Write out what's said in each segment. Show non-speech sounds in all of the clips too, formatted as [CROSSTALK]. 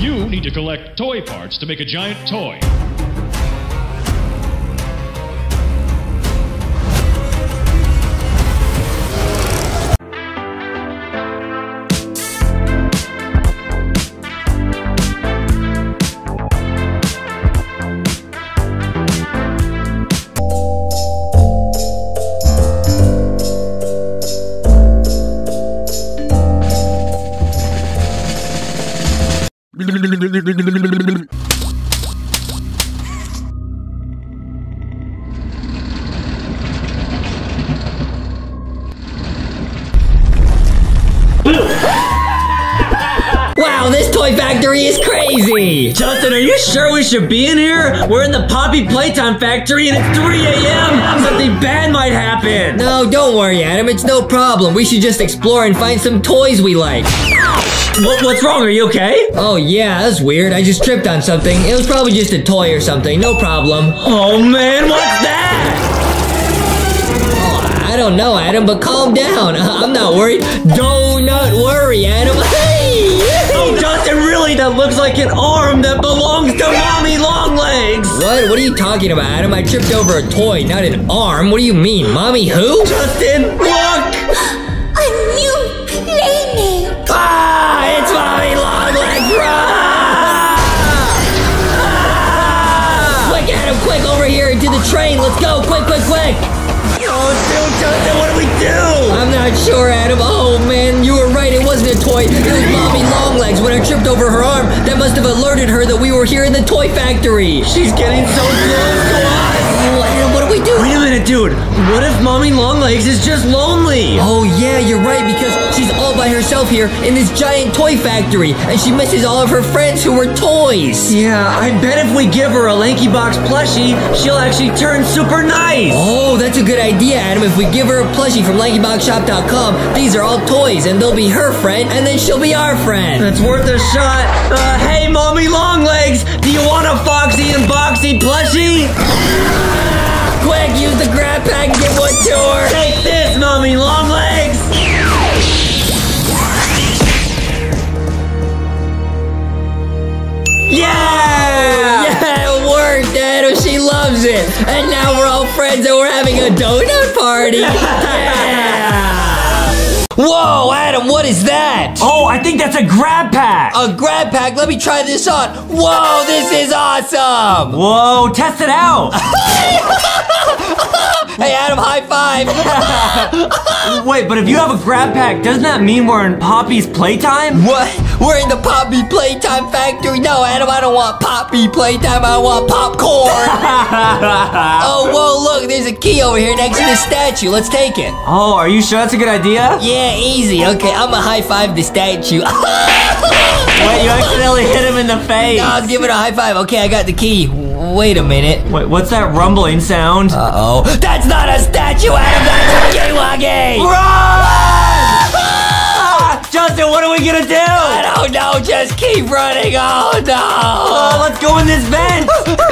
You need to collect toy parts to make a giant toy. Wow, this toy factory is crazy! Justin, are you sure we should be in here? We're in the Poppy Playtime Factory and it's 3 a.m. Something bad might happen. No, don't worry, Adam. It's no problem. We should just explore and find some toys we like. What, what's wrong? Are you okay? Oh, yeah, that's weird. I just tripped on something. It was probably just a toy or something. No problem. Oh man, what's that? Oh, I don't know, Adam, but calm down. [LAUGHS] I'm not worried. Do not worry, Adam. Hey! Oh, Justin, really? That looks like an arm that belongs to Mommy Longlegs. What? What are you talking about, Adam? I tripped over a toy, not an arm. What do you mean? Mommy who? Justin, not sure, Adam. Oh, man, you were right. Wasn't toy. It was Mommy Longlegs. When I tripped over her arm, that must have alerted her that we were here in the toy factory. She's getting so close to us. Adam, what do we do? Wait a minute, dude. What if Mommy Longlegs is just lonely? Oh, yeah, you're right, because she's all by herself here in this giant toy factory, and she misses all of her friends who were toys. Yeah, I bet if we give her a Lanky Box plushie, she'll actually turn super nice. Oh, that's a good idea, Adam. If we give her a plushie from LankyBoxShop.com, these are all toys, and they'll be her friend, and then she'll be our friend. That's worth a shot. Uh, hey, Mommy Longlegs, do you want a Foxy and Boxy plushie? Quick, use the grab pack and give one to her. Take this, Mommy Longlegs. Yeah! Yeah, it worked, Adam. She loves it. And now we're all friends and we're having a donut party. [LAUGHS] Yeah. Whoa, Adam, what is that? Oh, I think that's a grab pack. A grab pack. Let me try this on. Whoa, this is awesome. Whoa, test it out. [LAUGHS] [LAUGHS] Hey, Adam, high five. [LAUGHS] Wait, but if you have a grab pack, doesn't that mean we're in Poppy's playtime? what? We're in the Poppy Playtime Factory. No, Adam, I don't want Poppy Playtime. I want popcorn. [LAUGHS] oh, whoa, look, there's a key over here next to the statue. Let's take it. oh, are you sure that's a good idea? Yeah, easy. Okay, I'm gonna high five the statue. [LAUGHS] Wait, you accidentally hit him in the face. No, I'll give it a high five. Okay, I got the key. Wait a minute. Wait, what's that rumbling sound? Uh oh. That's not a statue, Adam. That's a Wuggy Run! Justin, what are we gonna do? I don't know. Just keep running. Oh no. Oh, let's go in this vent.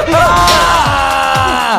Ah! [LAUGHS]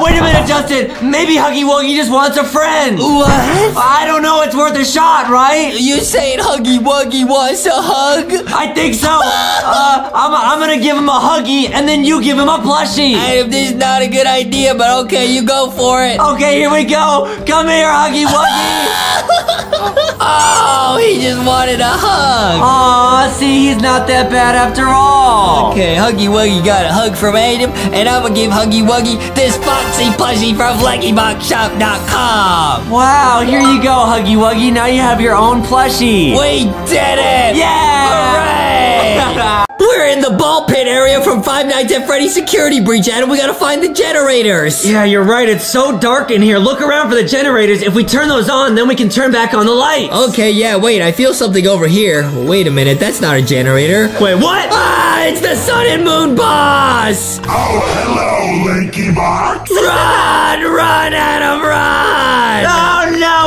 Wait a minute, Justin. Maybe Huggy Wuggy just wants a friend. What? I don't know. It's worth a shot, right? You saying Huggy Wuggy wants a hug? I think so. [LAUGHS] Uh, I'm, I'm gonna give him a huggy, and then you give him a plushie. Adam, this is not a good idea, but okay, you go for it. Okay, here we go. Come here, Huggy Wuggy. [LAUGHS] Oh, he just wanted a hug. Aw, see, he's not that bad after all. Okay, Huggy Wuggy got a hug from Adam, and I'm gonna give Huggy Wuggy this Foxy plushie from LankyBoxShop.com. Wow, here you go, Huggy Wuggy. Now you have your own plushie. We did it! Yeah! Hooray! [LAUGHS] We're in the ball pit area from Five Nights at Freddy's security breach, Adam. We gotta find the generators. Yeah, you're right. It's so dark in here. Look around for the generators. If we turn those on, then we can turn back on the lights. Okay, yeah, wait, I feel something over here. Wait a minute, that's not a generator. Wait, what? Ah, it's the Sun and Moon Boss! Oh, hello, Lanky Box. Run, run, Adam, run! No,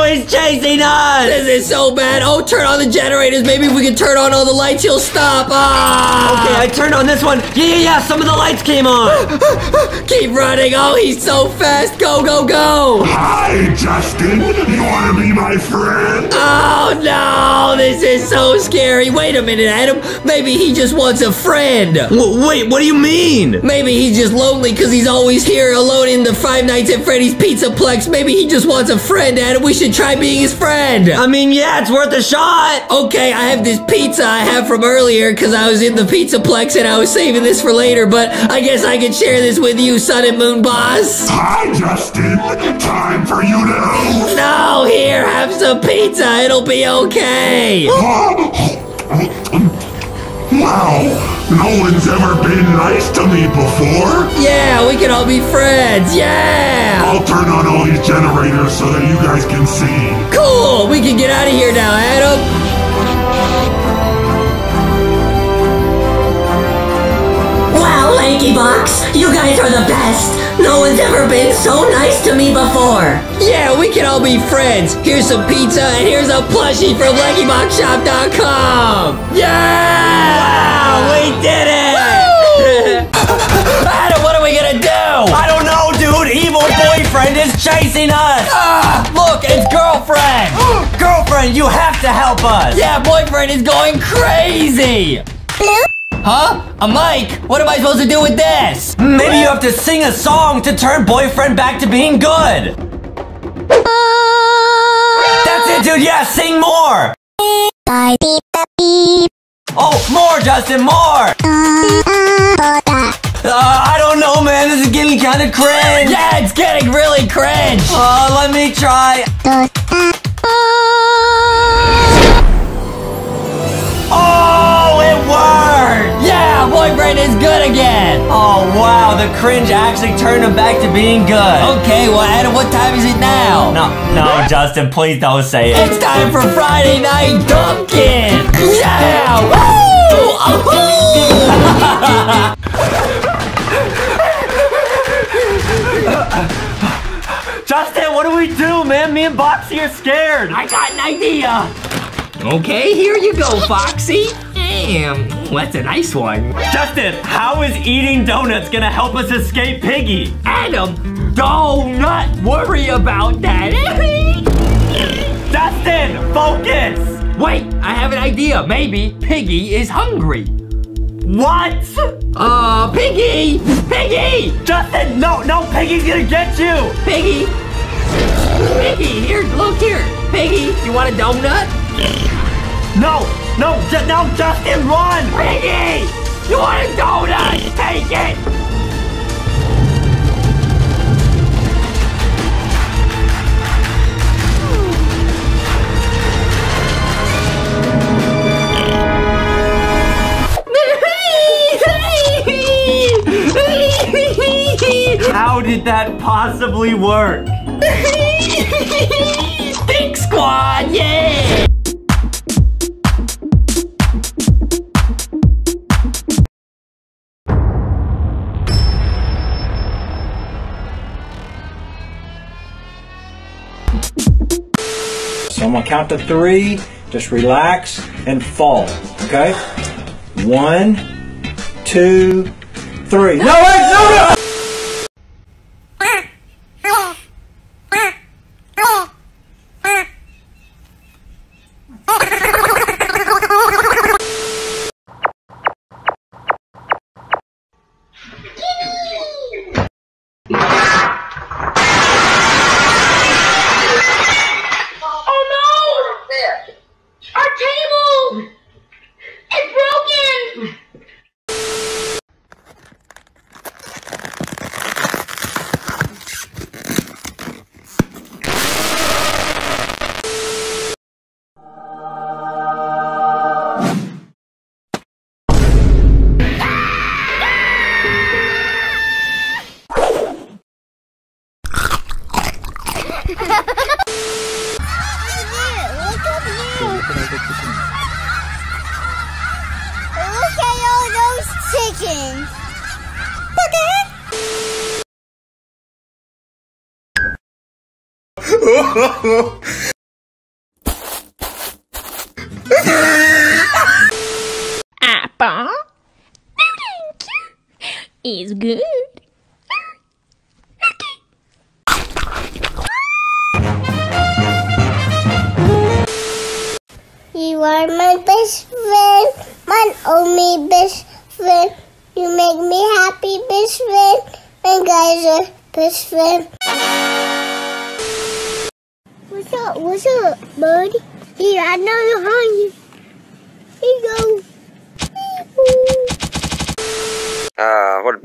he's chasing us! This is so bad. Oh, turn on the generators. Maybe if we can turn on all the lights, he'll stop. Ah! Okay, I turned on this one. Yeah, yeah, yeah. Some of the lights came on. [GASPS] Keep running. Oh, he's so fast. Go, go, go. Hi, Justin. You want to be my friend? Oh, no. This is so scary. Wait a minute, Adam. Maybe he just wants a friend. W- wait, what do you mean? Maybe he's just lonely because he's always here alone in the Five Nights at Freddy's Pizza Plex. Maybe he just wants a friend, Adam. We should try being his friend. I mean, yeah, it's worth a shot. Okay, I have this pizza I have from earlier because I was in the pizza plex and I was saving this for later, but I guess I could share this with you, Sun and Moon Boss. Hi, Justin. Time for you to. No, here, have some pizza. It'll be okay. Wow, no one's ever been nice to me before. Yeah, we can all be friends. Yeah. I'll turn on all these generators so that you guys can see. Cool. We can get out of here now, Adam. Wow, Lanky Box, you guys are the best. No one's ever been so nice to me before. Yeah, we can all be friends. Here's some pizza and here's a plushie from LankyBoxShop.com. Yeah! we did it. [LAUGHS] Adam, what are we gonna do? I don't know, dude. Evil boyfriend is chasing us. Ah, look, it's girlfriend. [GASPS] Girlfriend, you have to help us. Yeah, boyfriend is going crazy. Huh? A mic? What am I supposed to do with this? Maybe you have to sing a song to turn boyfriend back to being good. That's it, dude. Yeah, sing more. Oh, more, Justin, more. Uh, I don't know, man. This is getting kind of cringe. Yeah, it's getting really cringe. Uh, let me try. Oh, it worked. Yeah, boyfriend is good again. Oh, wow. The cringe actually turned him back to being good. Okay, well, Adam, what time is it now? No, no, Justin, please don't say it. It's time for Friday Night Dunkin'! Yeah! Woo! Ahoo! [LAUGHS] Justin, what do we do, man? Me and Boxy are scared. I got an idea! Okay, here you go, Foxy. Damn, that's a nice one. Justin, how is eating donuts gonna help us escape Piggy? Adam, do not worry about that. [LAUGHS] Justin, focus! Wait, I have an idea. Maybe Piggy is hungry. What? Uh, Piggy! Piggy! Justin, no, no, Piggy's gonna get you! Piggy! Piggy, here, look here. Piggy, you want a donut? No, no, Ju- no, Justin, run! Piggy! You want a donut? Take it! How did that possibly work? [LAUGHS] Pink Squad, yeah! So I'm gonna count to three. Just relax and fall. Okay? One, two, three. No, wait, no, no!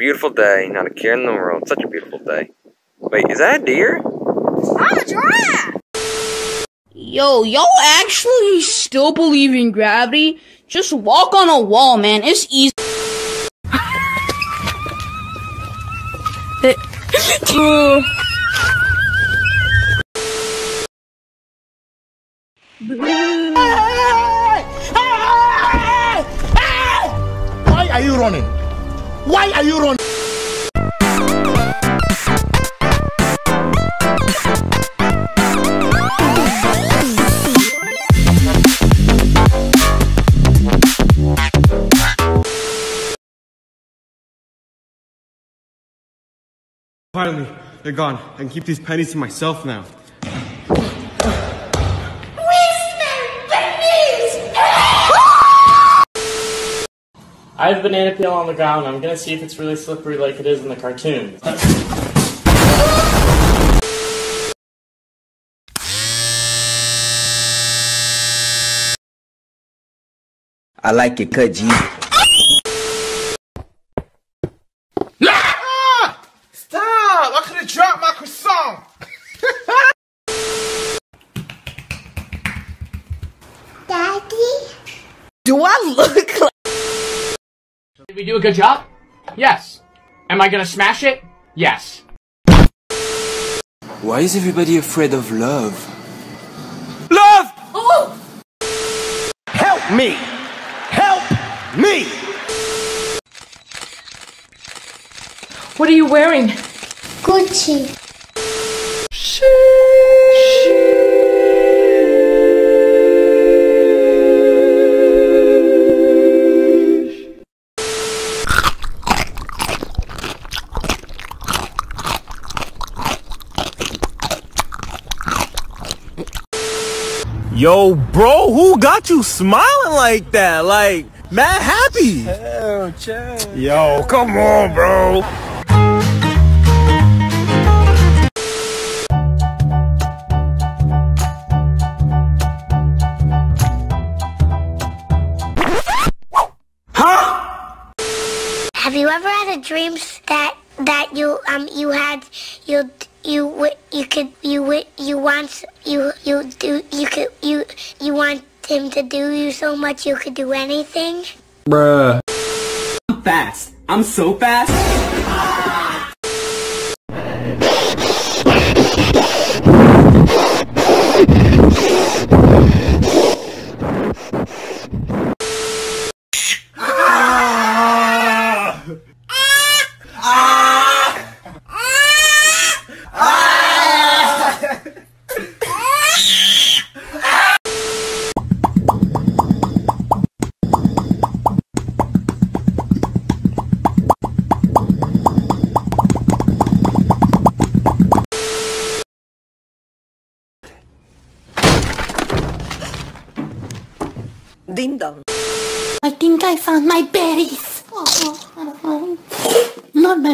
Beautiful day. Not a care in the world. Such a beautiful day. Wait, is that a deer? I'm a giraffe. Yo, y'all actually still believe in gravity? Just walk on a wall, man. It's easy. Why are you running? Why are you running? Finally, they're gone. I can keep these pennies to myself now. I have banana peel on the ground. I'm gonna see if it's really slippery like it is in the cartoon. I like it cut, G. Ah! Stop! I could have dropped my croissant. Daddy? Do I look like. Did we do a good job? Yes. Am I gonna smash it? Yes. Why is everybody afraid of love? Love! Oh! Help me! Help me! What are you wearing? Gucci. Yo, bro, who got you smiling like that? Like, mad happy. Hell, chill. Yo, come on, bro. So much you could do anything? Bruh. I'm fast. I'm so fast.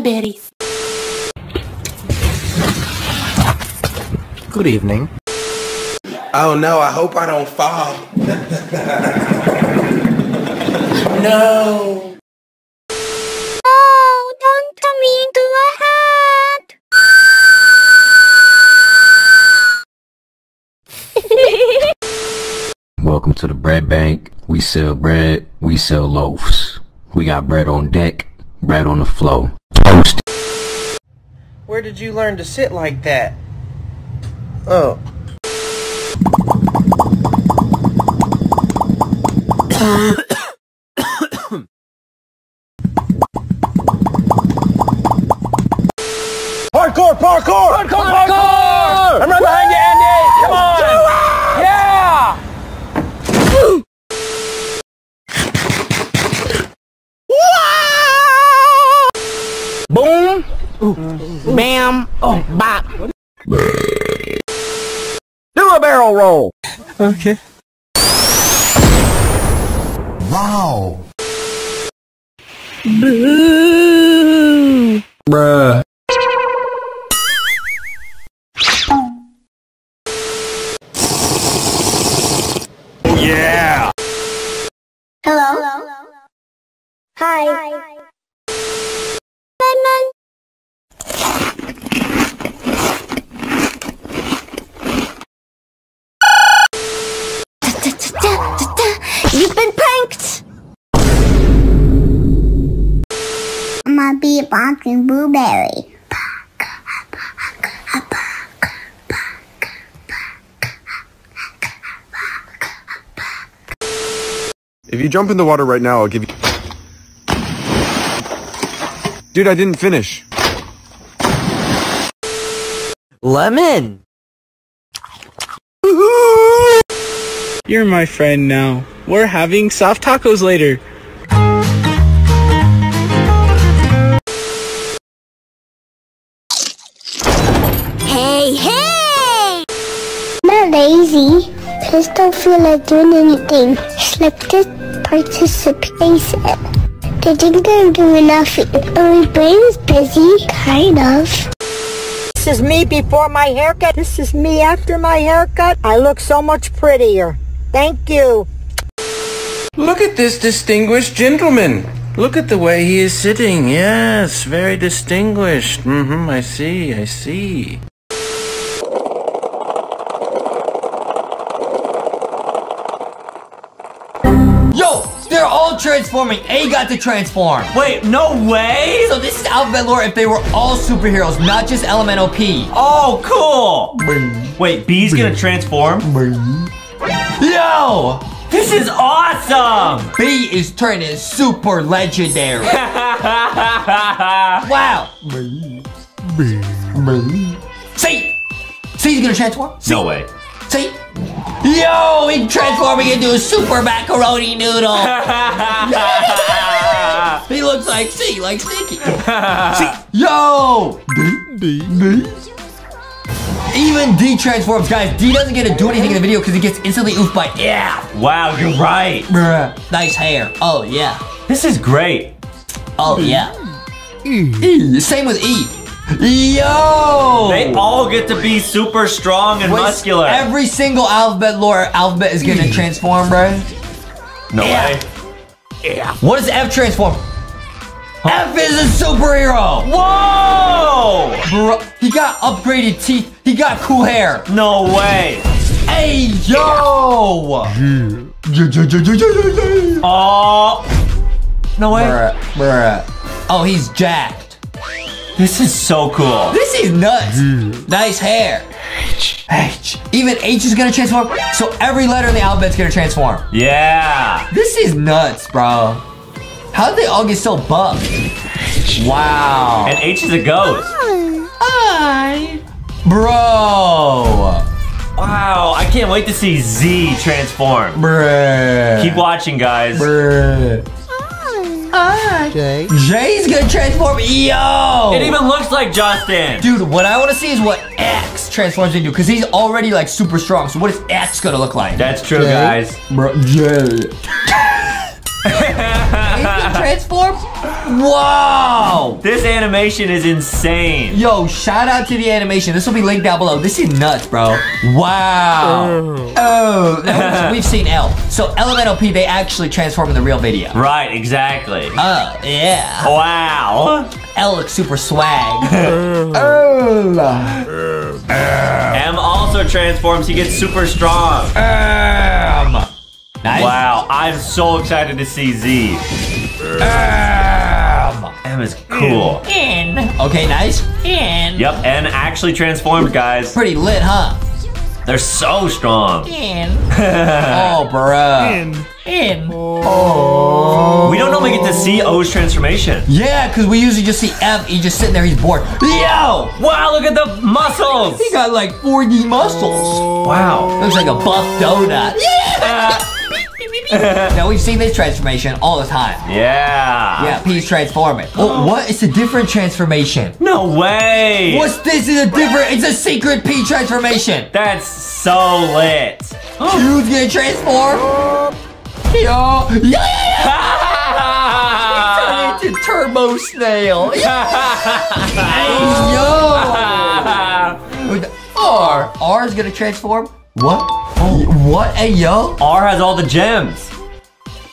Berries. Good evening. Oh no, I hope I don't fall. [LAUGHS] no. Oh, don't turn me into a hat. [LAUGHS] Welcome to the bread bank. We sell bread, we sell loaves. We got bread on deck, bread on the floor. Toast. Where did you learn to sit like that? Oh. Parkour, parkour! Parkour, parkour! I'm right behind you, Andy! Come on! Ooh. Bam. Oh, bop. Do a barrel roll. Okay. Wow. Boo. Bruh. Yeah. Hello. Hello. Hi. Hi. Gonna be a pumpkin blueberry. If you jump in the water right now, I'll give you. Dude, I didn't finish. Lemon. You're my friend now. We're having soft tacos later. Hey, hey! I'm not lazy. I just don't feel like doing anything. Just like this participation. They think I'm doing nothing. My brain is busy, kind of. This is me before my haircut. This is me after my haircut. I look so much prettier. Thank you. Look at this distinguished gentleman. Look at the way he is sitting. Yes, very distinguished. Mm-hmm, I see, I see. Transforming. A got to transform. Wait, no way! So this is alphabet lore if they were all superheroes, not just Elemental P. Oh, cool! Wait, B's gonna transform? Yo! This is awesome! B is turning super legendary. [LAUGHS] [LAUGHS] wow. C. C's gonna transform. C. No way. C. Yo, he's transforming into a super macaroni noodle. [LAUGHS] he looks like C, like Sticky. C. [LAUGHS] Yo. D. D. D. Even D transforms, guys. D doesn't get to do anything in the video because he gets instantly oofed by yeah. Wow, you're right. Bruh. Nice hair. Oh yeah. This is great. Oh yeah. E. Same with E. Yo! They all get to be super strong and Wait, muscular. Every single alphabet lore alphabet is gonna transform, bro. no Yeah. way. Yeah. What does F transform? F is a superhero. Whoa! Bro, he got upgraded teeth. He got cool hair. No way. Hey, yo! Oh. No way. Bruh, bruh. Oh, he's jacked. This is so cool. This is nuts. Nice hair. H. H. Even H is gonna transform. So every letter in the alphabet's gonna transform. Yeah. This is nuts, bro. How did they all get so buffed? Wow. And H is a ghost. Hi. Bro. Wow, I can't wait to see Z transform. Bruh. Keep watching, guys. Bruh. Hi. Jay. Jay's gonna transform. Yo. It even looks like Justin. Dude, what I want to see is what X transforms into, because he's already like super strong. So what is X gonna look like? That's true, Jay? guys. Bro, Jay. He's [LAUGHS] transform? Wow! This animation is insane. Yo, shout out to the animation. This will be linked down below. This is nuts, bro. Wow. Oh, no, [LAUGHS] we've seen L. So Elemental P, they actually transform in the real video. Right, exactly. Oh, yeah. Wow. L looks super swag. [LAUGHS] oh. M also transforms. He gets super strong. Um. Nice. Wow, I'm so excited to see Z. Um. M is cool. In. Okay, nice. In. Yep, N actually transformed, guys. Pretty lit, huh? They're so strong. In. [LAUGHS] oh, bruh. In. In. Oh. We don't normally get to see O's transformation. Yeah, because we usually just see F. He's just sitting there. He's bored. Yo! Wow, look at the muscles. He got like 4D muscles. Wow. Looks like a buff donut. [LAUGHS] Yeah! [LAUGHS] now, we've seen this transformation all the time. Yeah. Yeah, P's transforming. Oh, what? It's a different transformation. No way. What's this? Is a different. It's a secret P transformation. That's so lit. Oh. Q's gonna transform. Yo. Yeah, yeah, yeah. [LAUGHS] Turn into Turbo Snail. [LAUGHS] Hey, yo. R. R is gonna transform. What? Oh, what? Hey, yo. R has all the gems.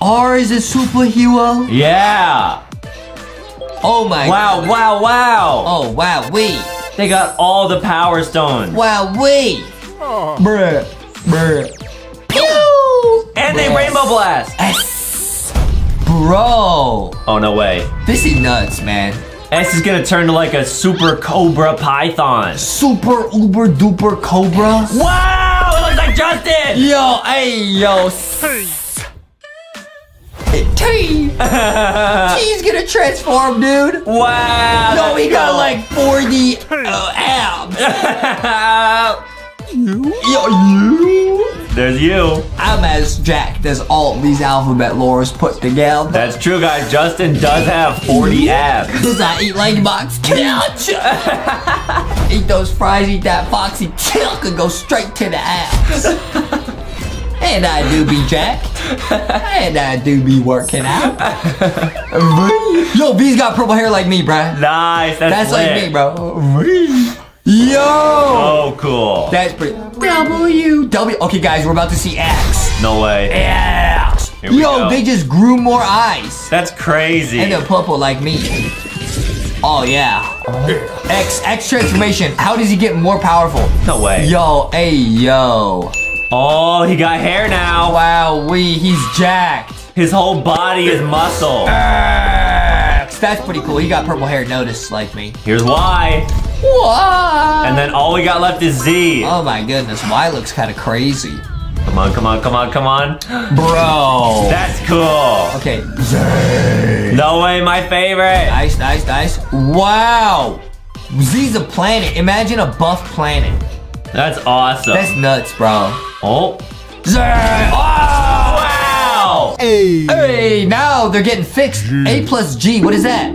R is a superhero. Yeah. Oh my. Wow, wow, wow. Oh wow, we. They got all the power stones. Wow, we. Oh. Bruh. Bruh. Pew! And they rainbow blast. S. Bro. Oh no way. This is nuts, man. S is gonna turn to like a super cobra python. Super uber duper cobra. Wow! It looks like Justin! Yo, hey, yo. T. T's gonna transform, dude. Wow! Yo, that's he got cool. like 40 uh, abs. [LAUGHS] Yo, you. There's you. I'm as jacked as all these alphabet lores put together. That's true, guys. Justin does have 40 abs. Cause I eat like box couch. [LAUGHS] eat those fries, eat that foxy tilk, and go straight to the abs. [LAUGHS] and I do be jacked. and I do be working out. [LAUGHS] Yo, V's got purple hair like me, bruh. Nice. That's, That's like me, bro. Yo. Oh, cool. That's pretty. W. W. Okay, guys, we're about to see X. No way. X. Here we Yo, go. they just grew more eyes. That's crazy. And they're purple like me. Oh yeah. X X transformation. How does he get more powerful? No way. Yo, hey yo. Oh, he got hair now. Wow, we he's jacked. His whole body is muscle. X. That's pretty cool. He got purple hair. Notice like me. Here's Y. What? And then all we got left is Z. Oh my goodness, Y looks kind of crazy, Come on, come on, come on, come on. [GASPS] bro. That's cool. Okay. Z. No way, my favorite. Nice, nice, nice. Wow. Z's a planet. Imagine a buff planet. That's awesome. That's nuts, bro. oh. Z. Oh, wow. Hey, now they're getting fixed. A plus G, what is that?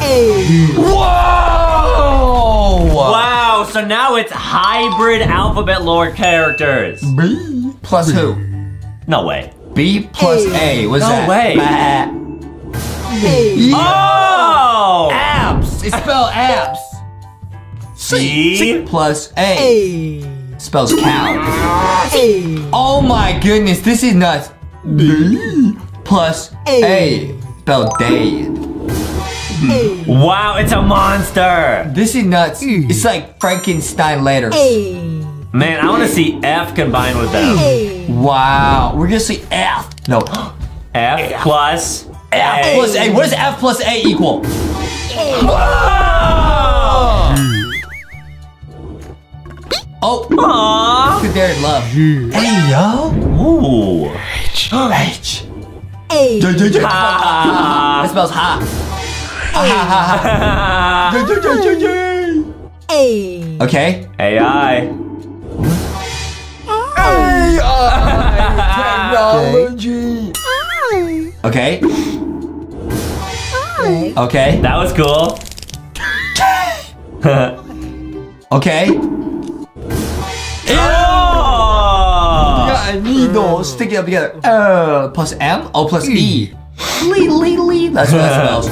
A. Whoa! Wow, so now it's hybrid alphabet lore characters. B plus who? No way. B plus A. What's No that? way. Ba- Oh! Abs. It's spelled abs. C. C plus A. Spells cow. Oh my goodness, this is nuts. B plus A. Spelled day. Wow, it's a monster. This is nuts. Hmm. It's like Frankenstein letters. Man, I want to see F combined with them. Wow. We're gonna see F. No. F plus F A. plus A. What does F plus A equal? Oh. Aww. Good there in love. Hey, yo. Ooh. H. H. Ha. That spells ha. A. Okay. AI. Technology. Okay. Okay. That was cool. [LAUGHS] Okay. Oh! I need those. Stick it up together. Uh, plus M. O plus E. Lee, lee, lee. That's what that spells.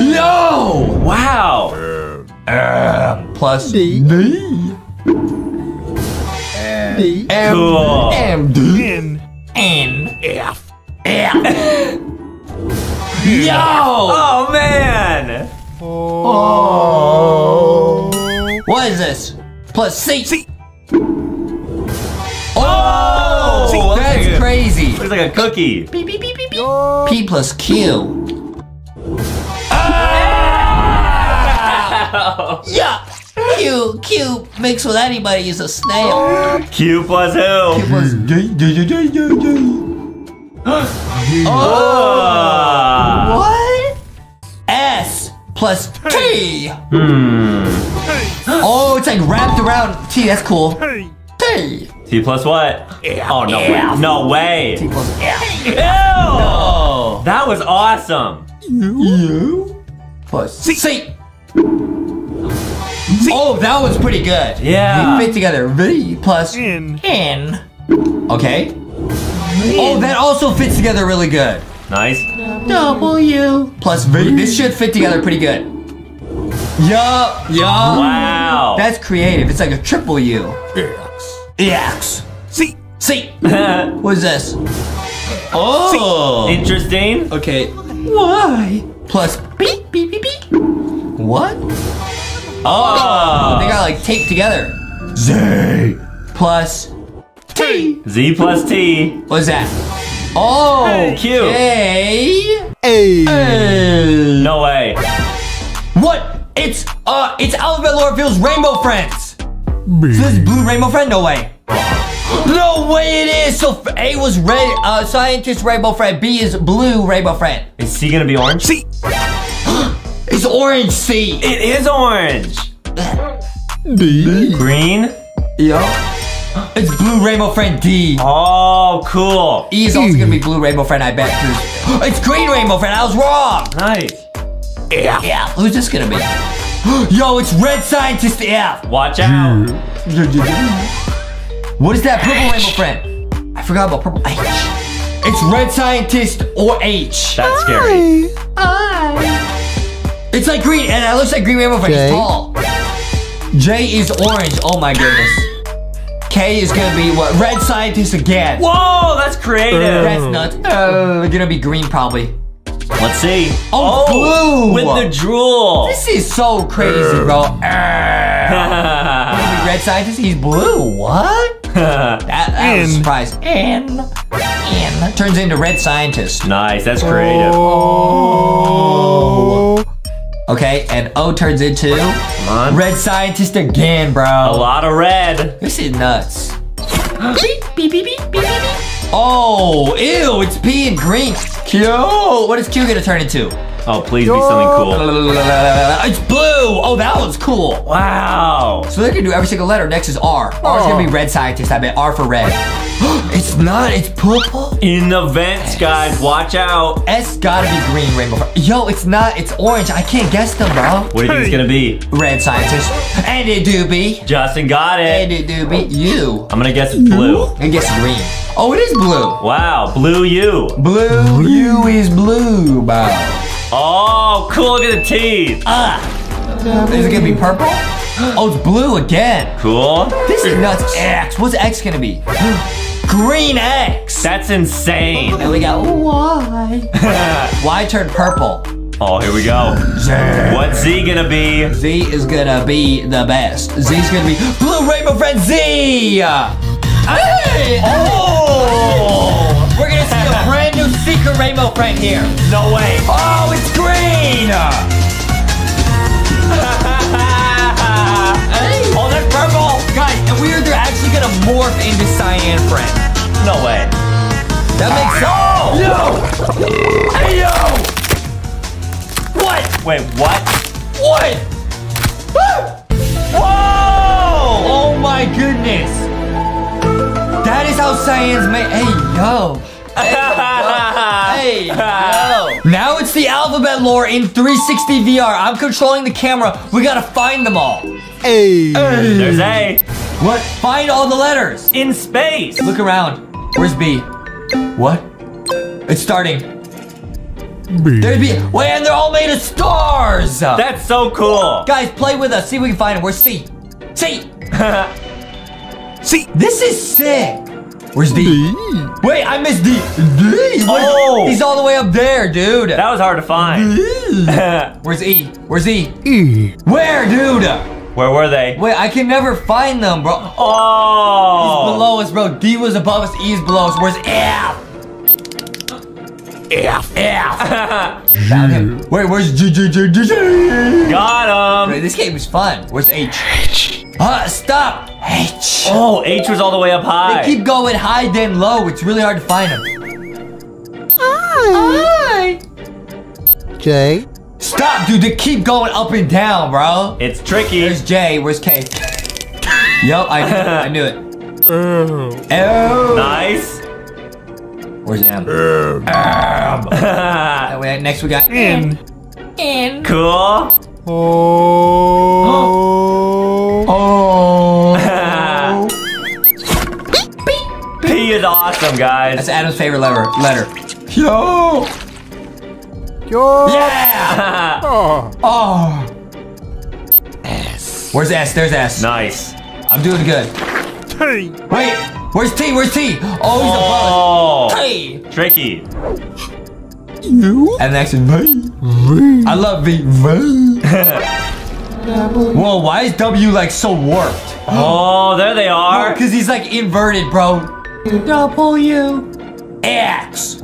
No! [LAUGHS] Wow. Uh, plus D. D. D. M. Cool. M. D. N. N. F. F. [LAUGHS] Yo! Oh man. Oh. What is this? Plus C. C. Oh, Oh, that's like a- crazy. Looks like a cookie. P plus Q. Yeah. Q Q mixed with anybody is a snail. Q plus who? Q plus. Oh. [GASPS] What? S plus T. Hmm. Oh, it's like wrapped around T. That's cool. T. T plus what? Oh no way. No way. T plus F. Ew. No. That was awesome. U plus C. Oh, that was pretty good. Yeah. They fit together. V plus N. N. Okay. Oh, that also fits together really good. Nice. W plus V. This should fit together pretty good. Yup, yup. Wow. That's creative. It's like a triple U. X. X. C. C. what is this? Oh. Interesting. Okay. Why? plus beep beep beep beep. What? Oh. They got like taped together. Z plus T. Z plus T. What is that? Oh, Q. A. A. No way. What? It's uh, it's Alphabet Lore Feels Rainbow Friends. So this is Blue Rainbow Friend? No way. No way it is. So A was red, uh, scientist Rainbow Friend. B is blue Rainbow Friend. Is C gonna be orange? C. [GASPS] it's orange C. It is orange. D. Green. Yeah. It's blue Rainbow Friend D. Oh, cool. E is also gonna be blue Rainbow Friend, I bet. 'cause- [GASPS] It's green Rainbow Friend. I was wrong. Nice. Yeah. Yeah. Who's this gonna be? [GASPS] Yo, it's red scientist F. Watch out. What is that purple rainbow friend? I forgot about purple H. It's red scientist or H. That's scary. It's like green, and it looks like green rainbow friend. He's J. tall. J is orange. Oh my goodness. K is gonna be what? Red scientist again. Whoa, that's creative. That's nuts. Uh, gonna be green probably. Let's see. Oh, oh blue. With the drool. This is so crazy, bro. [LAUGHS] Red scientist. He's blue. What? [LAUGHS] that, that was a surprise. N. N. Turns into red scientist. nice, that's creative. Oh. Okay, and O turns into red scientist again, bro. A lot of red. This is nuts. [GASPS] beep, beep, beep, beep, beep, beep. Oh, ew, it's P and green. Q. What is Q gonna turn into? Oh, please be something cool. It's blue. Oh, that was cool. Wow. So they're gonna do every single letter. Next is R. R is gonna be red scientist. I bet R for red. [GASPS] it's not. It's purple. In the vents, guys, watch out. S gotta be green rainbow. Yo, it's not. It's orange. I can't guess them, bro. What do you think it's gonna be? Red scientist. And it do be. Justin got And it. it do be you. I'm gonna guess it's blue. I guess green. Oh, it is blue. Wow, blue you. Blue. You is blue, bro. Oh, cool. Look at the teeth. Ah. Is it gonna be purple? Oh, it's blue again. Cool. This is nuts. X. What's X gonna be? [GASPS] Green X. That's insane. And we got Y. [LAUGHS] Y turned purple. Oh, here we go. Z. What's Z gonna be? Z is gonna be the best. Z is gonna be Blue Rainbow Friend Z. Hey! Oh! We're gonna see a brand new secret Rainbow Friend here. No way. Oh, it's green. [LAUGHS] Oh, that's purple. Guys, and we're they're actually gonna morph into Cyan Friend. No way. That makes sense. Yo! Hey, yo! What? Wait, what? What? Whoa! Oh my goodness! That is how Cyans make. Hey, yo! [LAUGHS] Hey, yo. [LAUGHS] hey, yo! Now it's the alphabet lore in 360 VR. I'm controlling the camera. We gotta find them all. A. Hey. There's A. What? Find all the letters. In space. Look around. Where's B? What? It's starting. There's B. Wait, and they're all made of stars. That's so cool. Guys, play with us. See if we can find him. Where's C? C. C. [LAUGHS] This is sick. Where's D? Wait, I missed D. D. Oh. He's all the way up there, dude. That was hard to find. [LAUGHS] Where's E? Where's E? E. Where, dude? Where were they? Wait, I can never find them, bro. Oh. He's below us, bro. D was above us. E is below us. Where's F? F. F. [LAUGHS] Found him. Wait, where's G G G G G? Got Wait, him. this game is fun. Where's H? H. Uh, stop. H. Oh, H was all the way up high. They keep going high then low. It's really hard to find them. Hi. J. Stop, dude. They keep going up and down, bro. It's tricky. There's J. Where's K? yup, I knew it. I knew it. Oh. Nice. Where's M? M. [LAUGHS] That way, next we got N. N. Cool. Oh. Oh. [LAUGHS] P, P is awesome, guys. That's Adam's favorite letter. Letter. Yo. Yo. Yeah. Oh. Oh. S. Where's S? There's S. Nice. I'm doing good. T. Wait. Where's T? Where's T? Oh, he's Oh. above. T. Tricky. You. And next is V. V. I love V. V. [LAUGHS] Whoa, why is W like so warped? Oh, there they are. Because he's like inverted, bro. W. X.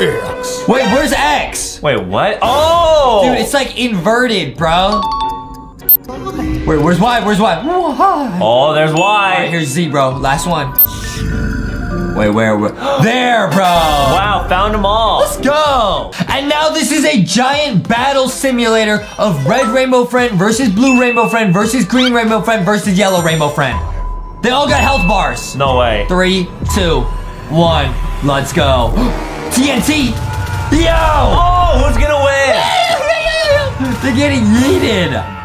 X. Wait, where's X? Wait, what? Oh! Dude, it's like inverted, bro. Wait, where's Y? Where's Y? Y. Oh, there's Alright, Y. here's Z, bro. Last one. Wait, where? where? [GASPS] there, bro. Wow, found them all. Let's go! And now this is a giant battle simulator of red rainbow friend versus blue rainbow friend versus green rainbow friend versus yellow rainbow friend. They all got health bars. No way. Three, two, one. Let's go. [GASPS] TNT! Yo! Oh, who's gonna win? [LAUGHS] They're getting yeeted.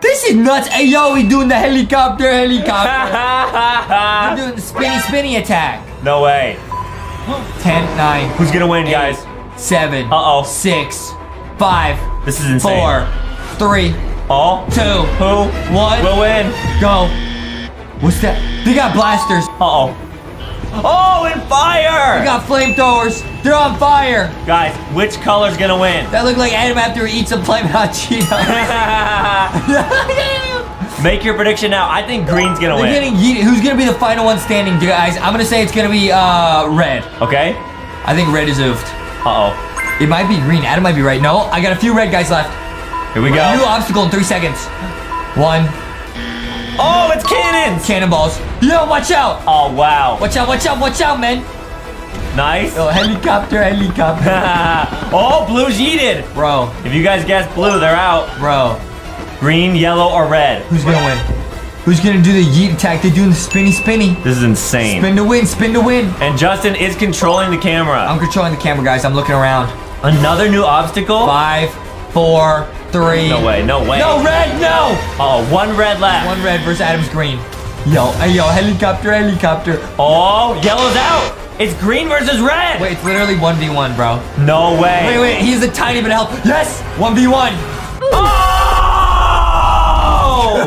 This is nuts. Hey, yo, we doing the helicopter, helicopter. [LAUGHS] We're doing the spinny, spinny attack. no way. 10, 9, Who's gonna win, guys? 7, Uh-oh. 6, 5, This is insane. 4, 3, All. 2, who 1. will win? Go. What's that? They got blasters. Uh-oh. Oh, and fire! We got flamethrowers. They're on fire. Guys, which color's gonna win? That looked like Adam after he eats some flame hot Cheetos. Make your prediction now. I think green's gonna They're win. getting. Who's gonna be the final one standing, guys? I'm gonna say it's gonna be uh red. Okay? I think red is oofed. Uh-oh. It might be green. Adam might be right. No, I got a few red guys left. Here we go. New obstacle in three seconds. One. Oh, it's cannons! Cannonballs. Yo, watch out. Oh, wow. Watch out, watch out, watch out, man. Nice. Oh, helicopter, helicopter. [LAUGHS] oh, blue's yeeted. Bro, If you guys guess blue, they're out. bro. Green, yellow, or red. Who's gonna win? Who's gonna do the yeet attack? They're doing the spinny, spinny. This is insane. Spin to win, spin to win. And Justin is controlling the camera. I'm controlling the camera, guys. I'm looking around. Another new obstacle? Five, four, three. No way, no way. No, red, no. Oh, one red left. One red versus Adam's green. Yo, hey, yo, helicopter, helicopter. Oh, yellow's out. It's green versus red. Wait, it's literally 1v1, bro. No way. Wait, wait, he's a tiny bit of health. Yes! 1v1. Oh!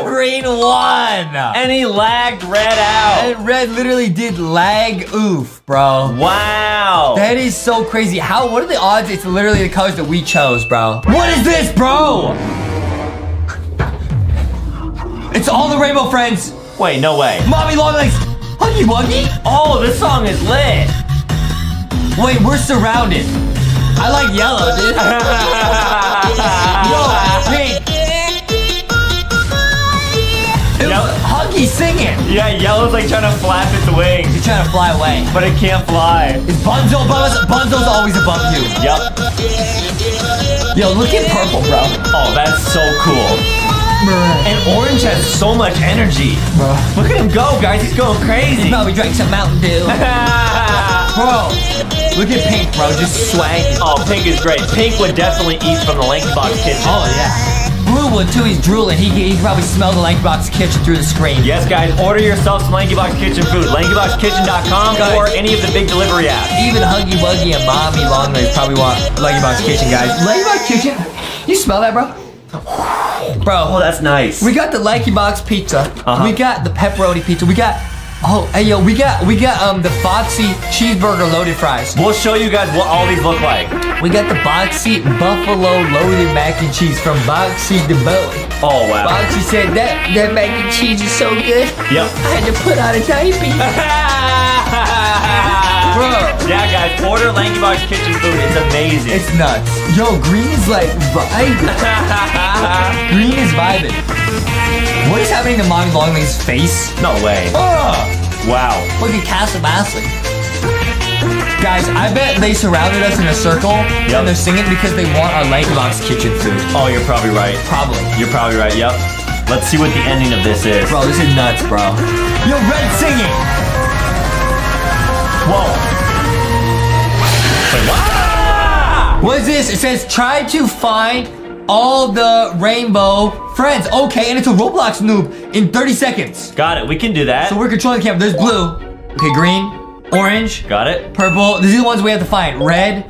Green won! and he lagged red out. And red literally did lag oof, bro. Wow. That is so crazy. How, what are the odds it's literally the colors that we chose, bro? What is this, bro? It's all the rainbow friends. Wait, no way. Mommy long legs. Huggy Wuggy? Oh, this song is lit. Wait, we're surrounded. I like yellow, dude. [LAUGHS] Yo, Yellow- Huggy singing. Yeah, yellow's like trying to flap its wings, He's trying to fly away. but it can't fly. Is Bunzo above us? Bunzo's always above you. Yup. Yo, look at purple, bro. Oh, that's so cool. And orange has so much energy. Bro. Look at him go, guys. He's going crazy. He probably drank some Mountain Dew. [LAUGHS] Bro, look at pink, bro. Just swag. oh, pink is great. Pink would definitely eat from the Lanky Box kitchen. Oh, yeah. Blue would too. He's drooling. He, he probably smell the Lankybox kitchen through the screen. Yes, guys, order yourself some Lanky Box Kitchen food. LankyBoxKitchen.com Guys. or any of the big delivery apps. Even Huggy Wuggy and Mommy Longlegs probably want Lankybox kitchen, guys. Lankybox kitchen. You smell that, bro? Bro, Oh, that's nice. we got the Lankybox pizza. Uh-huh. We got the pepperoni pizza. We got. Oh, hey yo, we got we got um the Foxy cheeseburger loaded fries. We'll show you guys what all these look like. We got the Boxy Buffalo loaded mac and cheese from Boxy the Bowie. Oh, wow. Boxy said that that mac and cheese is so good. Yep. I had to put on a diaper. [LAUGHS] Bro. Yeah, guys, order Lanky Box Kitchen food. It's amazing. It's nuts. Yo, green is like vibing. [LAUGHS] green is vibing. What is happening to Mommy Longlegs' face? no way. Oh, Wow. look at Castle Masley. Guys, I bet they surrounded us in a circle Yep. and they're singing because they want our Lanky Box kitchen food. Oh, you're probably right. Probably. You're probably right. Yep. Let's see what the ending of this is. Bro, this is nuts, bro. Yo, Red singing. Whoa. What? Is this? It says try to find all the rainbow friends. Okay, and it's a Roblox noob in 30 seconds. Got it. We can do that. So we're controlling the camera. There's blue. Okay, green, orange, Got it? purple. These are the ones we have to find. Red,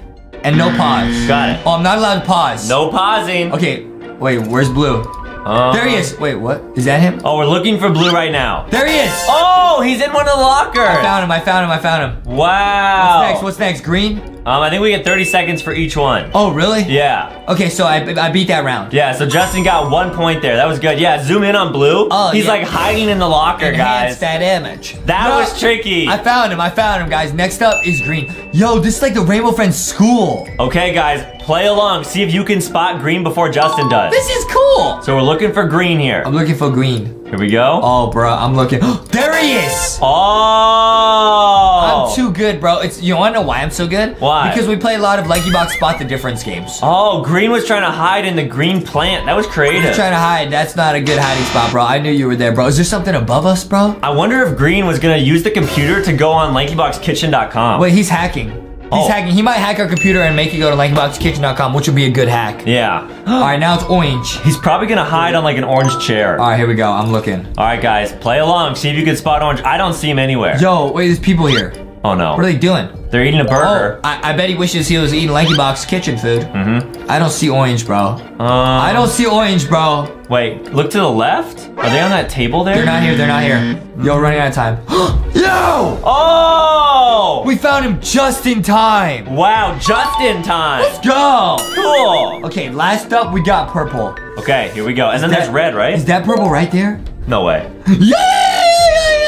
and no pause. Got it. Oh, I'm not allowed to pause. No pausing. Okay, wait, where's blue? Uh, There he is. Wait, what? Is that him? Oh, we're looking for blue right now. There he is. Oh, he's in one of the lockers. I found him. I found him. I found him. Wow. What's next? What's next? Green? Um, I think we get 30 seconds for each one. Oh, really? Yeah. Okay, so I, I beat that round. Yeah, so Justin got one point there. That was good. Yeah, zoom in on blue. Oh, He's yeah. like hiding in the locker, Enhance guys. that image. That No, was tricky. I found him. I found him, guys. Next up is green. Yo, this is like the Rainbow Friends school. Okay, guys, play along. See if you can spot green before Justin does. This is cool. So we're looking for green here. I'm looking for green. Here we go. Oh, bro, I'm looking. [GASPS] there he is. Oh. I'm too good, bro. It's you want to know why I'm so good? Why? Because we play a lot of Lanky Box Spot the Difference games. Oh, green was trying to hide in the green plant. That was creative. He's trying to hide. That's not a good hiding spot, bro. I knew you were there, bro. Is there something above us, bro? I wonder if Green was gonna use the computer to go on LankyBoxKitchen.com. Wait, he's hacking. He's Oh. hacking. He might hack our computer and make it go to LankyBoxKitchen.com, which would be a good hack. Yeah. All right, now it's orange. He's probably gonna hide on like an orange chair. All right, here we go. I'm looking. All right, guys, play along. See if you can spot orange. I don't see him anywhere. Yo, wait, there's people here. Oh no. What are they doing? They're eating a burger. Oh, I, I bet he wishes he was eating Lanky Box kitchen food. Mm-hmm. I don't see orange, bro. Um, I don't see orange, bro. Wait, look to the left. Are they on that table there? They're not here. They're not here. Yo, running out of time. [GASPS] Yo! Oh! We found him just in time. Wow, just in time. Let's go. Cool. Okay, last up we got purple. Okay, here we go. And then that- there's red, right? Is that purple right there? No way. [LAUGHS] Yeah!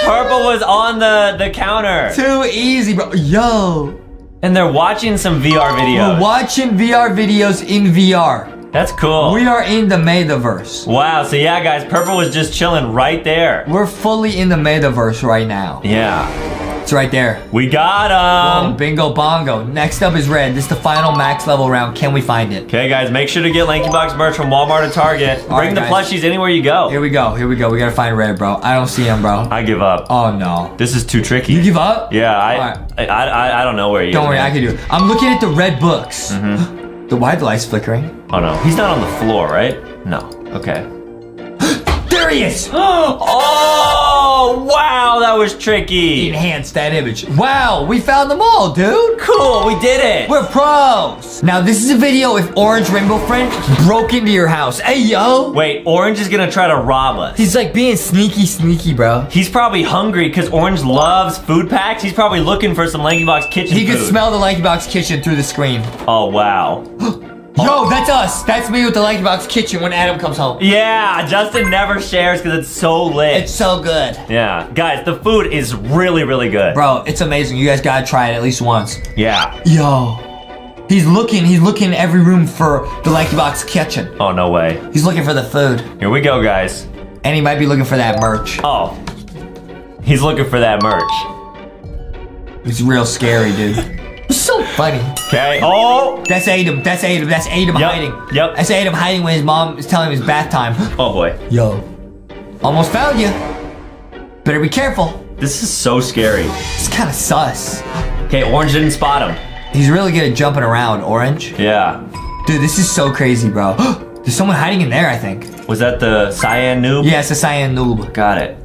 Purple was on the the counter. Too easy, bro. Yo. And they're watching some VR videos. We're watching VR videos in VR. That's cool. We are in the metaverse. wow, so yeah, guys, Purple was just chilling right there. We're fully in the metaverse right now. Yeah. It's right there. We got Boom, him. bingo bongo. Next up is red. This is the final max level round. Can we find it? Okay, guys, make sure to get Lanky Box merch from Walmart or Target. All Bring right, the guys. plushies anywhere you go. Here we go. Here we go. We gotta find red, bro. I don't see him, bro. I give up. Oh no. This is too tricky. You give up? Yeah, I, Alright. I, I, I don't know where he is. Don't worry, man. I can do it. I'm looking at the red books. Mm-hmm. [GASPS] The why the light's flickering? Oh no, he's not on the floor, right? No. Okay. [GASPS] There he is! [GASPS] oh, wow, that was tricky. Enhance that image. Wow, we found them all, dude. Cool, we did it. We're pros. Now this is a video if Orange Rainbow Friend broke into your house. Hey yo. Wait, Orange is gonna try to rob us. He's like being sneaky, sneaky, bro. He's probably hungry because Orange loves food packs. He's probably looking for some Lanky Box kitchen He food. could smell the Lanky Box kitchen through the screen. Oh wow. [GASPS] Yo, that's us. That's me with the Lanky Box kitchen when Adam comes home. Yeah, Justin never shares because it's so lit. It's so good. yeah, guys, the food is really, really good. Bro, it's amazing. You guys gotta try it at least once. Yeah. Yo. He's looking, he's looking in every room for the Lanky Box kitchen. Oh no way. He's looking for the food. Here we go, guys. And he might be looking for that merch. Oh, he's looking for that merch. It's real scary, dude. [LAUGHS] It's so funny. Okay. Oh. That's Adam. That's Adam. That's Adam Yep, hiding. yep. That's Adam hiding when his mom is telling him it's bath time. [GASPS] Oh boy. Yo. Almost found you. Better be careful. This is so scary. It's kind of sus. Okay, Orange didn't spot him. He's really good at jumping around, Orange. Yeah. Dude, this is so crazy, bro. [GASPS] There's someone hiding in there, I think. Was that the cyan noob? Yeah, it's a cyan noob. Got it.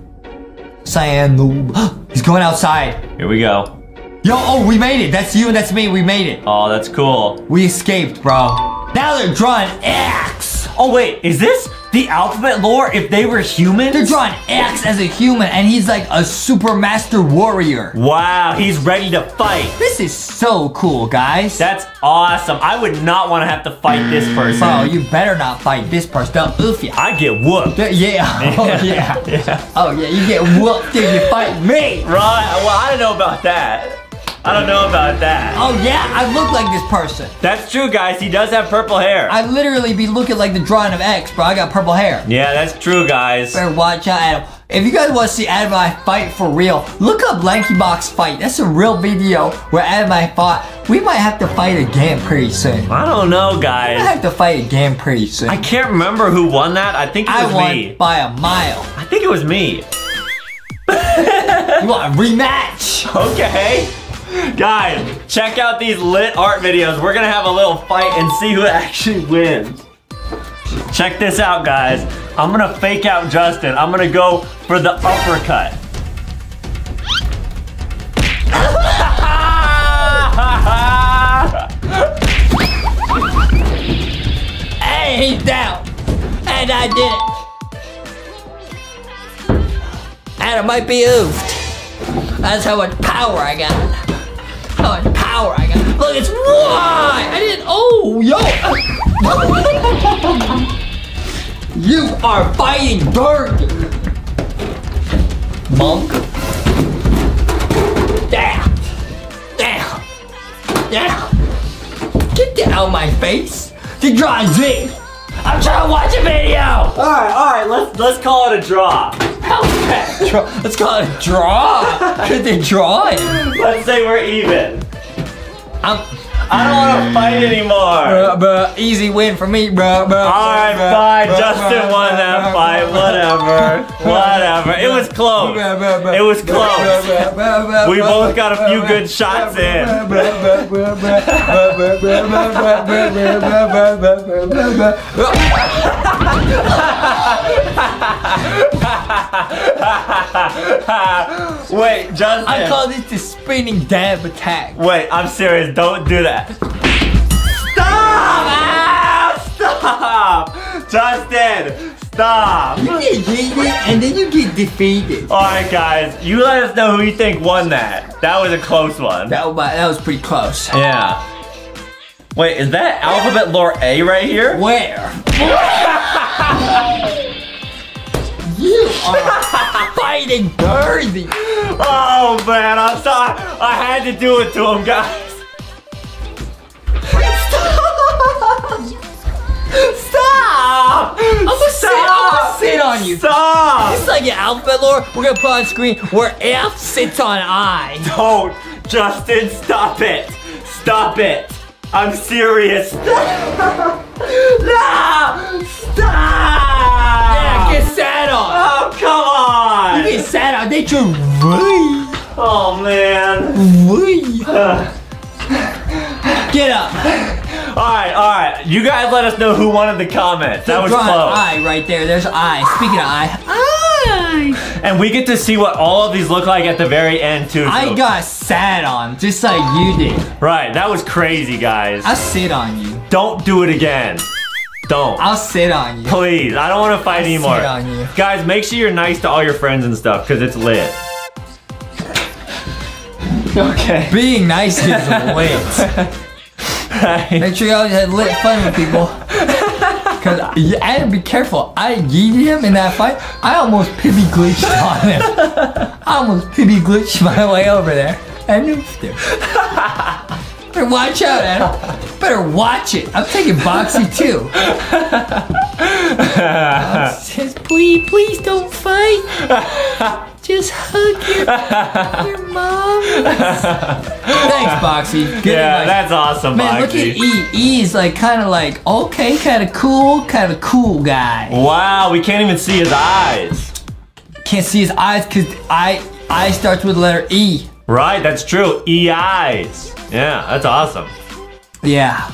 Cyan noob. [GASPS] He's going outside. Here we go. Yo, oh, we made it. That's you and that's me. We made it. Oh, that's cool. We escaped, bro. Now they're drawing X. Oh wait, is this the alphabet lore? If they were human? They're drawing X as a human, and he's like a super master warrior. Wow, he's ready to fight. This is so cool, guys. That's awesome. I would not want to have to fight this person. Bro, you better not fight this person. They'll oof you. I get whooped. Yeah. [LAUGHS] Oh, [LAUGHS] yeah. yeah. Oh, yeah. You get whooped if you fight me. Right. Well, I don't know about that. I don't know about that. Oh, yeah. I look like this person. That's true, guys. He does have purple hair. I literally be looking like the drawing of X, bro. I got purple hair. Yeah, that's true, guys. Better watch out, Adam. If you guys want to see Adam and I fight for real, look up Lanky Box Fight. That's a real video where Adam and I fought. We might have to fight again pretty soon. I don't know, guys. We might have to fight again pretty soon. I can't remember who won that. I think it was I won me. by a mile. I think it was me. [LAUGHS] You want a rematch? Okay. Guys, check out these lit art videos. We're gonna have a little fight and see who actually wins. Check this out, guys. I'm gonna fake out Justin. I'm gonna go for the uppercut. [LAUGHS] hey, he's down. And I did it. And it might be oofed. That's how much power I got. Much power I got. Look, it's why I didn't. Oh, yo. [LAUGHS] you are fighting dirty. Monk. Damn. Damn. Damn. Get that out of my face. To draw Z. I'm trying to watch a video. All right, all right. Let's let's call it a draw. Draw- Let's call it a draw. Did they draw it? Let's say we're even. I'm, I don't want to fight anymore. Bruh, bruh, easy win for me, bro. All right, fine. Justin won that fight. Whatever. Whatever. It was close. It was close. We both got a few good shots in. [LAUGHS] Wait, Justin. I call this the spinning dab attack. Wait, I'm serious. Don't do that. Stop! Ah, stop! Justin, stop! You get heated and then you get defeated. All right, guys, you let us know who you think won that. That was a close one. That was, that was pretty close. Yeah. Wait, is that alphabet lore A right here? Where? [LAUGHS] you are fighting dirty. Oh man, I'm sorry. I had to do it to him, guys. Stop! I'm gonna sit, I'm gonna sit on you. Stop! It's like an alphabet lore. We're gonna put on screen where F sits on I. Don't, Justin, stop it! Stop it! I'm serious. [LAUGHS] Stop! No! Stop! Yeah, get sat on. Oh, come on! You get sat on. They really, Oh man. [LAUGHS] really. Get up. [LAUGHS] Alright, alright. You guys let us know who won in the comments. That was Draw an close. I right there. There's I. Speaking of I, I. And we get to see what all of these look like at the very end too. I so- got sat on just like you did. Right, that was crazy, guys. I'll sit on you. Don't do it again. Don't. I'll sit on you. Please, I don't want to fight I'll anymore. sit on you. Guys, make sure you're nice to all your friends and stuff because it's lit. Okay. Being nice is [LAUGHS] lit. Right. Make sure y'all had lit fun with people. [LAUGHS] Cause I had to be careful. I yeeted him in that fight. I almost pibby glitched on him. I almost pibby glitched my way over there and noofed him. Better watch out, Adam. Better watch it. I'm taking Boxy too. [LAUGHS] Says, please, please don't fight. [LAUGHS] Just hug your, [LAUGHS] your mom. Thanks, Boxy. Good yeah, advice. that's awesome, Man, look at E. E is like kind of like okay, kind of cool, kind of cool guy. Wow, we can't even see his eyes. Can't see his eyes because I I starts with the letter E. Right, that's true. E eyes. Yeah, that's awesome. Yeah.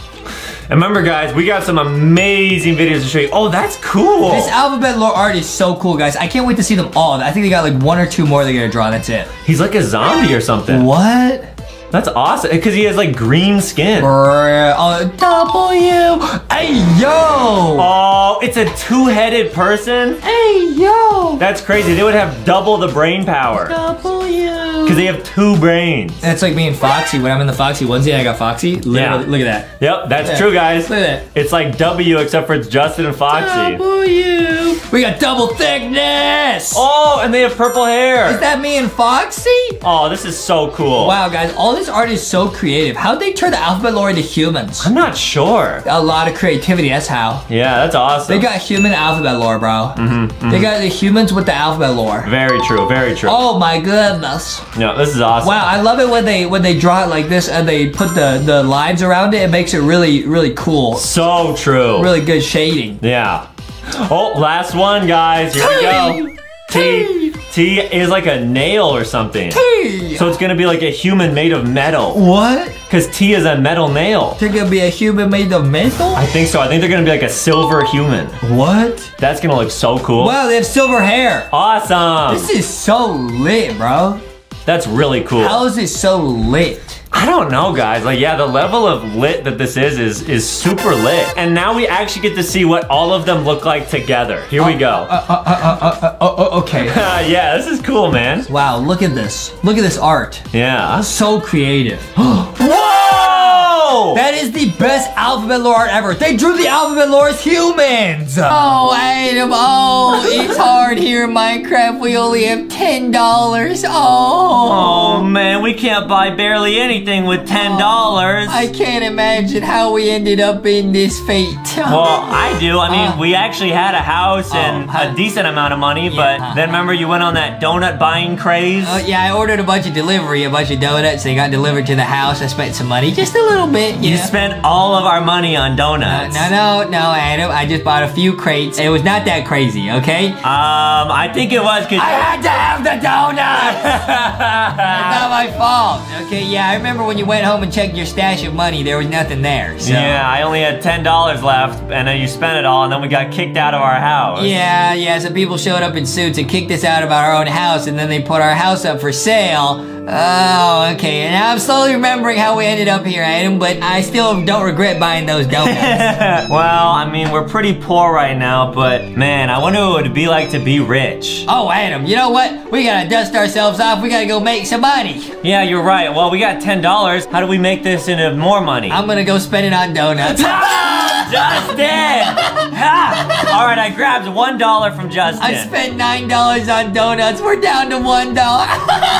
And remember, guys, we got some amazing videos to show you. Oh, that's cool. This alphabet lore art is so cool, guys. I can't wait to see them all. I think they got like one or two more they're gonna draw. That's it. He's like a zombie or something. What? That's awesome. Because he has like green skin. Oh, W. Hey yo. Oh, it's a two-headed person? Hey yo. That's crazy. They would have double the brain power. W. Because they have two brains. That's like me and Foxy. When I'm in the Foxy onesie, I got Foxy. Literally, Yeah. Look at that. Yep, that's true, guys. Look at It's like W except for it's Justin and Foxy. W. We got double thickness. Oh, and they have purple hair. Is that me and Foxy? Oh, this is so cool. Wow, guys, all this art is so creative. How'd they turn the alphabet lore into humans? I'm not sure. A lot of creativity, that's how. Yeah, that's awesome. They got human alphabet lore, bro. Mhm, They got the humans with the alphabet lore. Very true, very true. Oh my goodness. Yeah, this is awesome. Wow, I love it when they when they draw it like this and they put the, the lines around it. It makes it really, really cool. So true. Really good shading. Yeah. Oh, last one, guys. Here we go. T. T is like a nail or something. T. So it's gonna be like a human made of metal. What? Because T is a metal nail. They're gonna be a human made of metal? I think so. I think they're gonna be like a silver human. What? That's gonna look so cool. Wow, they have silver hair. Awesome. This is so lit, bro. That's really cool. How is it so lit? I don't know, guys. Like, yeah, the level of lit that this is is is super lit. And now we actually get to see what all of them look like together. Here we go. Uh, uh, uh, uh, uh, uh, okay. [LAUGHS] yeah, this is cool, man. Wow, look at this. Look at this art. Yeah. So creative. [GASPS] That is the best alphabet lore art ever. They drew the alphabet lore as humans. Oh, Adam, oh, it's hard here in Minecraft. We only have $10. Oh. Oh man, we can't buy barely anything with ten dollars. I can't imagine how we ended up in this fate. [LAUGHS] Well, I do. I mean, Uh, we actually had a house and a decent amount of money, but then remember you went on that donut buying craze? Oh, yeah, I ordered a bunch of delivery, a bunch of donuts. They got delivered to the house. I spent some money, just a little bit. You know. spent all of our money on Uh, donuts. no, no, no, Adam. I just bought a few crates. It was not that crazy, okay? Um, I think it was because I had to have the donuts. [LAUGHS] it's not my fault. Okay, yeah, I remember when you went home and checked your stash of money, there was nothing there. So. Yeah, I only had ten dollars left, and then you spent it all, and then we got kicked out of our house. Yeah, yeah, some people showed up in suits and kicked us out of our own house, and then they put our house up for sale. Oh, okay. And now I'm slowly remembering how we ended up here, Adam, but I still don't regret buying those donuts. [LAUGHS] well, I mean, we're pretty poor right now, but man, I wonder what it would be like to be rich. oh, Adam, you know what? We gotta dust ourselves off. We gotta go make some money. Yeah, you're right. Well, we got ten dollars. How do we make this into more money? I'm gonna go spend it on donuts. [LAUGHS] Justin! [LAUGHS] Ha! All right, I grabbed one dollar from Justin. I spent nine dollars on donuts. We're down to one dollar. [LAUGHS]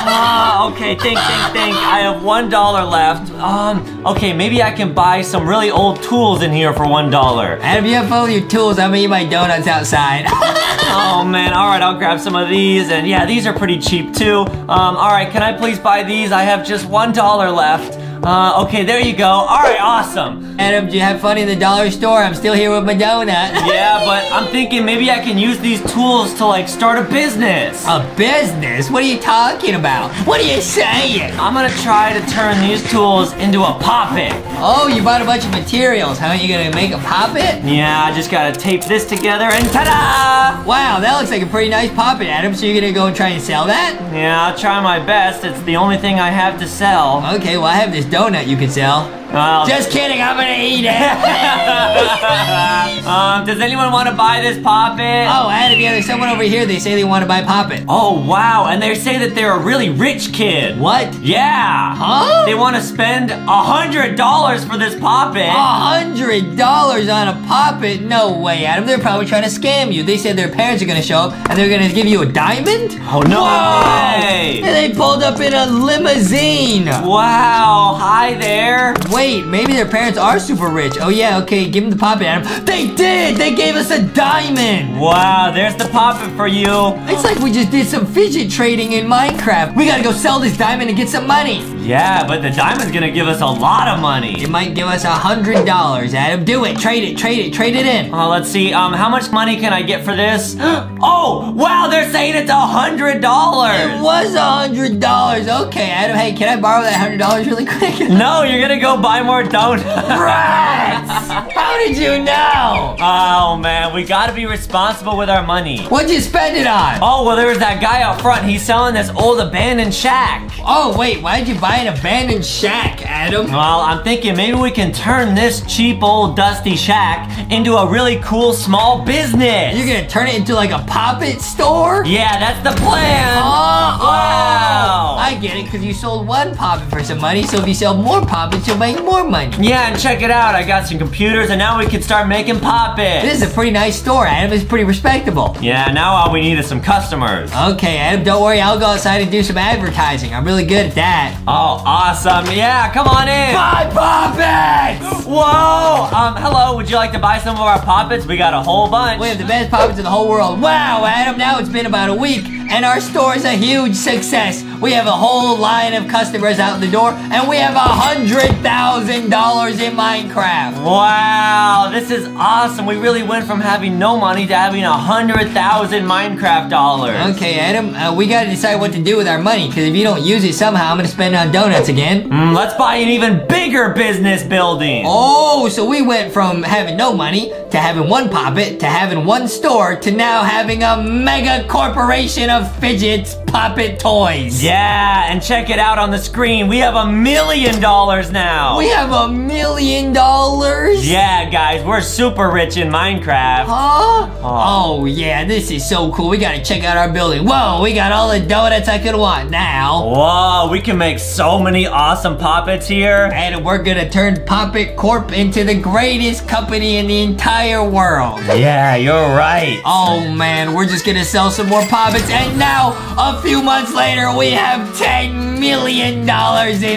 Ah, okay, think, think, think. I have one dollar left. Um, okay, maybe I can buy some really old tools in here for one dollar. Adam, you have all your tools. I'm gonna eat my donuts outside. oh man, all right, I'll grab some of these, and yeah, these are pretty cheap too. Um, all right, can I please buy these? I have just one dollar left. Uh, okay, there you go. All right, awesome. Adam, did you have fun in the dollar store? I'm still here with my donut. [LAUGHS] Yeah, but I'm thinking maybe I can use these tools to like start a business. A business? What are you talking about? What are you saying? I'm gonna try to turn these tools into a poppet. Oh, you bought a bunch of materials, huh? You gonna make a poppet? Yeah, I just gotta tape this together and ta-da! Wow, that looks like a pretty nice poppet, Adam. So you're gonna go and try and sell that? Yeah, I'll try my best. It's the only thing I have to sell. Okay, well I have this donut you could sell. Well, Just kidding, I'm gonna eat it. [LAUGHS] um, does anyone want to buy this poppet? oh, Adam, yeah, there's someone over here. They say they want to buy poppet. Oh, wow, and they say that they're a really rich kid. What? Yeah. Huh? They want to spend a hundred dollars for this poppet. A hundred dollars on a poppet? No way, Adam. They're probably trying to scam you. They said their parents are gonna show up and they're gonna give you a diamond? Oh, no Whoa! way. And they pulled up in a limousine. Wow, hi there. Wait, maybe their parents are super rich. Oh yeah, okay, give them the poppet, Adam. They did! They gave us a diamond! Wow, there's the poppet for you. It's like we just did some fidget trading in Minecraft. We gotta go sell this diamond and get some money. Yeah, but the diamond's gonna give us a lot of money. It might give us a hundred dollars, Adam. Do it, trade it, trade it, trade it in. Uh, let's see, um, how much money can I get for this? [GASPS] oh, wow, they're saying it's a hundred dollars. It was a hundred dollars. Okay, Adam. Hey, can I borrow that hundred dollars really quick? [LAUGHS] No, you're gonna go buy more donuts. Rats! How did you know? Oh man, we gotta be responsible with our money. What'd you spend it on? Oh, well, there was that guy out front. He's selling this old abandoned shack. Oh wait, why did you buy an abandoned shack, Adam? Well, I'm thinking maybe we can turn this cheap old dusty shack into a really cool small business. You're gonna turn it into like a poppet store? Yeah, that's the plan. Oh, Wow. I get it, because you sold one poppet for some money, so if you sell more poppets, you'll make more money. Yeah, and check it out. I got some computers, and now we can start making poppets. This is a pretty nice store, Adam. It's pretty respectable. Yeah, now all we need is some customers. Okay, Adam, don't worry. I'll go outside and do some advertising. I'm really good at that. Oh, awesome. Yeah, come on in. Buy poppets! Whoa! Um, hello, would you like to buy some of our poppets? We got a whole bunch. We have the best poppets in the whole world. Wow, Adam, now it's been about a week, and our store is a huge success. We have a whole line of customers out the door, and we have a hundred thousand dollars in Minecraft. Wow, this is awesome. We really went from having no money to having a hundred thousand Minecraft dollars. Okay, Adam, uh, we gotta decide what to do with our money, because if you don't use it somehow, I'm gonna spend it on donuts again. Mm, let's buy an even bigger business building. Oh, so we went from having no money to having one poppet to having one store to now having a mega corporation of fidgets. Poppet toys. Yeah, and check it out on the screen. We have a million dollars now. We have a million dollars? Yeah, guys, we're super rich in Minecraft. Huh? Oh. yeah, this is so cool. We gotta check out our building. Whoa, we got all the donuts I could want now. Whoa, we can make so many awesome poppets here. And we're gonna turn Poppet Corp into the greatest company in the entire world. Yeah, you're right. Oh man, we're just gonna sell some more poppets, and now, a few months later, we have $10 million in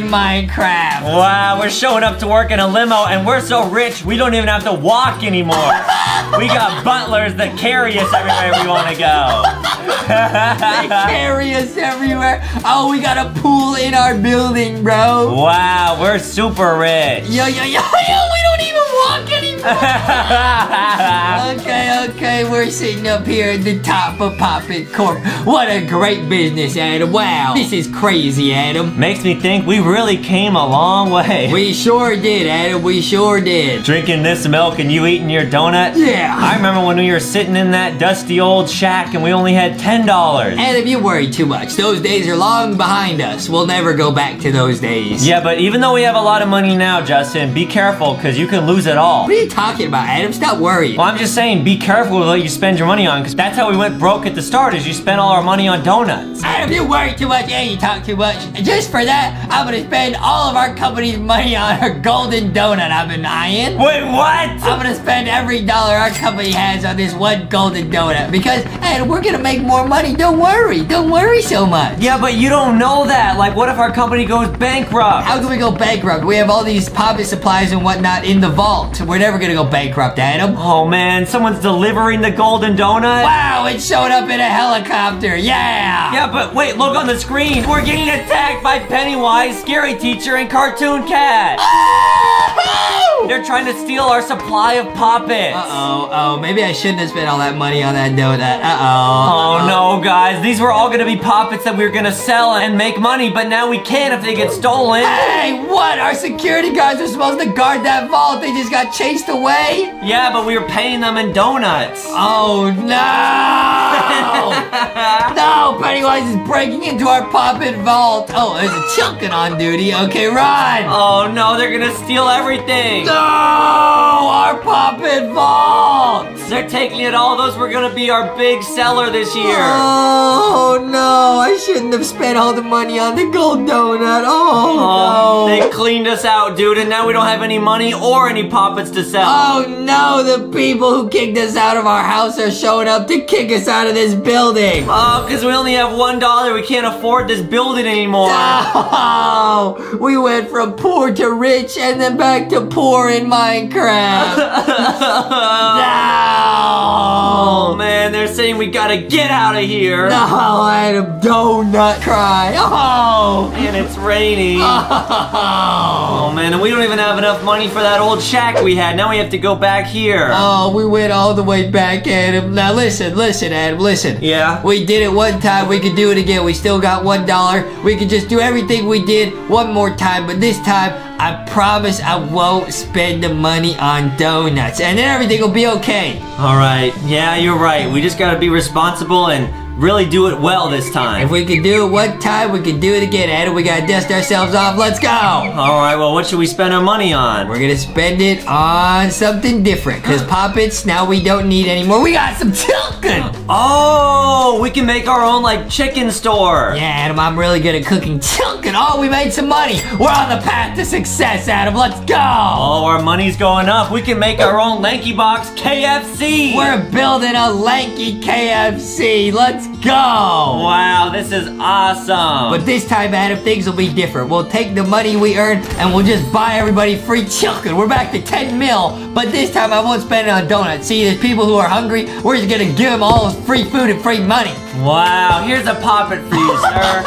Minecraft. Wow, we're showing up to work in a limo, and we're so rich, we don't even have to walk anymore. we got butlers that carry us everywhere we want to go. [LAUGHS] they carry us everywhere. Oh, we got a pool in our building, bro. Wow, we're super rich. Yo, yo, yo, [LAUGHS] yo, we don't even walk anymore. okay, okay, we're sitting up here at the top of Poppet Corp. What a great business, Adam. Wow, this is crazy, Adam. Makes me think we really came a long way. We sure did, Adam. We sure did. Drinking this milk and you eating your donut? Yeah. I remember when we were sitting in that dusty old shack and we only had $10. Adam, you worry too much. Those days are long behind us. We'll never go back to those days. Yeah, but even though we have a lot of money now, Justin, be careful because you can lose it all. What are you talking about, Adam? Stop worrying. Well, I'm just saying, be careful with what you spend your money on because that's how we went broke at the start is you spent all our money on donuts. Adam, you worry too much and you talk too much. And just for that, I'm gonna spend all of our company's money on a golden donut I've been eyeing. Wait, what? I'm gonna spend every dollar our company has on this one golden donut because, Adam, we're gonna make more money. Don't worry. Don't worry so much. Yeah, but you don't know that. Like, what if our company goes bankrupt? How can we go bankrupt? We have all these poppet supplies and whatnot in the vault. We're never gonna go bankrupt, Adam. Oh man, someone's delivering the golden donut? Wow, it showed up in a helicopter. Yeah. Yeah, but wait, look on the screen. We're getting attacked by Pennywise, Scary Teacher, and Cartoon Cat. Ah! They're trying to steal our supply of poppets. Uh-oh, oh, maybe I shouldn't have spent all that money on that donut. Uh-oh. Oh, no, guys. These were all gonna be poppets that we were gonna sell and make money, but now we can't if they get stolen. Hey, what? Our security guards are supposed to guard that vault. They just got chased away? Yeah, but we were paying them in donuts. Oh, no! [LAUGHS] no, Pennywise is breaking into our poppet vault. Oh, there's a Chilkin on duty. Okay, run! Oh, no, they're gonna steal everything. No! Our poppet vault! They're taking it all. Those were gonna be our big seller this year. Oh, no. I shouldn't have spent all the money on the gold donut. Oh, Oh, no. they cleaned us out, dude, and now we don't have any money or any poppets to sell. Oh no, the people who kicked us out of our house are showing up to kick us out of this building. Oh, because we only have one dollar. We can't afford this building anymore. [LAUGHS] Oh, we went from poor to rich and then back to poor in Minecraft. [LAUGHS] Oh no. man, they're saying we gotta get out of here. No, I had a donut cry. Oh. And it's raining. Oh. Oh man, and we don't even have enough money for that old shack we had. Now we have to go back here. Oh, we went all the way back, Adam. Now listen, listen, Adam, listen. Yeah? We did it one time, we could do it again. We still got one dollar. We could just do everything we did one more time, but this time, I promise I won't spend the money on donuts. And then everything will be okay. All right. Yeah, you're right. We just gotta be responsible and really do it well this time. If we could do it one time, we could do it again, Adam. We gotta dust ourselves off. Let's go. All right. Well, what should we spend our money on? We're gonna spend it on something different. Cause [GASPS] poppets, now we don't need anymore. We got some Tilkin. Oh, we can make our own like chicken store. Yeah, Adam, I'm really good at cooking Tilkin. Oh, we made some money. We're on the path to success, Adam. Let's go. Oh, our money's going up. We can make our own Lanky Box KFC. We're building a lanky KFC. Let's go. Wow, this is awesome. But this time, Adam, things will be different. We'll take the money we earn and we'll just buy everybody free chicken. We're back to 10 mil, but this time I won't spend it on donuts. See, there's people who are hungry. We're just gonna give them all free food and free money. Wow, here's a poppet for you, [LAUGHS] sir.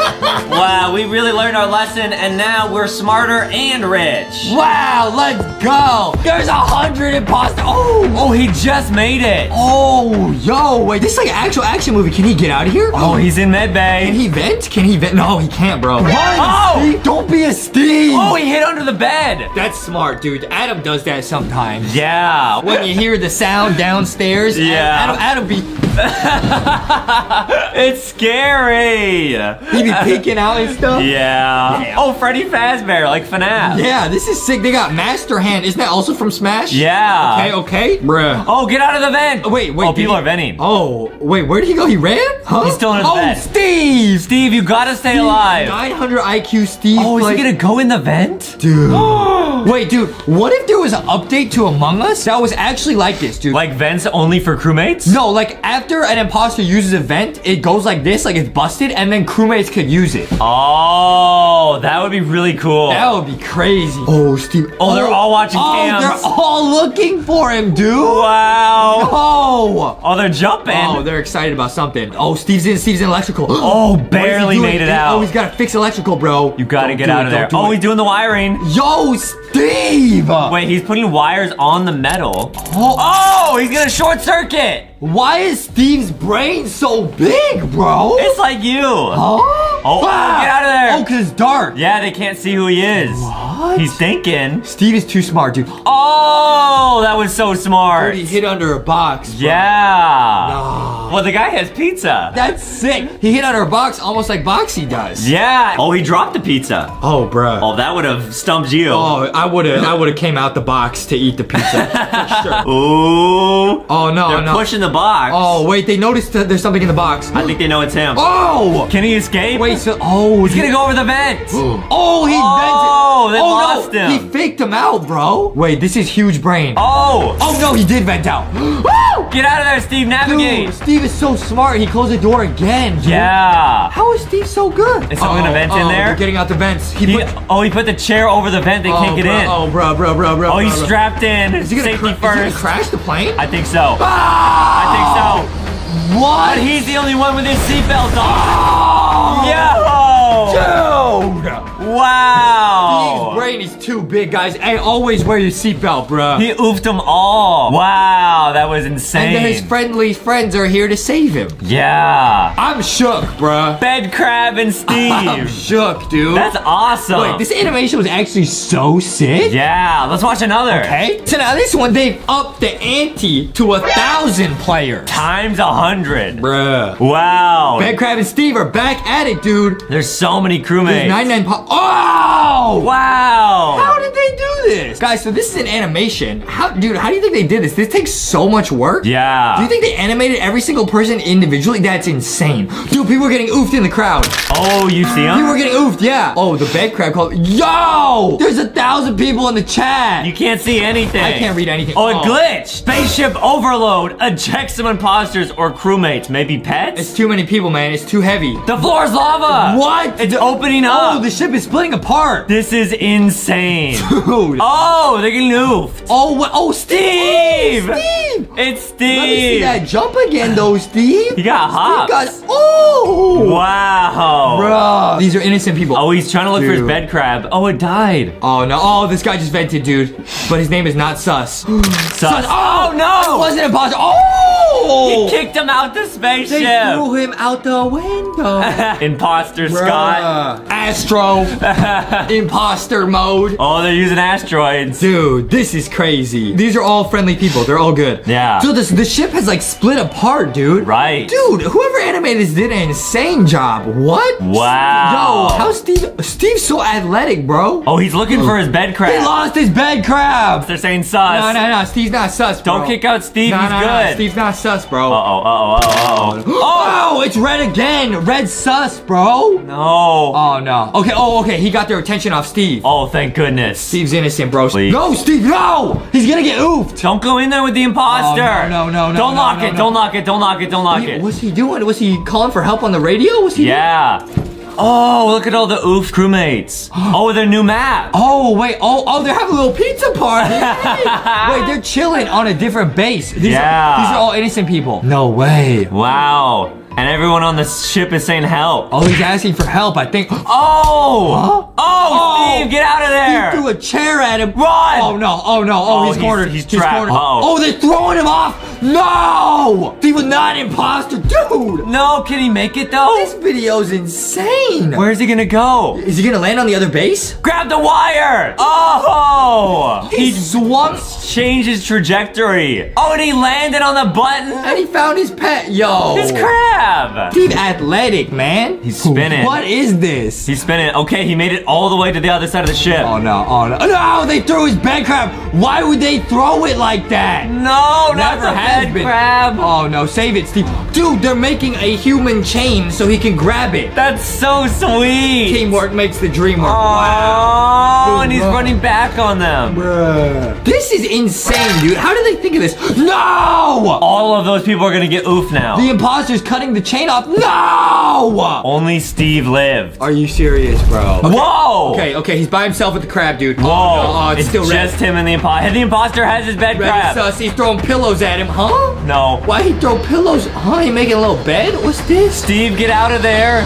wow, we really learned our lesson and now we're smarter and rich. Wow, let's go. There's a hundred imposter. Oh, Oh, he just made it. oh, yo, wait, this is like an actual action movie. Can he get out of here? Oh, he's in med Can he vent? Can he vent? No, he can't, bro. Run, Oh! Steve. Don't be a Steve. Oh, he hid under the bed. That's smart, dude. Adam does that sometimes. Yeah. When you hear the sound downstairs, Yeah. Adam, Adam be [LAUGHS] it's scary. He be peeking out and stuff. Yeah. Oh, Freddy Fazbear, like FNAF. Yeah, this is sick. They got Master Hand. Isn't that also from Smash? Yeah. Okay, okay. Bruh. Oh, get out of the vent. Wait, wait. Oh, people he- are venting. Oh, wait, where did he go? He ran? Huh? He's still in his oh, vent. Steve! Steve, you gotta stay alive. 900 IQ Steve. Oh, is like- he gonna go in the vent? Dude. [GASPS] Wait, dude, what if there was an update to Among Us that was actually like this, dude? Like vents only for crewmates? No, like after an imposter uses a vent, it goes like this, like it's busted, and then crewmates could use it. Oh, that would be really cool. That would be crazy. Oh, Steve. Oh, they're oh, all watching oh, cams. they're all looking for him, dude. Wow. Oh. Oh, they're jumping. Oh, they're excited about something. Oh, Steve's in. Steve's in electrical. [GASPS] Oh, What is he barely made it Oh, out. he's got to fix electrical, bro. You gotta get out it, of there. Oh, it. he's doing the wiring. Yo, Steve. Wait, he's putting wires on the metal. Oh. Oh, he's gonna short circuit. Why is Steve's brain so big, bro? It's like you. Huh? Oh, Ah! get out of there. Oh, cause it's dark. Yeah, they can't see who he is. What? He's thinking. Steve is too smart, dude. Oh, that was so smart. He hid under a box. bro. Yeah. Well, the guy has pizza. That's sick. He hit on a box almost like Boxy does. Yeah. Oh, he dropped the pizza. Oh, bruh. Oh, that would have stumped you. Oh, I would have I would have came out the box to eat the pizza. [LAUGHS] For sure. Ooh. Oh no, They're no. pushing the box. Oh, wait, they noticed that there's something in the box. I think they know it's him. Oh! Can he escape? Wait, so oh, He's gonna go over the vent. [GASPS] Oh, he Oh, vented. they oh, lost no. him. He faked him out, bro. Wait, this is huge brain. Oh. Oh no, he did vent out. Woo! [GASPS] Get out of there, Steve. Navigate. Dude, Steve is so smart. He closed the door again. dude. Yeah. How is Steve so good? Is someone gonna vent in oh, there? They're getting out the vents. He, He, put. oh, he put the chair over the vent. They oh, can't get bro, in. Oh, bro, bro, bro, bro. Oh, he's bro. strapped in. Is he gonna Safety cra- is he gonna first. crash the plane? I think so. Ah! I think so. What? But he's the only one with his seatbelt Oh! on. Yo! Dude! Wow! Brain is too big, guys. Hey, always wear your seatbelt, bro. He oofed them all. Wow, that was insane. and then his friendly friends are here to save him. yeah. I'm shook, bruh. Bed Crab and [LAUGHS] Steve. I'm shook, dude. That's awesome. Wait, this animation was actually so sick. Yeah, let's watch another. Okay. So now this one, they've upped the ante to a thousand players. Times a hundred. Bruh. Wow. Bad Crab and Steve are back at it, dude. There's so many There's crewmates. 99 po- Oh! Wow. How did they do this? Guys, so this is an animation. How, dude, how do you think they did this? This takes so much work. Yeah. Do you think they animated every single person individually? That's insane. Dude, people are getting oofed in the crowd. Oh, you see him? People were getting oofed, yeah. Oh, the bed crab called. Yo! There's a thousand people in the chat. You can't see anything. I can't read anything. Oh, a Oh. glitch. Spaceship overload. Eject some imposters or crewmates. Maybe pets? It's too many people, man. It's too heavy. the floor's lava. What? It's opening oh, up. Oh, the ship is splitting apart. This is insane. [LAUGHS] Dude. oh, they're getting oofed. Oh, what? Oh, Steve! Steve! Oh, Steve! It's Let me see Steve. that jump again, though, Steve. He got hopped. Steve got. Oh! Wow. Bruh. These are innocent people. Oh, he's trying to look for his bed crab. Oh, it died. Oh no! Oh, this guy just vented, dude. But his name is not Sus. [GASPS] Sus. Oh, oh, no. It wasn't impossible. Oh! He kicked him out the spaceship. They spaceship. threw him out the window. [LAUGHS] Imposter Scott. Astro. [LAUGHS] Imposter mode. Oh, they're using asteroids. Dude, this is crazy. These are all friendly people. They're all good. Yeah. So this the ship has like split apart, dude. Right. Dude, whoever animated this did an insane job. What? Wow. Yo, how Steve? Steve's so athletic, bro. Oh, he's looking for his bed He crab. lost his bed crab. They're saying sus. No, no, no. Steve's not sus, bro. Don't kick out Steve. No, he's no, good. no. Steve's not sus, bro. Uh oh, uh oh, uh oh, uh oh. [GASPS] Oh, it's red again. Red sus, bro. No. Oh no. Okay. Oh, okay. He got their attention off Steve. Oh, Oh, thank goodness. Steve's innocent, bro. Please. No, Steve. No. He's gonna get oofed. Don't go in there with the imposter. Oh, no, no, no, no, Don't no, lock no, it. no. Don't lock it. Don't lock it. Don't lock Wait, it. What's he doing? Was he calling for help on the radio? Was he? Yeah. Oh, look at all the oof crewmates. [GASPS] Oh, their new map. Oh wait. Oh, oh, they're having a little pizza party. [LAUGHS] wait, they're chilling on a different base. These Yeah. Are, these are all innocent people. No way. Wow. And everyone on the ship is saying help. Oh, he's asking for help. I think. [GASPS] Oh! Huh? Oh, oh! Steve, get out of there! He threw a chair at him. Run! Oh no! Oh no! Oh, Oh, he's he's- cornered. he's trapped. cornered. Uh-oh. Oh, they're throwing him off No! He was not an imposter, dude! No, can he make it though? This video's insane! Where's he gonna go? Is he gonna land on the other base? Grab the wire! Oh! He swung changed his trajectory. Oh, and he landed on the button. and he found his pet. Yo! His crab. Steve athletic, man. He's spinning. What is this? He's spinning. Okay, he made it all the way to the other side of the ship. Oh no, oh no. No, they threw his bed crab. Why would they throw it like that? No, not Never the has bed been. crab. Oh no, save it, Steve. Dude, they're making a human chain so he can grab it. That's so sweet. Teamwork makes the dream work. Oh, and he's running back on them. Bruh. This is insane, dude. How did they think of this? No! All of those people are gonna get oof now. The imposter's cutting the chain off. No! Only Steve lived. Are you serious, bro? Okay. Whoa! Okay, okay, he's by himself with the crab, dude. Whoa! Oh, no, oh, it's, it's still red. just him and the imposter. The imposter has his bed Red crab. sus. He's throwing pillows at him, huh? No. Why he throw pillows? Huh? He making a little bed? What's this? Steve, get out of there.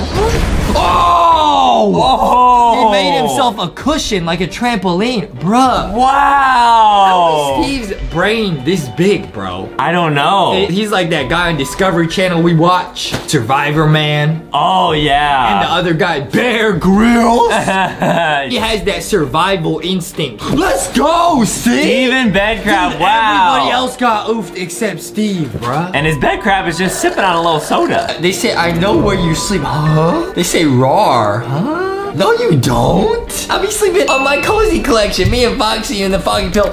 Oh! Oh! He made himself a cushion like a trampoline, bruh. Wow! Steve's brain this big, bro. I don't know. He's like that guy on Discovery Channel we watch, Survivor Man, oh yeah. and the other guy, Bear Grylls. [LAUGHS] he has that survival instinct. Let's go, Steve. Steve and bed crab. Dude, wow. Everybody else got oofed except Steve, bruh. And his bed crab is just sipping on a little soda. They say, I know where you sleep, huh? They say, roar, huh? No, you don't. I'll be sleeping on my cozy collection. Me and Foxy and the Foggy Pill.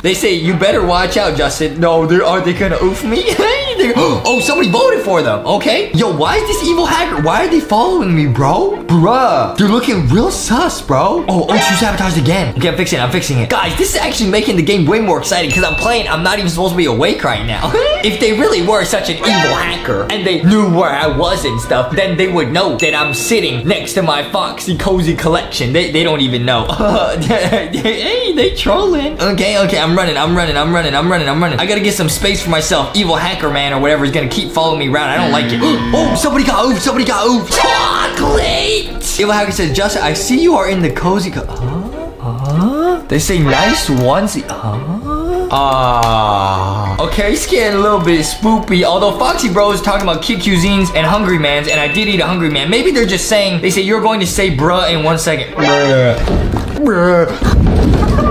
[GASPS] they say, you better watch out, Justin. No, they're, are they gonna oof me? [LAUGHS] [GASPS] Oh, somebody voted for them, okay? Yo, why is this evil hacker? Why are they following me, bro? Bruh, they're looking real sus, bro. Oh, oh, you sabotaged again. Okay, I'm fixing it, I'm fixing it. Guys, this is actually making the game way more exciting because I'm playing, I'm not even supposed to be awake right now. [LAUGHS] if they really were such an evil hacker and they knew where I was and stuff, then they would know that I'm sitting next to my Foxy Cozy collection. They, they don't even know. [LAUGHS] hey, they trolling. Okay, okay, I'm running, I'm running, I'm running, I'm running, I'm running. I gotta get some space for myself. Evil hacker man or whatever is gonna keep following me around. I don't like it. [GASPS] oh, somebody got oof, somebody got oof. Chocolate! Evil hacker says, Justin, I see you are in the cozy co- Huh? Huh? They say nice onesie. Huh? Ah. okay, it's getting a little bit spoopy. Although Foxy Bro is talking about kid cuisines and Hungry Man's, and I did eat a Hungry Man. Maybe they're just saying, they say you're going to say bruh in one second. Bruh. Bruh. [LAUGHS]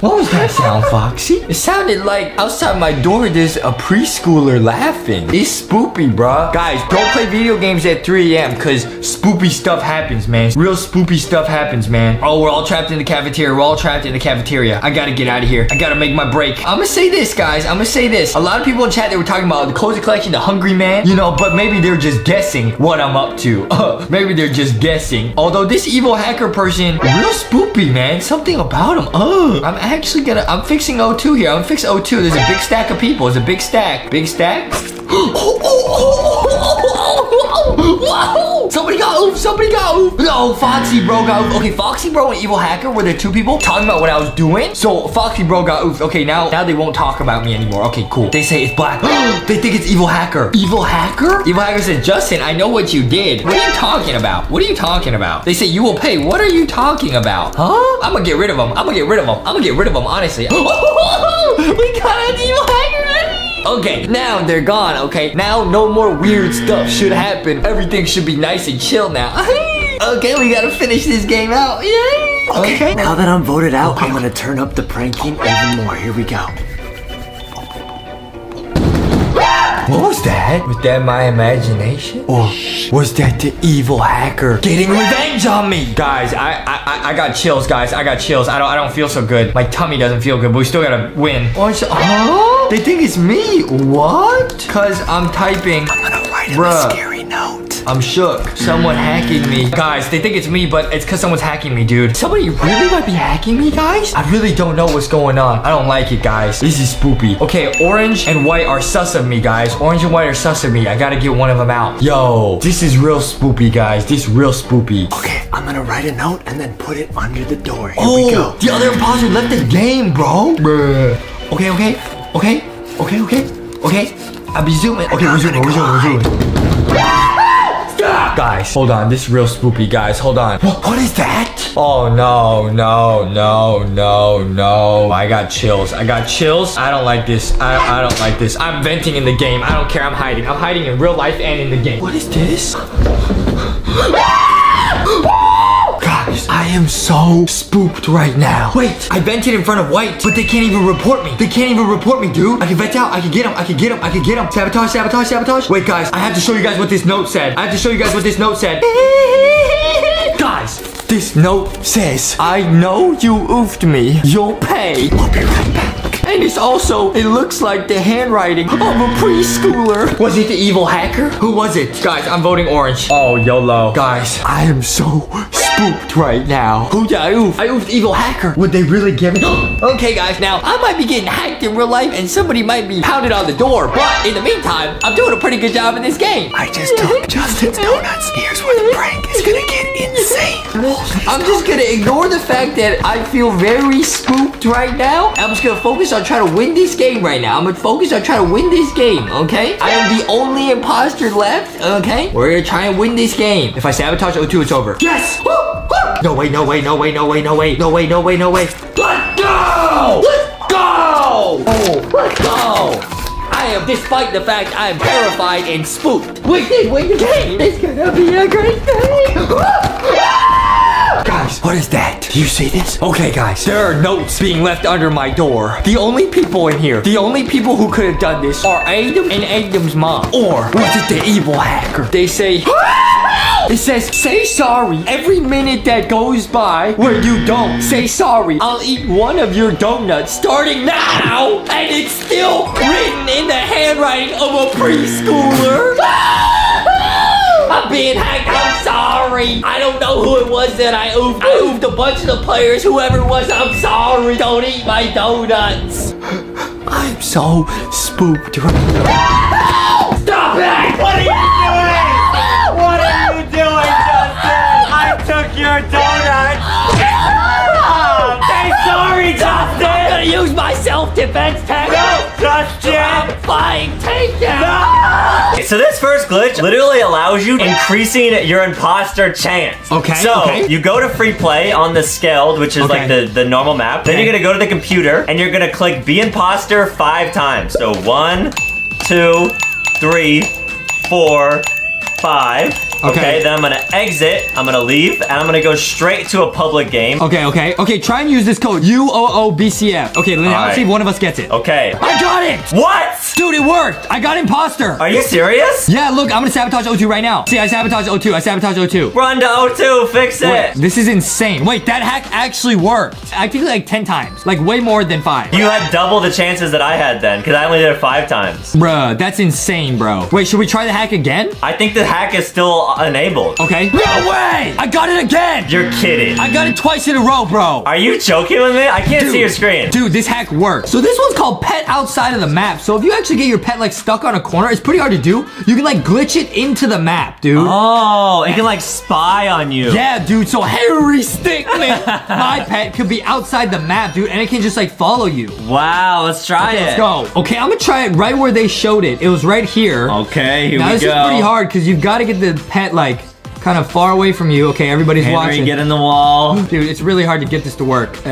What was that sound, Foxy? It sounded like outside my door there's a preschooler laughing. It's spoopy, bruh. Guys, don't play video games at 3 a.m. because spoopy stuff happens, man. Real spoopy stuff happens, man. Oh, we're all trapped in the cafeteria. We're all trapped in the cafeteria. I gotta get out of here. I gotta make my break. I'm gonna say this, guys. I'm gonna say this. A lot of people in chat, they were talking about the Cozy Collection, the Hungry Man, you know, but maybe they're just guessing what I'm up to. [LAUGHS] maybe they're just guessing. Although this evil hacker person, real spoopy, man. Something about him. Oh, I'm actually gonna, I'm fixing O2 here. I'm fixing O2. There's a big stack of people. There's a big stack. Big stack. Whoa! Somebody got oof, somebody got oof. No, Foxy Bro got oof. Okay, Foxy Bro and Evil Hacker were there two people talking about what I was doing. So Foxy Bro got oof. Okay, now now they won't talk about me anymore. Okay, cool. They say it's black. [GASPS] they think it's Evil Hacker. Evil Hacker? Evil Hacker said, Justin, I know what you did. What are you talking about? What are you talking about? They say you will pay. What are you talking about? Huh? I'm gonna get rid of them. I'm gonna get rid of them. I'm gonna get rid of them, honestly. [GASPS] we got an Evil Hacker. Okay, now they're gone, okay? Now no more weird stuff should happen. Everything should be nice and chill now. [LAUGHS] okay, we gotta finish this game out. Yay! Okay. Now that I'm voted out, I'm gonna turn up the pranking even more. Here we go. What was that? Was that my imagination? Or was that the evil hacker getting revenge on me? Guys, I I, I- I got chills, guys. I got chills. I don't I don't feel so good. My tummy doesn't feel good, but we still gotta win. Orange, huh? They think it's me. What? Cause I'm typing. I'm gonna write him a scary note. I'm shook. Someone hacking me. Guys, they think it's me, but it's cause someone's hacking me, dude. Somebody really might be hacking me, guys? I really don't know what's going on. I don't like it, guys. This is spoopy. Okay, orange and white are sus of me, guys. Orange and white are sus of me. I gotta get one of them out. Yo, this is real spoopy, guys. This is real spoopy. Okay, I'm gonna write a note and then put it under the door. Here oh, we go. the other imposter left the game, bro. Bruh. Okay, okay, okay, okay, okay, okay. I'll be zooming. Okay, we're zooming, we're zooming, we're zooming. Guys, hold on. This is real spoopy, guys. Hold on. What, what is that? Oh no, no, no, no, no. I got chills. I got chills. I don't like this. I, I don't like this. I'm venting in the game. I don't care. I'm hiding. I'm hiding in real life and in the game. What is this? [LAUGHS] I am so spooked right now. Wait, I vented in front of White, but they can't even report me. They can't even report me, dude. I can vent out. I can get him. I can get him. I can get him. Sabotage, sabotage, sabotage. Wait, guys, I have to show you guys what this note said. I have to show you guys what this note said. [LAUGHS] guys, this note says, I know you oofed me. You'll pay. I'll be right back. And it's also, it looks like the handwriting of a preschooler. Was it the evil hacker? Who was it? Guys, I'm voting orange. Oh, YOLO. Guys, I am so spooked right now. Who did I oof? I oofed evil hacker. Would they really give me? [GASPS] okay, guys, now, I might be getting hacked in real life and somebody might be pounded on the door. But in the meantime, I'm doing a pretty good job in this game. I just took [LAUGHS] Justin's donuts. Here's where the prank is gonna get insane. [LAUGHS] I'm just gonna ignore the fact that I feel very spooked right now. I'm just gonna focus on trying to win this game right now. I'm gonna focus on trying to win this game, okay? I am the only imposter left, okay? We're gonna try and win this game. If I sabotage O2, it's over. Yes! Woo! No way, no way, no way, no way, no way, no way, no way, no way. Let's go! Let's go! Oh, let's go! I am, despite the fact I am terrified and spooked. We did win the game. It's gonna be a great day. Guys, what is that? Do you see this? Okay, guys, there are notes being left under my door. The only people in here, the only people who could have done this are Adam and Adam's mom. Or was it the evil hacker? They say, it says, say sorry every minute that goes by where you don't say sorry. I'll eat one of your donuts starting now. And it's still written in the handwriting of a preschooler. [LAUGHS] I'm being hacked. I'm sorry. I don't know who it was that I oofed. I oofed a bunch of the players. Whoever it was, I'm sorry. Don't eat my donuts. I'm so spooked right [LAUGHS] now. Use my self-defense tactic. No, Justin. I'm fine. Take them. So this first glitch literally allows you increasing your imposter chance. Okay, So okay. you go to free play on the Skeld, which is Okay. like the, the normal map. Then you're gonna go to the computer and you're gonna click be imposter five times. So one, two, three, four, five. Okay. Then I'm gonna exit. I'm gonna leave, and I'm gonna go straight to a public game. Okay, okay, okay. Try and use this code UOOBCF. Okay, now let's see if one of us gets it. Okay. I got it! What? Dude, it worked! I got imposter! Are you serious? Yeah, look, I'm gonna sabotage O2 right now. See, I sabotage O2, I sabotage O2. Run to O2, fix it. Wait, this is insane. Wait, that hack actually worked. I think like 10 times. Like way more than five. You had double the chances that I had then, because I only did it five times. Bruh, that's insane, bro. Wait, should we try the hack again? I think the hack is still enabled. Okay. No way! I got it again! You're kidding. I got it twice in a row, bro. Are you joking with me? I can't see your screen. Dude, this hack works. So this one's called pet outside of the map. So if you actually get your pet like stuck on a corner, it's pretty hard to do. You can like glitch it into the map, dude. Oh, it can like spy on you. Yeah, dude. So Harry Stickman, [LAUGHS] my pet, could be outside the map, dude, and it can just like follow you. Wow, let's try Okay, it. let's go. Okay, I'm gonna try it right where they showed it. It was right here. Okay, here now we this go. is pretty hard because you've got to get the pet like kind of far away from you. Okay, everybody's Henry, watching. get in the wall. Dude, it's really hard to get this to work. Eh,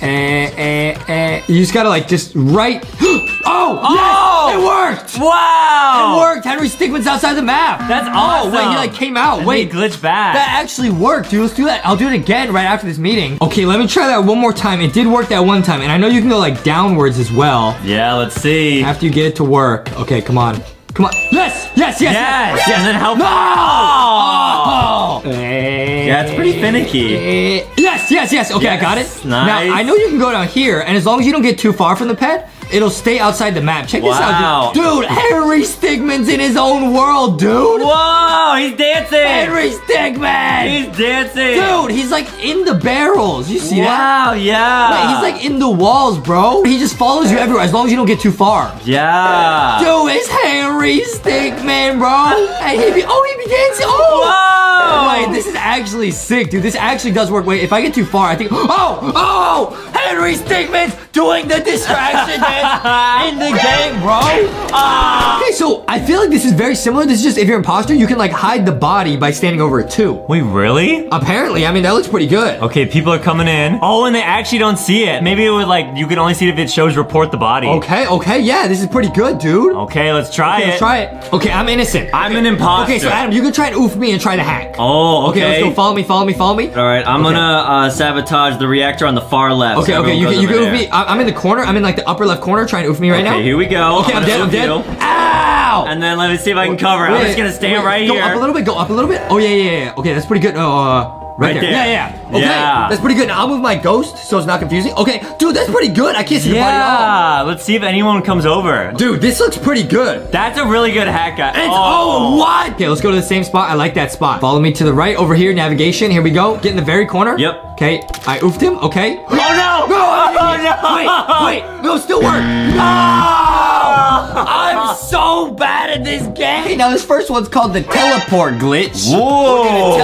eh, eh, eh. You just gotta like just right. [GASPS] oh, yes, it worked. Wow! It worked. Henry Stickman's outside the map. That's Oh, wait, he like came out. And Wait, he glitched back. That actually worked, dude. Let's do that. I'll do it again right after this meeting. Okay, let me try that one more time. It did work that one time, and I know you can go like downwards as well Yeah, let's see. after you get it to work. Okay, come on. Come on. Yes! Yes, yes, yes! Yes, yes. and then how- No! Oh! Oh! Yeah, it's pretty finicky. Yes, yes, yes. Okay, I got it. Nice. Now, I know you can go down here, and as long as you don't get too far from the pet, it'll stay outside the map. Check this out, dude. Dude, Henry Stickman's in his own world, dude. Whoa, he's dancing. Henry Stickman! He's dancing. Dude, he's like in the barrels. You see that? Wow, yeah. Wait, he's like in the walls, bro. He just follows you everywhere as long as you don't get too far. Yeah. Dude, it's Henry Stickman, bro. And he be, oh, he be dancing. Oh. Whoa. Wait, this is actually sick, dude. This actually does work. Wait, if I get too far, I think, oh, oh, Henry Stickman's doing the distraction dance. [LAUGHS] in the game, bro. Ah. Okay, so I feel like this is very similar. This is just if you're imposter, you can like hide the body by standing over it too. Wait, really? Apparently, I mean that looks pretty good. Okay, people are coming in. Oh, and they actually don't see it. Maybe it would like you can only see it if it shows report the body. Okay, okay, yeah, this is pretty good, dude. Okay, let's try Okay, it. let's try it. Okay, I'm innocent. I'm Okay. an imposter. Okay, so Adam, you can try and oof me and try to hack. Oh, okay. Okay, let's go. Follow me, follow me, follow me. All right, I'm Okay. gonna uh, sabotage the reactor on the far left. Okay, so okay, you can, you can over oof me. I'm in the corner. I'm in like the upper left corner trying to oof me right now. Okay, here we go. Okay, I'm gonna dead, I'm dead. you. Ow! And then let me see if I can cover. I'm just gonna stand wait, right go here. up a little bit, go up a little bit. Oh, yeah, yeah, yeah. Okay, that's pretty good. Uh, right, Right there. there. Yeah, yeah. Okay, Yeah. that's pretty good. Now I'll move my ghost so it's not confusing. Okay, dude, that's pretty good. I can't see your body at Yeah, let's see if anyone comes over. Dude, this looks pretty good. That's a really good hack, guy. It's, oh, oh. what? Okay, let's go to the same spot. I like that spot. Follow me to the right over here. Navigation. Here we go. Get in the very corner. Yep. Okay, I oofed him. Okay. [GASPS] Oh no! [GASPS] No! Oh no! Wait, wait. No, still work. [LAUGHS] No! [LAUGHS] I'm so bad at this game. Okay, now this first one's called the teleport glitch. Whoa! We're gonna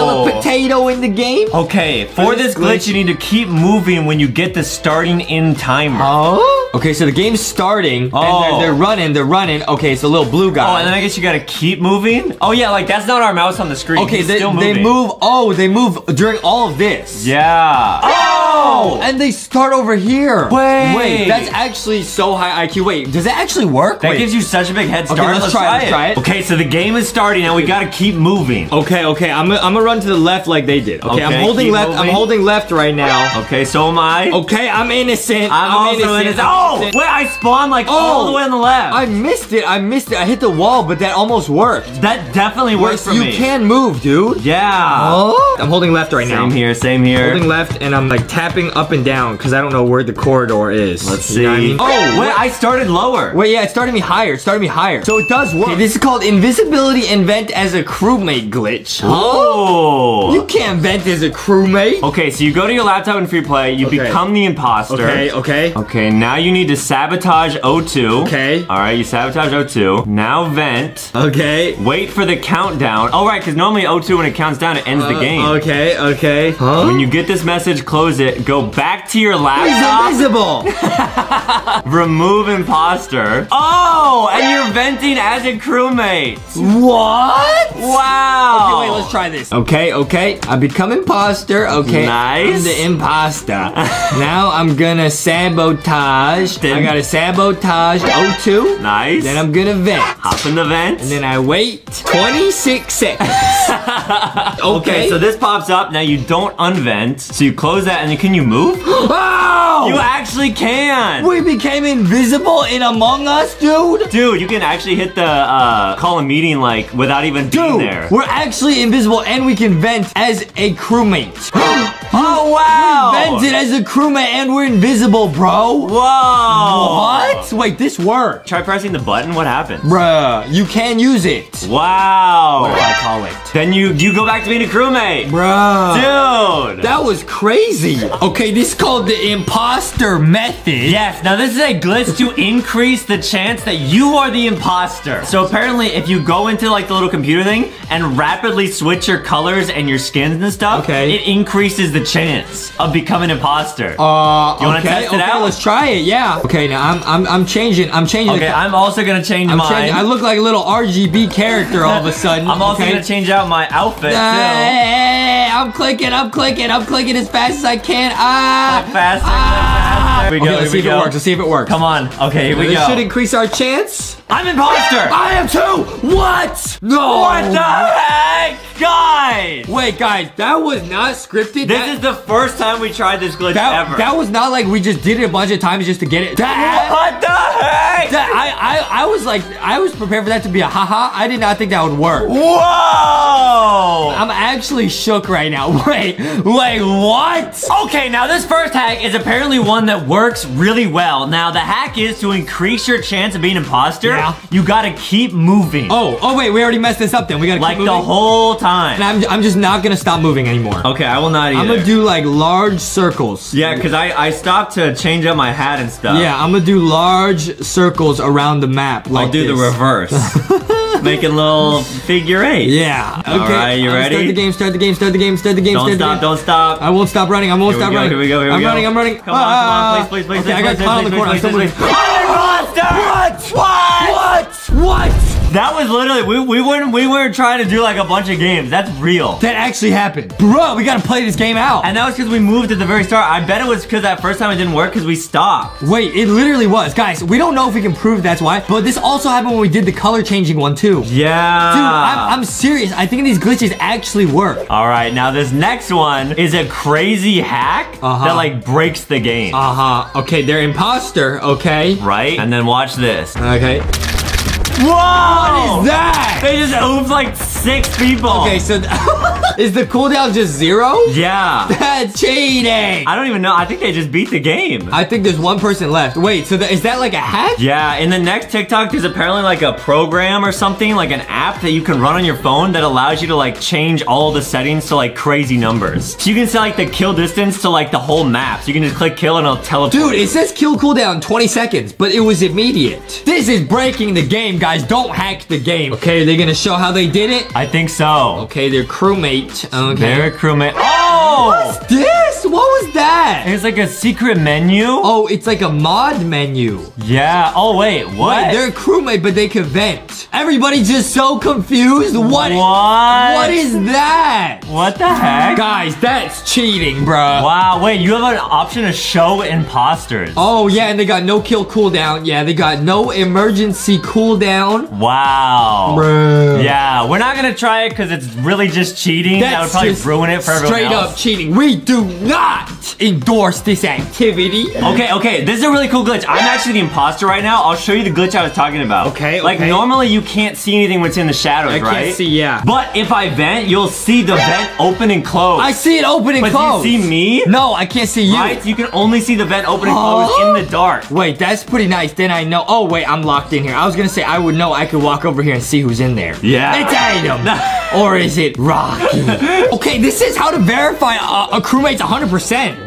in the game. Okay, for this glitch, you need to keep moving when you get the starting in timer. Oh? Okay, so the game's starting, Oh. and they're, oh. they're running, they're running. Okay, it's a little blue guy. Oh, and then I guess you gotta keep moving? Oh yeah, like that's not our mouse on the screen. Okay, they, still they move. Oh, they move during all of this. Yeah. Oh! oh, and they start over here. Wait. wait, that's actually so high IQ. Wait, does it actually work? That Wait. gives you such a big head Okay, start. let's try it, let's try it. Okay, so the game is starting and we gotta keep moving. Okay, okay, I'm gonna, I'm gonna run to the left like they did. Okay, I'm holding keep left. I'm moving. holding left right now. Okay, so am I. Okay, I'm innocent. I'm, I'm also innocent. Oh, innocent. wait, I spawned like oh, all the way on the left. I missed it. I missed it. I hit the wall, but that almost worked. that definitely Wait, works so for you me. can move, dude. Yeah. Oh, I'm holding left right now. Same here, same here. Holding left, and I'm like tapping up and down because I don't know where the corridor is. Let's You see. know I mean? Oh, wait, I started lower. Wait, yeah, it started me higher. It started me higher. So it does work. Okay, this is called invisibility and vent as a crewmate glitch. Oh. You can't vent as a crewmate. Okay, so you go to your laptop in free play, you Okay. become the imposter. Okay, okay. Okay, now you need to sabotage O2. Okay. All right, you sabotage O2. Now vent. Okay. Wait for the countdown. Oh, right, because normally O2, when it counts down, it ends the Uh, game. Okay, okay. Huh? When you get this message, close it. Go back to your He's laptop. invisible. [LAUGHS] remove imposter. Oh, and you're venting as a crewmate. what? Wow. Okay, wait, let's try this. Okay, okay. I become imposter. Okay. Nice. I'm the imposter. [LAUGHS] now I'm gonna sabotage. Then I gotta sabotage O2. Nice. Then I'm gonna vent. Hop in the vent. And then I wait 26 seconds. [LAUGHS] okay. Okay, so this pops up. Now you don't unvent. So you close that and then can you move? [GASPS] Oh! You actually can! we became invisible in Among Us, dude. Dude, you can actually hit the uh, call a meeting like without even being Dude, there. we're actually invisible and we can vent as a crewmate. [GASPS] [GASPS] oh wow! Vented as a crewmate and we're invisible, bro. Whoa! What? Wait, this worked. Try pressing the button. What happens? Bruh, you can use it. Wow! What do I call it? Then you you go back to being a crewmate. Bruh. Dude! That was crazy. Okay, this is called the imposter method. Yes, now this is a glitch to increase the chance that you are the imposter. So apparently if you go into like the little computer thing and rapidly switch your colors and your skins and stuff, Okay. it increases the chance of becoming an imposter. Uh, You wanna okay, test it okay, out? let's try it. Yeah. Okay, now I'm I'm I'm changing. I'm changing. okay, I'm also gonna change I'm mine. changing. I look like a little RGB character all of a sudden. I'm also okay? gonna change out my outfit too. Hey, I'm clicking, I'm clicking, I'm clicking as fast as I can. Ah! Faster, Ah! Here we go, Okay, let's see if go. it works. Let's see if it works. Come on. Okay, here we this go. should increase our chance. I'm imposter! I am too. What? No. What the heck? Guys! Wait, guys, that was not scripted. This that, is the first time we tried this glitch that, ever. that was not like we just did it a bunch of times just to get it. That, what the heck? that I, I, I was like, I was prepared for that to be a haha. I did not think that would work. Whoa! I'm actually shook right now. [LAUGHS] Wait, wait, what? Okay, now this first hack is apparently one that works really well. Now, the hack is to increase your chance of being imposter. Yeah. You gotta keep moving. Oh, oh wait, we already messed this up. Then we gotta keep moving. like the whole time. And I'm, I'm just not gonna stop moving anymore. Okay, I will not either. I'm gonna do like large circles. Yeah, because I, I stopped to change up my hat and stuff. Yeah, I'm gonna do large circles around the map. Like I'll do the reverse. [LAUGHS] [LAUGHS] making little figure eight. Yeah. Okay. All right, you uh, ready? Start the game, start the game, start the game, start the game, don't stop, game. Don't stop. I won't stop running, I won't stop go, running. Here we go, here we I'm go. I'm running, I'm running. Come on, come on, please, please, please. Ah! Okay, please, I got please, caught on the corner. Please, please, please. Monster! What? What? What? What? That was literally we, we weren't we weren't trying to do like a bunch of games. That's real. That actually happened. Bro, we gotta play this game out. And that was because we moved at the very start. I bet it was because that first time it didn't work because we stopped. Wait, it literally was. Guys, we don't know if we can prove that's why, but this also happened when we did the color changing one too. Yeah. Dude, I'm, I'm serious. I think these glitches actually work. All right, now this next one is a crazy hack Uh-huh. that like breaks the game. Uh-huh. Okay, they're imposter, okay? right? And then watch this. Okay. Whoa! What is that? They just oofed like six people. Okay, so [LAUGHS] is the cooldown just zero? Yeah. [LAUGHS] That's cheating. I don't even know. I think they just beat the game. I think there's one person left. Wait, so th- is that like a hack? Yeah, in the next TikTok, there's apparently like a program or something, like an app that you can run on your phone that allows you to like change all the settings to like crazy numbers. So you can set like the kill distance to like the whole map. So you can just click kill and it'll teleport. Dude, it says kill cooldown 20 seconds, but it was immediate. This is breaking the game, guys. Don't hack the game. Okay, they're they gonna show how they did it? I think so. Okay, their crewmate. Okay. Their crewmate. Oh! What's this? What was that? It's like a secret menu. Oh, it's like a mod menu. Yeah. Oh wait, what? Wait, they're a crewmate, but they can vent. Everybody's just so confused. What? What? What is that? What the heck? Guys, that's cheating, bro. Wow, wait, you have an option to show imposters. Oh, yeah, and they got no kill cooldown. Yeah, they got no emergency cooldown. Wow. Bro. Yeah, we're not gonna try it because it's really just cheating. that would probably ruin it for everyone Straight else. up cheating. We do not endorse this activity. Okay, okay, this is a really cool glitch. I'm actually the imposter right now. I'll show you the glitch I was talking about. Okay, Like normally you can't see anything what's in the shadows, I can't see, yeah. But if I vent, you'll see the vent open and close. I see it open and but close. do you see me? No, I can't see you. Right? You can only see the vent open and close in the dark. Wait, that's pretty nice. Then I know. Oh, wait, I'm locked in here. I was gonna say I would know I could walk over here and see who's in there. Yeah. It's Adam. [LAUGHS] or is it Rocky? [LAUGHS] okay, this is how to verify a, a crewmate's 100%.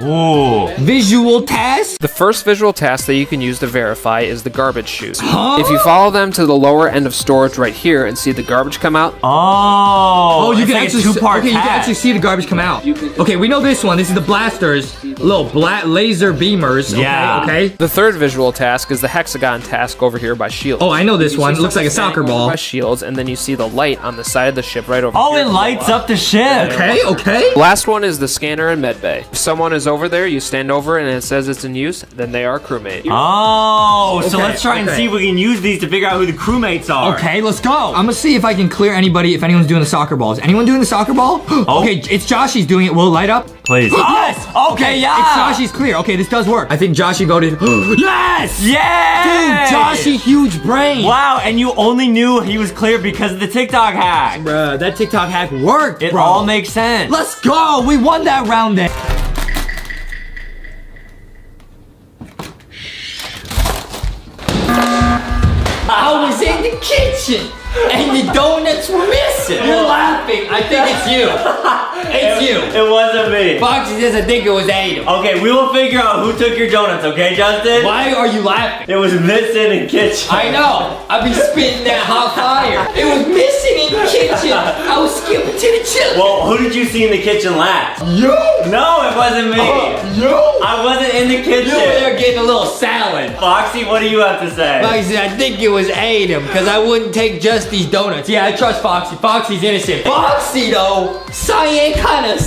Ooh. Visual test? The first visual task that you can use to verify is the garbage chute. Huh? If you follow them to the lower end of storage right here and see the garbage come out, Oh. Oh, you can like actually two-part okay, you can actually see the garbage come out. Okay, we know this one. This is the blasters, little black laser beamers. Okay, Yeah. Okay. the third visual task is the hexagon task over here by shields. Oh, I know this You one. It looks like a soccer ball. By shields, and then you see the light on the side of the ship right over Oh, here. it lights up the ship. Okay. Okay. Last one is the scanner and medbay. If someone is over there, you stand over and it says it's in use, then they are crewmate. Oh, so let's try and see if we can use these to figure out who the crewmates are. Okay, let's go. I'm gonna see if I can clear anybody. If anyone's doing the soccer ball, is anyone doing the soccer ball? [GASPS] Oh. Okay, it's Joshy's doing it. Will it light up? Please. [GASPS] Oh, yes. Okay, yeah. It's Joshy's clear. Okay, this does work. I think Joshy voted. [GASPS] yes. Yeah! Dude, Joshy, huge brain. Wow, and you only knew he was clear because of the TikTok hack. Bruh, that TikTok hack worked, It bro. all makes sense. Let's go. We won that round then. I was in the kitchen and the donuts were missing. You're laughing. I think it's you. [LAUGHS] It's you. It wasn't me. Foxy says I think it was Adam. Okay, we will figure out who took your donuts, okay, Justin? Why are you laughing? It was missing in the kitchen. I know. I'd be spitting that hot fire. It was missing in the kitchen. I was skipping to the chili. Well, who did you see in the kitchen last? you. No, it wasn't me. Uh, you. I wasn't in the kitchen. You were there getting a little salad. Foxy, what do you have to say? Foxy I think it was Adam, because I wouldn't take just these donuts. Yeah, I trust Foxy. Foxy's innocent. Foxy, though, Cyan kind of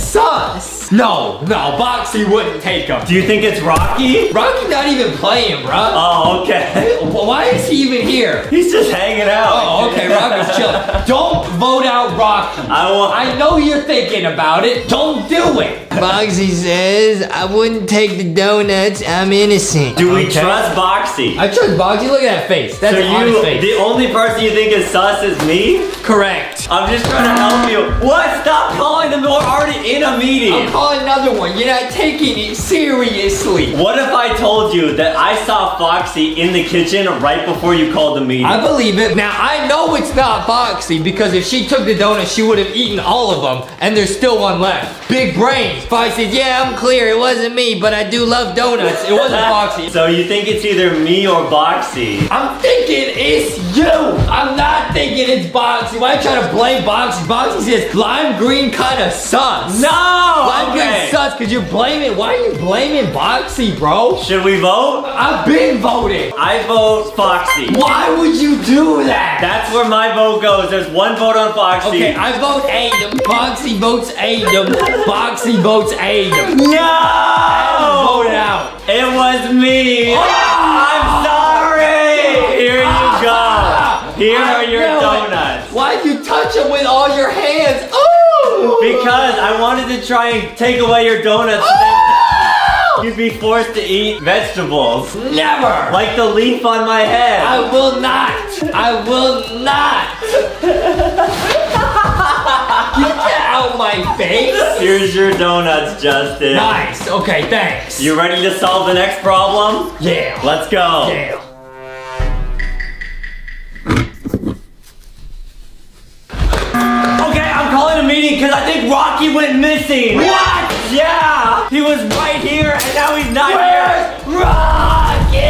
sus. No, no, Boxy wouldn't take them. Do you think it's Rocky? Rocky's not even playing, bruh. Oh, okay. Why is he even here? He's just hanging out. Oh, okay, Rocky's chilling. Don't vote out Rocky. I will. I know you're thinking about it. Don't do it. Boxy says, I wouldn't take the donuts. I'm innocent. Do we Okay. trust Boxy? I trust Boxy. Look at that face. That's so an honest you, face. the only person you think is sus is me? Correct. I'm just trying to help you. What? Stop calling them. We're already in a meeting. I'm another one. You're not taking it seriously. What if I told you that I saw Foxy in the kitchen right before you called the meeting? I believe it. Now, I know it's not Foxy because if she took the donut, she would have eaten all of them, and there's still one left. Big brains. Foxy says, yeah, I'm clear. It wasn't me, but I do love donuts. It wasn't [LAUGHS] Foxy. so you think it's either me or Boxy? I'm thinking it's you. I'm not thinking it's Boxy. Why are you trying to blame Boxy? Boxy says lime green kind of sucks. No! Lime Getting sus because you're blaming. Why are you blaming Boxy, bro? Should we vote? I've been voting. I vote Foxy. Why would you do that? That's where my vote goes. There's one vote on Foxy. Okay, I vote Adam. Boxy votes Adam. Boxy votes Adam. No! Adam voted out. It was me. Oh! I'm sorry. Here you go. Here I are your knew it. donuts. Why'd you touch them with all your hands? Oh! Because I wanted to try and take away your donuts. Oh! You'd be forced to eat vegetables. Never. Like the leaf on my head. I will not. I will not. Get out my face. Here's your donuts, Justin. Nice. Okay, thanks. You ready to solve the next problem? Yeah. Let's go. Yeah. Okay, I'm calling a meeting because I think Rocky went missing. What? Yeah. He was right here and now he's not Where's here. Rocky?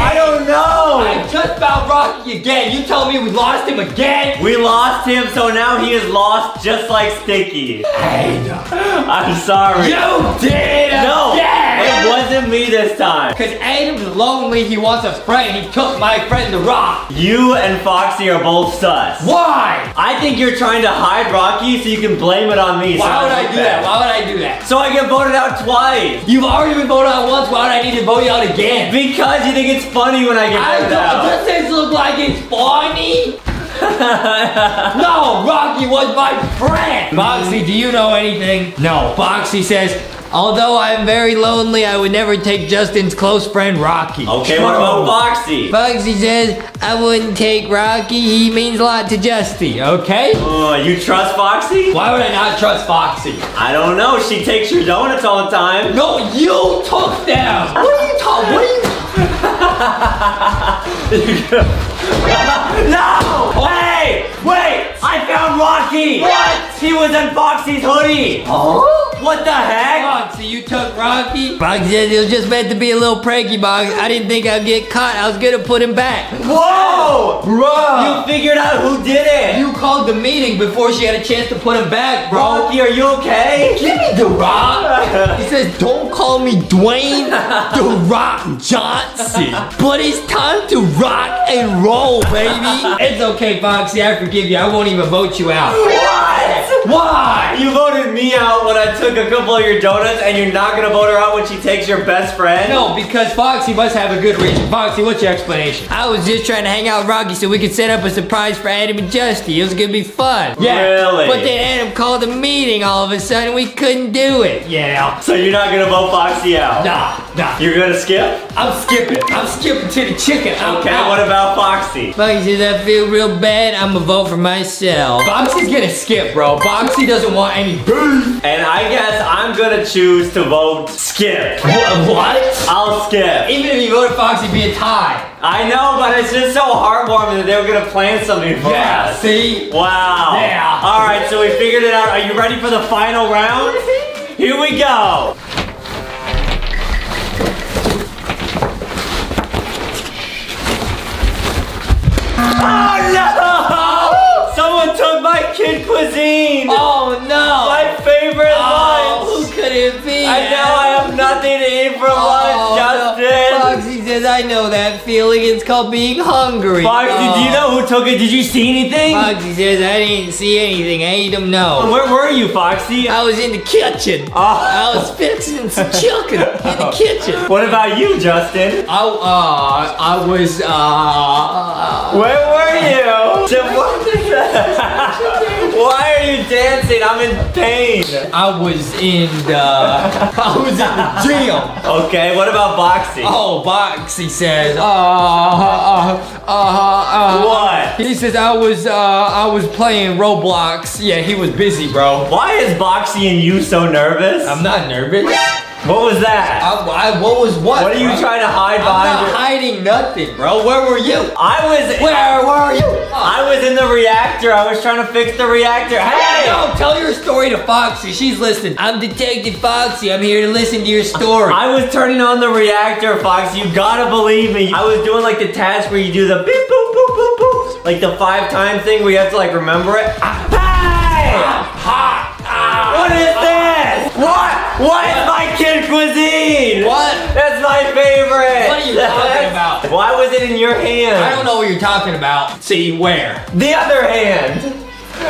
I don't know. I just found Rocky again. You tell me we lost him again? We lost him, so now he is lost just like Sticky. Hey, I'm sorry. You did it No, again. It wasn't me this time. Because Adam's lonely, he wants a friend, he took my friend the rock. You and Foxy are both sus. Why? I think you're trying to hide Rocky so you can blame it on me. so Why would I look do bad. that? Why would I do that? So I get voted out twice. You've already been voted out once, why would I need to vote you out again? Because you think it's funny when I get voted out. I voted don't, out. does this look like it's funny? [LAUGHS] no, Rocky was my friend. Boxy, do you know anything? No. Boxy says, although I'm very lonely, I would never take Justin's close friend Rocky. Okay, what about Foxy? Foxy says, I wouldn't take Rocky. He means a lot to Justy, okay? Oh, you trust Foxy? Why would I not trust Foxy? I don't know. She takes your donuts all the time. No, you took them. What are you talking? What are you? [LAUGHS] no! Hey! Wait! I found Rocky! What? He was in Foxy's hoodie! Huh? What the heck? Foxy, you took Rocky? Foxy says it was just meant to be a little pranky box. I didn't think I'd get caught. I was gonna put him back. Whoa! Bro! You figured out who did it! You called the meeting before she had a chance to put him back, bro. Rocky, are you okay? Give me the rock. He says, don't call me Dwayne the Rock Johnson. But it's time to rock and roll, baby. [LAUGHS] It's okay, Foxy. I forgive you. I won't even vote you out. What? Why? You voted me out when I took a couple of your donuts, and you're not gonna vote her out when she takes your best friend? No, because Foxy must have a good reason. Foxy, what's your explanation? I was just trying to hang out with Rocky so we could set up a surprise for Adam and Justy. It was gonna be fun. Yeah. Really? But then Adam called a meeting all of a sudden. We couldn't do it. Yeah. So you're not gonna vote Foxy out? Nah, nah. You're gonna skip? I'm skipping. I'm skipping to the chicken. I'm Okay, out. what about Foxy? Foxy says I feel real bad. I'm gonna vote for myself. Foxy's gonna skip, bro. Foxy doesn't want any beef. And I guess I'm gonna choose to vote skip. Wha- What? I'll skip. Even if you voted Foxy, be a tie. I know, but it's just so heartwarming that they were gonna plan something for Yeah, us. see? Wow. Yeah. All right, so we figured it out. Are you ready for the final round? [LAUGHS] Here we go. Oh no! Took my kid cuisine. Oh no! My favorite Oh, lunch. who could it be? I know I have nothing to eat for Oh, lunch, no. Justin. Foxy says I know that feeling. It's called being hungry. Foxy, do you know who took it? Did you see anything? Foxy says I didn't see anything. I ate them. No. Where were you, Foxy? I was in the kitchen. Oh. I was fixing some chicken in the [LAUGHS] kitchen. What about you, Justin? I uh I was uh Where were you? So what? [LAUGHS] Why are you dancing? I'm in pain. I was in the [LAUGHS] I was in the gym. Okay, what about Boxy? Oh, Boxy says, uh, uh, uh, uh, What? He says I was, uh, I was playing Roblox. Yeah, he was busy, bro. Why is Boxy and you so nervous? I'm not nervous. What was that? I, I, what was what? What are you bro? trying to hide behind? I'm not your- hiding nothing, bro. Where were you? I was Where were you? I was in the reactor. I was trying to fix the reactor. Hey! No, tell your story to Foxy. She's listening. I'm Detective Foxy. I'm here to listen to your story. I was turning on the reactor, Foxy. You gotta believe me. I was doing like the task where you do the beep boop boop boop boop, like the five time thing where you have to like remember it. Ah, Hey! hot. What is this? What is my kid cuisine? What? That's my favorite. What are you talking about? Why was it in your hand? I don't know what you're talking about. See, where? The other hand.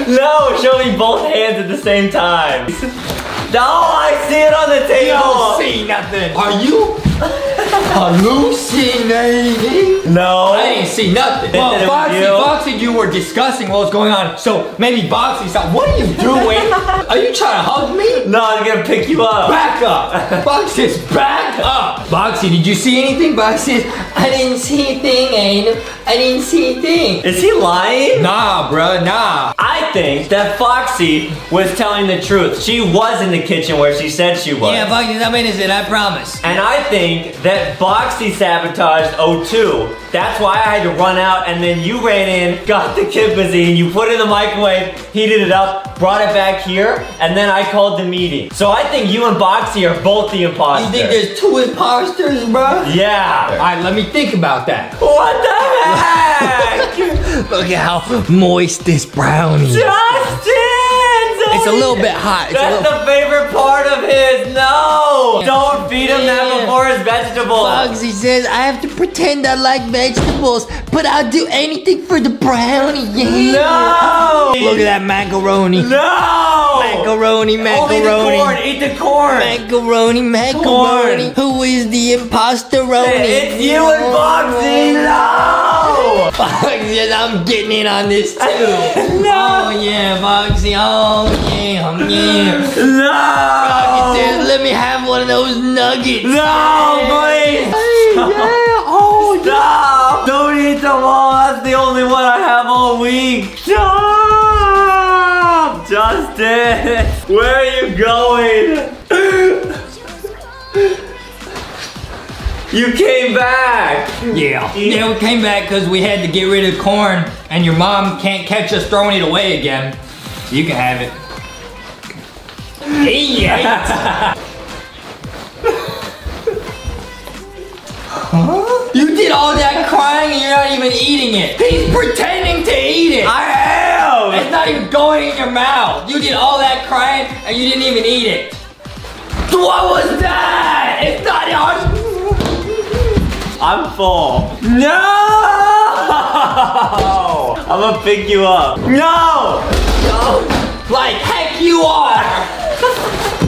No, show me both hands at the same time. [LAUGHS] No, I see it on the You table. don't see nothing. Are you [LAUGHS] hallucinating? No. I didn't see nothing. Well, it Foxy, you. Foxy, you were discussing what was going on. So maybe Foxy stopped. What are you doing? [LAUGHS] are you trying to hug me? No, I'm gonna pick you up. Back up. [LAUGHS] Foxy says back up. Foxy, did you see anything? Foxy I didn't see anything, thing, Aiden. I didn't see anything. Is he lying? Nah, bruh, nah. I think that Foxy was telling the truth. She was in the kitchen where she said she was. Yeah, Foxy's I'm innocent, I promise. And I think that Boxy sabotaged O2. That's why I had to run out and then you ran in, got the kid cuisine, you put it in the microwave, heated it up, brought it back here, and then I called the meeting. So I think you and Boxy are both the imposters. You think there's two imposters, bro? Yeah. Alright, let me think about that. What the heck? [LAUGHS] Look at how moist this brownie is. Justin! It's a little bit hot. It's That's little the favorite part of his. No! Don't feed him that before his vegetables. Boxy says I have to pretend I like vegetables, but I'll do anything for the brownie. Yeah. No! Look at that macaroni. No! Macaroni, Only the macaroni. corn. Eat the corn. Macaroni, macaroni. Who is the imposteroni? It's you and Foxy. No! Foxy says I'm getting in on this too. [LAUGHS] No. Oh yeah, Foxy. Oh yeah, yeah. No! Foxy says let me have one of those nuggets. No, please! Hey, yeah. Oh, [LAUGHS] Stop! Don't eat them all. That's the only one I have all week. Stop! Justin! Where are you going? You came back! Yeah. Yeah, we came back because we had to get rid of corn, and your mom can't catch us throwing it away again. You can have it. Yeah. You did all that crying and you're not even eating it. He's pretending to eat it. I am! It's not even going in your mouth. You did all that crying and you didn't even eat it. What was that? It's not on. I'm full. No! [LAUGHS] I'm gonna pick you up. No! No! Like heck you are. Ha ha ha!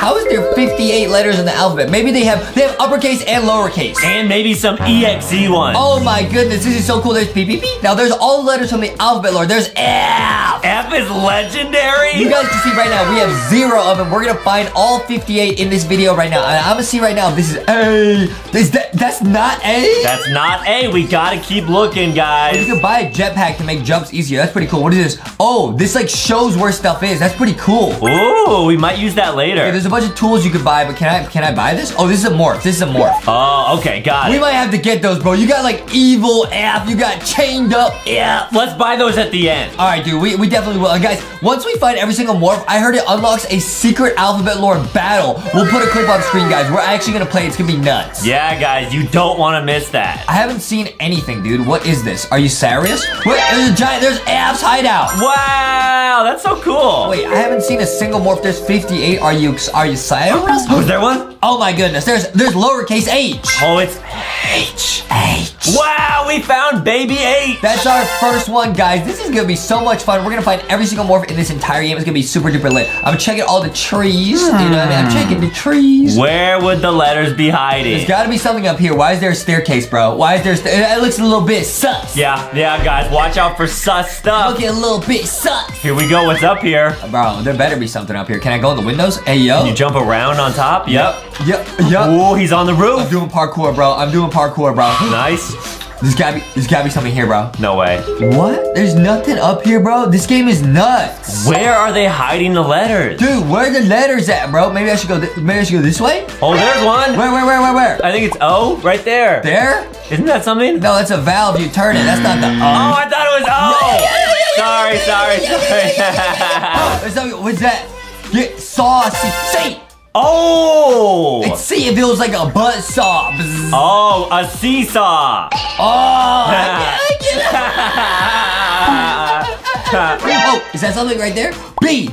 How is there 58 letters in the alphabet? Maybe they have they have uppercase and lowercase. And maybe some EXE ones. Oh my goodness, this is so cool. There's P, P, P. Now there's all the letters from the alphabet, Lore. There's F. F is legendary? You guys can see right now, we have zero of them. We're gonna find all 58 in this video right now. I'm gonna see right now if this is A. Is that, that's not A? That's not A. We gotta keep looking, guys. You can buy a jetpack to make jumps easier. That's pretty cool. What is this? Oh, this like shows where stuff is. That's pretty cool. Ooh, we might use that Okay, later. there's a bunch of tools you could buy, but can I can I buy this? Oh, this is a morph. This is a morph. Oh, okay, got We it. We might have to get those, bro. You got like evil app. You got chained up Yeah, Let's buy those at the end. All right, dude. We, we definitely will. And guys, once we find every single morph, I heard it unlocks a secret alphabet lore battle. We'll put a clip on screen, guys. We're actually gonna play. It's gonna be nuts. Yeah, guys, you don't want to miss that. I haven't seen anything, dude. What is this? Are you serious? Wait, there's a giant. There's apps hideout. Wow, that's so cool. Wait, I haven't seen a single morph. There's 58. Are you are you serious? [LAUGHS] Is there one? Oh my goodness. There's there's lowercase h. Oh, it's H. H. Wow, we found baby H. That's our first one, guys. This is gonna be so much fun. We're gonna find every single morph in this entire game. It's gonna be super duper lit. I'm checking all the trees. You know what I mean? I'm hmm. checking the trees. Where would the letters be hiding? There's gotta be something up here. Why is there a staircase, bro? Why is there? Sta- it looks a little bit sus. Yeah, yeah, guys, watch out for sus stuff. Looking a little bit sus. Here we go. What's up here? Bro, there better be something up here. Can I go in the windows? Hey, yo. Can You jump around on top? Yep. Yep, yep. Oh, he's on the roof. I'm doing parkour, bro. I'm doing parkour, bro. Nice. There's gotta be, there's gotta be something here, bro. No way. What? There's nothing up here, bro. This game is nuts. Where are they hiding the letters? Dude, where are the letters at, bro? Maybe I should go. Maybe I should go this way. Oh, there's one. Where, where, where, where, where? I think it's O right there. There? Isn't that something? No, that's a valve. You turn it. That's not the. O. Oh, Um. I thought it was O. Sorry, sorry, sorry. What's that? What's that? Get saucy. See. Oh. It's see. If it feels like a butt saw. Bzz. Oh, a seesaw. Oh. I [LAUGHS] it, I get [LAUGHS] it. oh, is that something right there? B. B.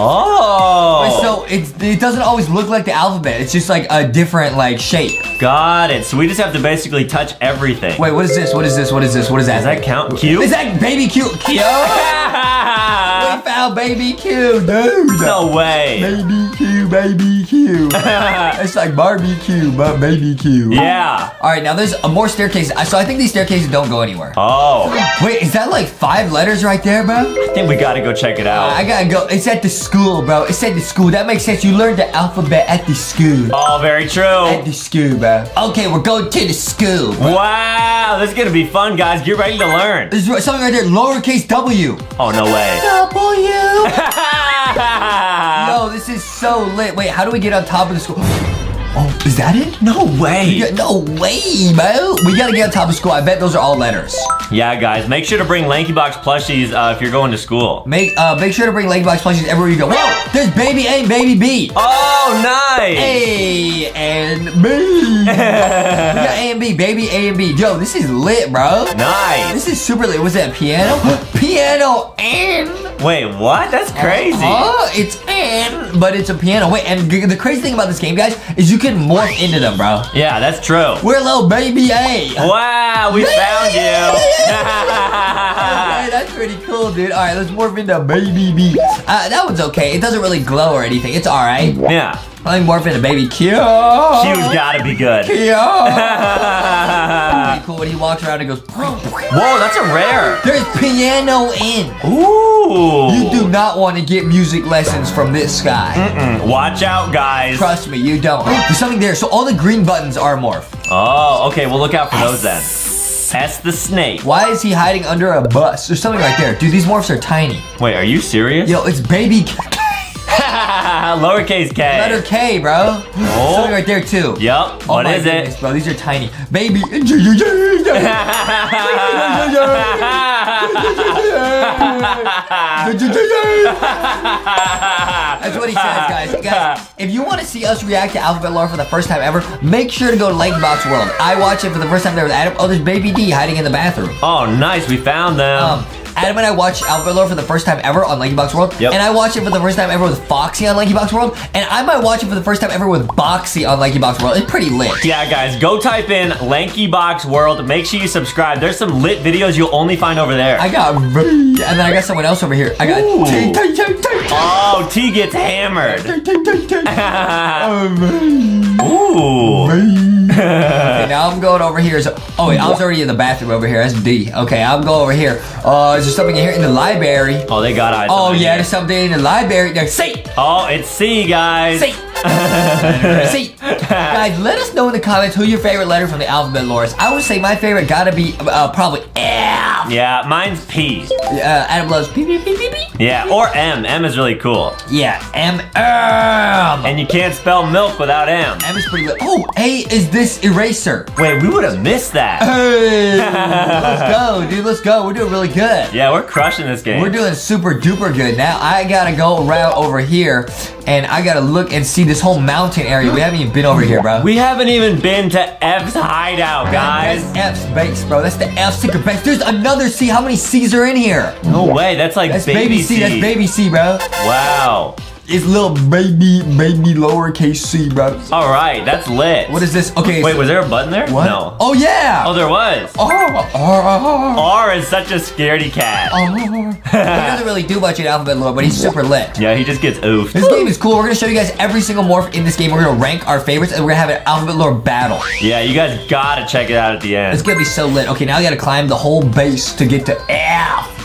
Oh. So it's, it doesn't always look like the alphabet. It's just like a different like shape. Got it. So we just have to basically touch everything. Wait, what is this? What is this? What is this? What is that? Does that count? Q? Is that baby Q? [LAUGHS] Q? we found baby Q, dude. No way. Baby Q, baby Q. [LAUGHS] it's like barbecue, but baby Q. Yeah. All right, now there's a more staircases. So I think these staircases don't go anywhere. Oh. Wait, is that like five letters right there, bro? I think we gotta go check it out. I gotta go. It's at the school, bro. It's at the school. That makes sense. You learned the alphabet at the school. Oh, very true. At the school, bro. Okay, we're going to the school. Bro. Wow, this is gonna be fun, guys. Get ready to learn. There's something right there, lowercase W. Oh, no way. [LAUGHS] W. [LAUGHS] Yo, this is so lit. Wait, how do we get on top of the school? Is that it? No way. Yeah, no way, bro. We gotta get on top of school. I bet those are all letters. Yeah, guys, make sure to bring Lankybox plushies uh, if you're going to school. Make uh, make sure to bring Lankybox plushies everywhere you go. Whoa, there's baby A and baby B. Oh, nice. A and B. [LAUGHS] we got A and B, baby A and B. Yo, this is lit, bro. Nice. This is super lit. Was that piano? [GASPS] piano and. Wait, what? That's crazy. Oh, it's and, but it's a piano. Wait, and the crazy thing about this game, guys, is you can morph into them, bro. Yeah, that's true. We're little baby A. Wow, we found you. okay, [LAUGHS] that's pretty cool, dude. All right, let's morph into baby B. Uh, that one's okay. It doesn't really glow or anything. It's all right. Yeah. Let me morph into baby Q. Q's gotta be good. Q. pretty [LAUGHS] cool when he walks around and goes. Whoa, that's a rare. There's piano in. Ooh. You do not want to get music lessons from this guy. Mm-mm. Watch out, guys. Trust me, you don't. There's something there. So all the green buttons are morph. Oh, okay. Well, look out for those then. S the snake. Why is he hiding under a bus? There's something right there. Dude, these morphs are tiny. Wait, are you serious? Yo, it's baby. [LAUGHS] Lowercase K. Letter K, bro. [LAUGHS] Oh. Something right there too. Yep. Oh What my is goodness, it? bro? These are tiny. Baby. [LAUGHS] That's what he says, guys. Guys, if you want to see us react to Alphabet Lore for the first time ever, make sure to go to Lankybox World. I watched it for the first time there with Adam. Oh, there's Baby D hiding in the bathroom. Oh, nice. We found them. Um, Adam and I watched Alphabet Lore for the first time ever on Lankybox World. Yep. And I watched it for the first time ever with Foxy on Lankybox World. And I might watch it for the first time ever with Boxy on Lankybox World. It's pretty lit. yeah, guys, go type in Lankybox World. Make sure you subscribe. There's some lit videos you'll only find over there. I got and then I got someone else over here. I got Ooh. T, T, T, T, T. Oh, T gets hammered. T, T, T, T. [LAUGHS] Ooh. [LAUGHS] Okay, now I'm going over here. So, oh wait, I was already in the bathroom over here. That's D. Okay, I'm going over here. Uh, is there something here in the library? Oh, they got eyes. Oh yeah, there's something in the library. There's C. Oh, it's C, guys. C. C. Guys, let us know in the comments who your favorite letter from the alphabet lore is. I would say my favorite gotta be uh, probably F. Yeah, mine's P. Uh, Adam loves P, P, P, P, P. Yeah, or M. M is really cool. Yeah, M, M. And you can't spell milk without M. M is pretty lit. Oh, A is this eraser. Wait, we would have missed that. Hey, [LAUGHS] let's go, dude. Let's go. We're doing really good. Yeah, we're crushing this game. We're doing super duper good. Now I gotta go around over here and I gotta look and see this whole mountain area. We haven't even been over here, bro. We haven't even been to F's hideout, guys. That's F's base, bro. That's the F secret base. There's another C. How many C's are in here? No way, that's like That's baby, baby C. That's baby C, bro. Wow. It's little baby, baby lowercase c, bro. All right, that's lit. What is this? Okay. Wait, so- was there a button there? What? No. Oh yeah. Oh, there was. Oh, oh, oh, oh. oh, oh. R is such a scaredy cat. Oh. oh [LAUGHS] he doesn't really do much in alphabet lore, but he's super lit. Yeah, he just gets oofed. This game is cool. We're gonna show you guys every single morph in this game. We're gonna rank our favorites, and we're gonna have an alphabet lore battle. Yeah, you guys gotta check it out at the end. It's gonna be so lit. Okay, now I gotta climb the whole base to get to F.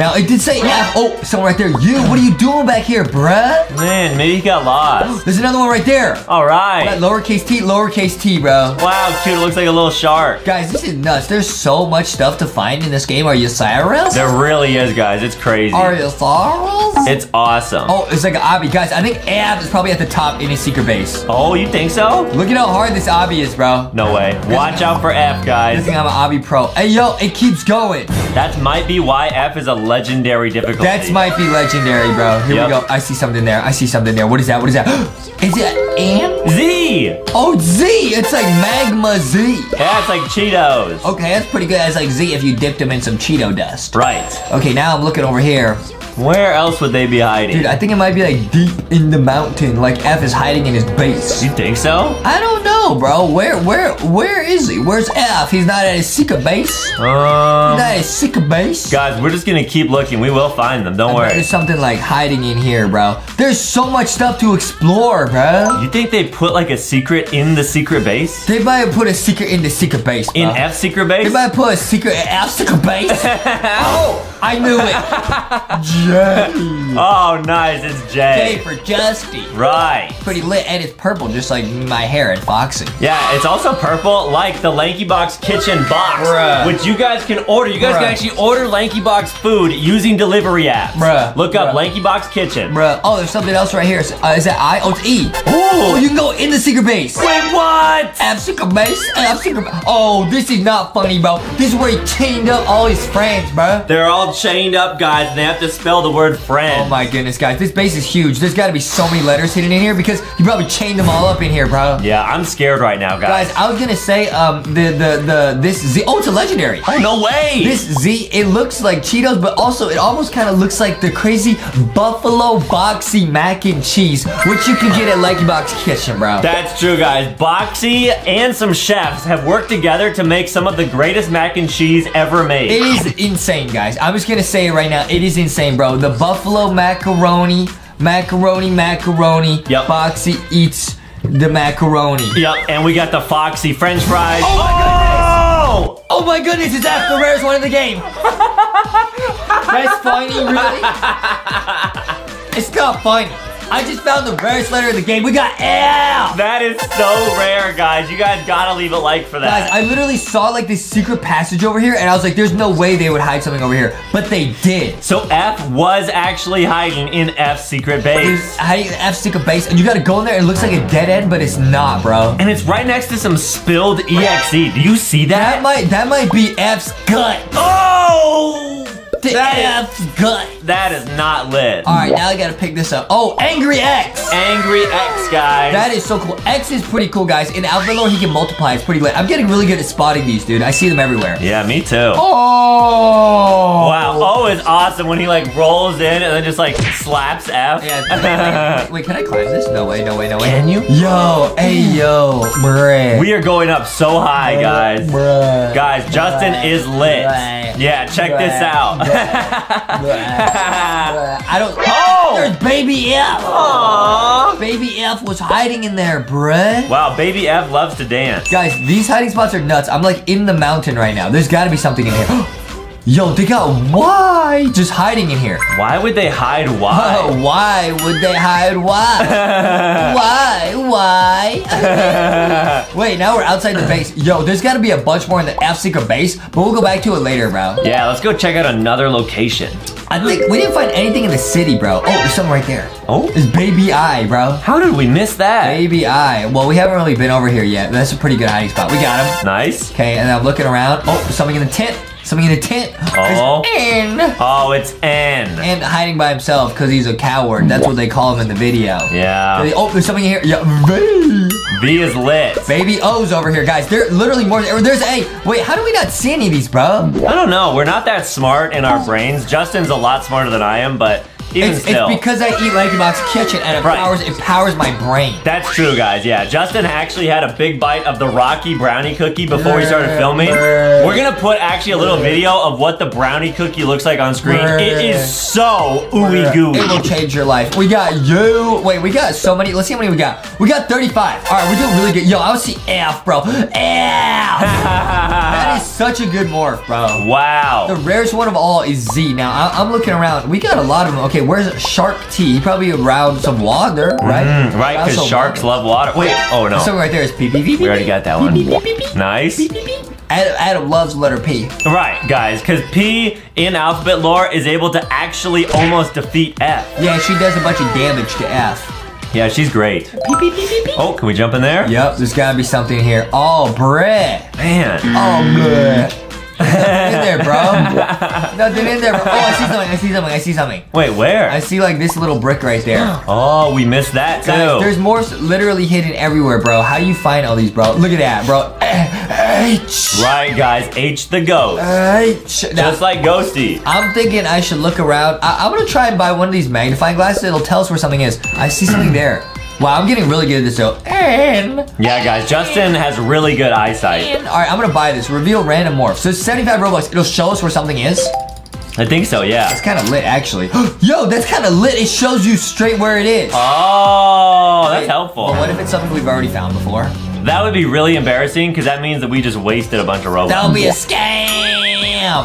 Now it did say F. Oh, someone right there. You, what are you doing back here, bruh? Man, maybe he got lost. There's another one right there. All That lowercase t, lowercase t, bro. Wow, cute. It looks like a little shark. Guys, this is nuts. There's so much stuff to find in this game. Are you Cyrus? There really is, guys. It's crazy. Are you Cyrus? It's awesome. Oh, it's like an obby. Guys, I think Ab is probably at the top in his secret base. Oh, you think so? Look at how hard this obby is, bro. No way. Watch out for F, guys. I think I'm an obby pro. Hey, yo, it keeps going. That might be why F is a legendary difficulty. That might be legendary, bro. Here Yep. we go. I see something there. I see something there. What is that? What is that? [GASPS] is it M? Z! Oh, Z! It's like Magma Z. Yeah, it's like Cheetos. Okay, that's pretty good. That's like Z if you dipped them in some Cheeto dust. Right. Okay, now I'm looking over here. Where else would they be hiding? Dude, I think it might be like deep in the mountain, like F is hiding in his base. You think so? I don't know, bro. Where, where, where is he? Where's F? He's not at his secret base. Um, He's not at his secret base. guys, we're just gonna keep looking. We will find them. Don't I worry. There's something like hiding in here, bro. There's so much stuff to explore, bro. You think they put like a secret in the secret base? They might have put a secret in the secret base, bro. In F secret base? They might have put a secret in F secret base. [LAUGHS] oh, I knew it. [LAUGHS] J. Oh, nice. It's J J. for Justy. Right. Pretty lit, and it's purple, just like my hair at Foxy. Yeah, it's also purple, like the Lanky Box kitchen box, Bruh. which you guys can order. You guys can actually order Lanky Box food using delivery apps. Bruh. Look up Bruh. Lanky Box Kitchen. Bruh. Oh, there's something else right here. Uh, is that I? Oh, it's E. Oh, you can go in the secret base. Wait, what? F secret base? F secret ba- Oh, this is not funny, bro. This is where he chained up all his friends, bro. They're all chained up, guys, and they have to spell the word friend. Oh my goodness, guys. This base is huge. There's got to be so many letters hidden in here because you probably chained them all up in here, bro. Yeah, I'm scared right now, guys. Guys, I was gonna say, um, the the the this Z. Oh, it's a legendary. Oh, no way! This Z, it looks like Cheetos, but also it almost kind of looks like the crazy Buffalo Boxy mac and cheese, which you can get at Lanky Box Kitchen, bro. That's true, guys. Boxy and some chefs have worked together to make some of the greatest mac and cheese ever made. It is insane, guys. I'm just gonna say it right now. It is insane, bro. The buffalo macaroni, macaroni, macaroni. Yep. Boxy eats the macaroni. Yep, and we got the Foxy French fries. Oh my Oh! goodness! Oh my goodness! It's after the rarest one in the game. [LAUGHS] That's funny, really? [LAUGHS] It's not funny. I just found the rarest letter in the game. We got L. That is so rare, guys. You guys gotta leave a like for that. Guys, I literally saw like this secret passage over here, and I was like, "There's no way they would hide something over here," but they did. so F was actually hiding in F's secret base. Hiding in the F secret base, and you gotta go in there. It looks like a dead end, but it's not, bro. And it's right next to some spilled EXE. Do you see That that? might that might be F's gut. Oh! The That gut. That is not lit. All right, now I gotta pick this up. Oh, Angry X. Angry X, guys. That is so cool. X is pretty cool, guys. In Alpha Lore, he can multiply. It's pretty lit. I'm getting really good at spotting these, dude. I see them everywhere. yeah, me too. Oh. Wow. Oh is awesome when he like rolls in and then just like slaps F. Yeah. wait, [LAUGHS] wait, can I climb this? No way, no way, no way. Can you? Yo, hey, yo, bruh. We are going up so high, guys. Bruh. Guys, Justin is lit. Bruh. Yeah, check this out. I don't. Oh! There's Baby F. Aww. Baby F was hiding in there, bruh. Wow, baby F loves to dance. Guys, these hiding spots are nuts. I'm like in the mountain right now. There's got to be something in here. [GASPS] Yo, they got why just hiding in here. Why would they hide why? [LAUGHS] why would they hide why? [LAUGHS] why? Why? [LAUGHS] Wait, now we're outside the base. Yo, there's got to be a bunch more in the F secret base, but we'll go back to it later, bro. yeah, let's go check out another location. I think we didn't find anything in the city, bro. Oh, there's something right there. Oh? It's Baby Eye, bro. How did we miss that? Baby Eye. Well, we haven't really been over here yet. That's a pretty good hiding spot. We got him. Nice. Okay, and I'm looking around. Oh, there's something in the tent. Something in a tent. Oh. There's N. Oh, it's N. And hiding by himself because he's a coward. That's what they call him in the video. Yeah. Oh, there's something here. Yeah, V. V is lit. Baby O's over here, guys. They're literally more. Or there's A. Wait, how do we not see any of these, bro? I don't know. We're not that smart in our brains. Justin's a lot smarter than I am, but even It's, still. it's because I eat Lanky Box Kitchen and it Right. powers it powers my brain. That's true, guys. Yeah, Justin actually had a big bite of the Rocky brownie cookie before we started filming. We're gonna put actually a little video of what the brownie cookie looks like on screen. It is so ooey gooey. It will change your life. We got you. Wait, we got so many. Let's see how many we got. We got 35. All right, we're doing really good. Yo, I want to see F, bro. F. [LAUGHS] that is such a good morph, bro. Wow. The rarest one of all is Z. Now, I- I'm looking around. We got a lot of them. Okay, where's Shark T? He probably around some water, right? Mm, right, because sharks water. love water. Wait, oh no. Something right there is P P P P. We already got that one. Nice. Adam, Adam loves letter P. Right, guys, because P in alphabet lore is able to actually almost defeat F. Yeah, she does a bunch of damage to F. Yeah, she's great. Oh, can we jump in there? Yep, there's gotta be something here. Oh, Brett. Man. Oh, Brett. In there, bro. [LAUGHS] Nothing in there. Bro. Oh, I see something. I see something. I see something. Wait, where? I see like this little brick right there. [GASPS] Oh, we missed that too. Guys, there's more literally hidden everywhere, bro. How do you find all these, bro? Look at that, bro. H. right, guys. H the ghost. H. Now, Just like Ghosty. I'm thinking I should look around. I- I'm gonna try and buy one of these magnifying glasses. It'll tell us where something is. I see something there. Wow, I'm getting really good at this though. And, Yeah, guys. Justin has really good eyesight. and all right, I'm gonna buy this. Reveal random morph. So it's 75 Robux. It'll show us where something is. I think so. Yeah. It's kind of lit, actually. [GASPS] Yo, that's kind of lit. It shows you straight where it is. Oh, that's helpful. But what if it's something we've already found before? That would be really embarrassing because that means that we just wasted a bunch of Robux. That'll be a scam.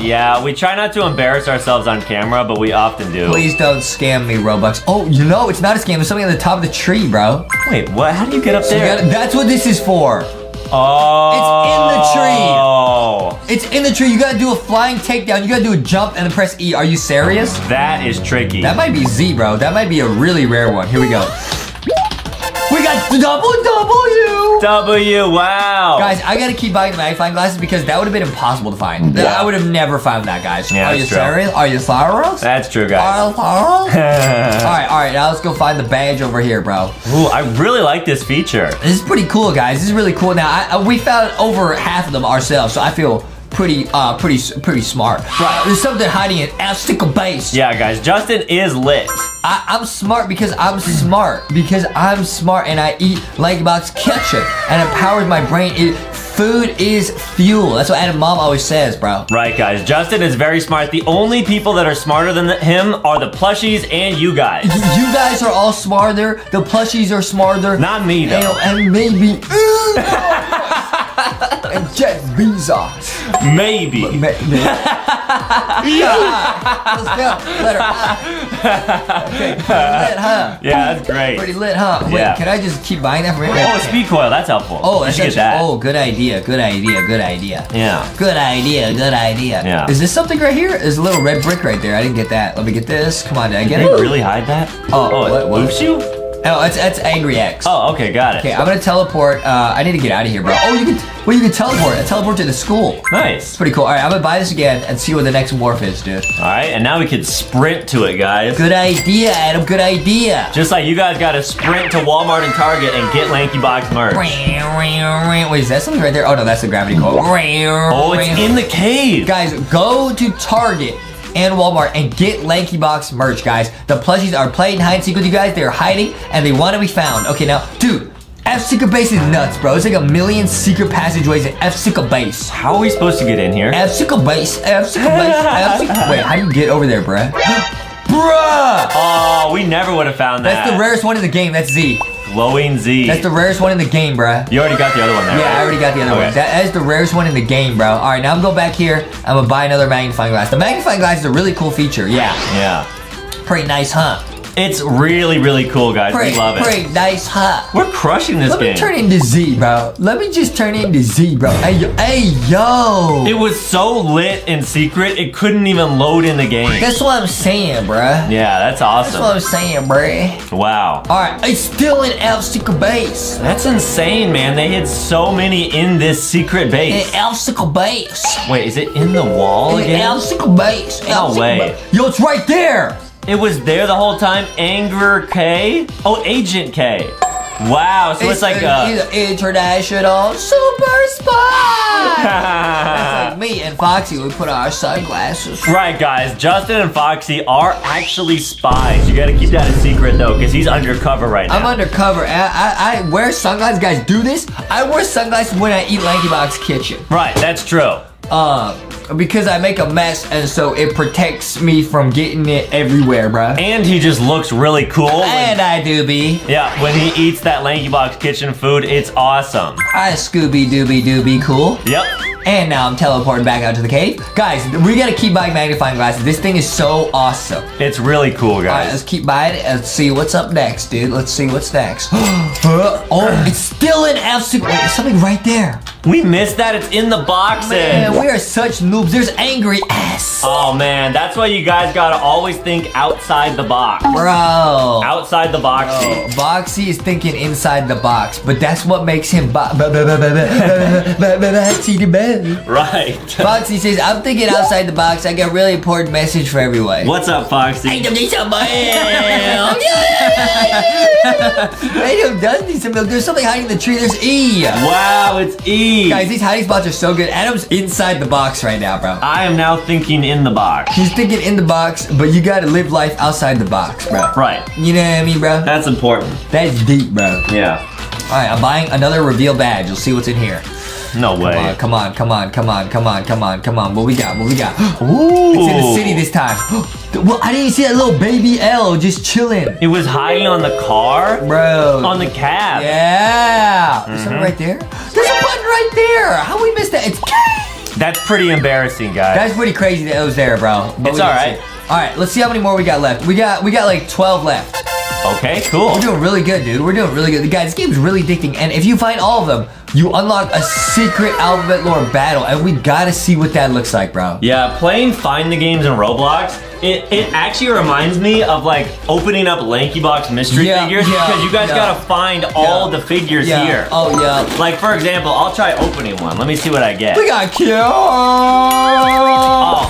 Yeah, we try not to embarrass ourselves on camera, but we often do. Please don't scam me, Robux. Oh, you know, it's not a scam. It's something on the top of the tree, bro. Wait, what? How do you get up So there? gotta- that's what this is for. Oh. It's in the tree. It's in the tree. You gotta do a flying takedown. You gotta do a jump and then press E. Are you serious? That is tricky. That might be Z, bro. That might be a really rare one. Here we go. Got double W. W, wow. Guys, I gotta keep buying the magnifying glasses because that would have been impossible to find. Yeah. I would have never found that, guys. Yeah, Are you true. serious? Are you serious? That's true, Are guys. [LAUGHS] all right, all right. Now let's go find the badge over here, bro. Ooh, I really like this feature. This is pretty cool, guys. This is really cool. Now, I, I, we found over half of them ourselves, so I feel pretty, uh, pretty, pretty smart. Right, there's something hiding in obstacle base. Yeah, guys, Justin is lit. I, I'm smart because I'm smart because I'm smart and I eat Lanky Box Kitchen and it powers my brain. It, food is fuel. That's what Adam Mom always says, bro. Right, guys. Justin is very smart. The only people that are smarter than him are the plushies and you guys. You guys are all smarter. The plushies are smarter. Not me, though. And, and maybe. [LAUGHS] and Jeff Bezos. Maybe. Let's go. Let her. Okay, pretty lit, huh? Yeah, that's great. Pretty lit, huh? Wait, Yeah. can I just keep buying that from here? Oh, speed coil. That's helpful. Oh, you that's get actually- that. Oh, good idea. Good idea. Good idea. Yeah. Good idea. Good idea. Yeah. Is this something right here? There's a little red brick right there. I didn't get that. Let me get this. Come on, did I get Did it? they really hide that? Oh, Oh, what? it what? moves you? Oh, that's that's Angry X. Oh, okay, got it. Okay, I'm gonna teleport. Uh, I need to get out of here, bro. Oh, you can. Well, you can teleport. I teleport to the school. Nice. It's pretty cool. All right, I'm gonna buy this again and see what the next morph is, dude. All right, and now we can sprint to it, guys. Good idea, Adam. Good idea. Just like you guys got to sprint to Walmart and Target and get Lanky Box merch. Wait, is that something right there? Oh no, that's the gravity coil. Oh, it's in the cave. Guys, go to Target and Walmart and get Lanky Box merch, guys. The plushies are playing hide and seek with you guys. They're hiding and they want to be found. Okay, now, dude, F Secret Base is nuts, bro. It's like a million secret passageways in F Secret Base. How are we supposed to get in here? F Secret Base, F Secret Base, [LAUGHS] F Secret. Wait, how do you get over there, bruh? [GASPS] bruh! Oh, we never would have found that. That's the rarest one in the game. That's Z. Glowing Z. That's the rarest one in the game, bruh. You already got the other one there. Yeah, right? I already got the other Okay. one. That is the rarest one in the game, bro. All right, now I'm going back here. I'm gonna buy another magnifying glass. The magnifying glass is a really cool feature. Yeah, Yeah. pretty nice, huh? It's really, really cool, guys. Pretty, we love it. pretty nice, huh? We're crushing this Let game. me turn into Z, bro. Let me just turn into Z, bro. Hey, yo, hey, yo. It was so lit in secret, it couldn't even load in the game. That's what I'm saying, bruh. Yeah, that's awesome. That's what. I'm saying, bruh. Wow. All right, it's still in F Secret Base. That's insane, man. They hid so many in this secret In base. F Secret Base. Wait, is it in the wall In again? F Secret Base. No F Secret way. Base. Yo, it's right there. It was there the whole time. Anger K. Oh, Agent K. Wow. So it's, like an uh, international super spy. Like [LAUGHS] me and Foxy. We put on our sunglasses. Right, guys. Justin and Foxy are actually spies. You gotta keep that a secret though, because he's undercover right now. I'm undercover. I, I, I wear sunglasses. Guys, do this. I wear sunglasses when I eat Lanky Box Kitchen. right, that's true. Uh, because I make a mess, and so it protects me from getting it everywhere, bruh. And he just looks really cool. when- And I do be. yeah, when he eats that Lanky Box Kitchen food, it's awesome. I Scooby Dooby Dooby cool. Yep. And now I'm teleporting back out to the cave. Guys, we gotta keep buying magnifying glasses. This thing is so awesome. It's really cool, All right, guys. let's keep buying it. Let's see what's up next, dude. Let's see what's next. [GASPS] oh, it's still in F. Wait, something right there. we missed that. It's in the boxes. Man, we are such noobs. There's angry S. Oh, man. That's why you guys gotta always think outside the box. Bro. Outside the box. Boxy is thinking inside the box, but that's what makes him Right. Foxy says, I'm thinking outside the box. I got a really important message for everyone. What's up, Foxy? I need some milk. Adam does need some milk. There's something hiding in the tree. There's E. Wow, it's E. Guys, these hiding spots are so good. Adam's inside the box right now, bro. I am now thinking in the box. He's thinking in the box, but you gotta live life outside the box, bro. Right. You know what I mean, bro? That's important. That's deep, bro. Yeah. All right, I'm buying another reveal badge. You'll see what's in here. No way. Come on, come on, come on, come on, come on, come on. What we got? What we got? Ooh. [GASPS] It's in the city this time. [GASPS] well, I didn't see that little baby L just chilling. It was hiding on the car? Bro. On the cab. Yeah. There's something mm-hmm. right there. There's a button right there. How we missed that? It's That's pretty embarrassing, guys. That's pretty crazy that it was there, bro. But It's all right. see. All right, let's see how many more we got left. We got we got like 12 left. Okay, cool. We're doing really good, dude. We're doing really good. The guys, this game's really addicting. And if you find all of them, you unlock a secret alphabet lore battle. And we gotta see what that looks like, bro. Yeah, playing Find the Games in Roblox, it, it actually reminds me of like opening up Lanky Box mystery Yeah, figures yeah, because you guys yeah. gotta find all the figures Yeah. here. Oh, yeah. Like for example, I'll try opening one. Let me see what I get. We got Q. Oh,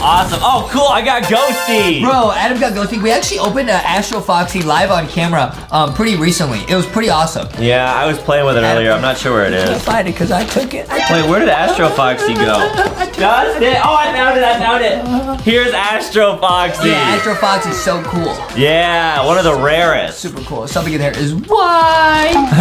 awesome. Oh, cool. I got Ghosty. Bro, Adam got Ghosty. We actually opened uh, Astro Foxy live on camera um, pretty recently. It was pretty awesome. Yeah, I was playing with it earlier. I'm not sure where it is. I is. find it because I took it. I Wait, where did Astro Foxy go? [LAUGHS] It. Oh, I found it. I found it. Here's Astro Foxy. Yeah, Astro Fox is so cool. Yeah, one of the rarest. Super cool. Something in there is wine. [LAUGHS]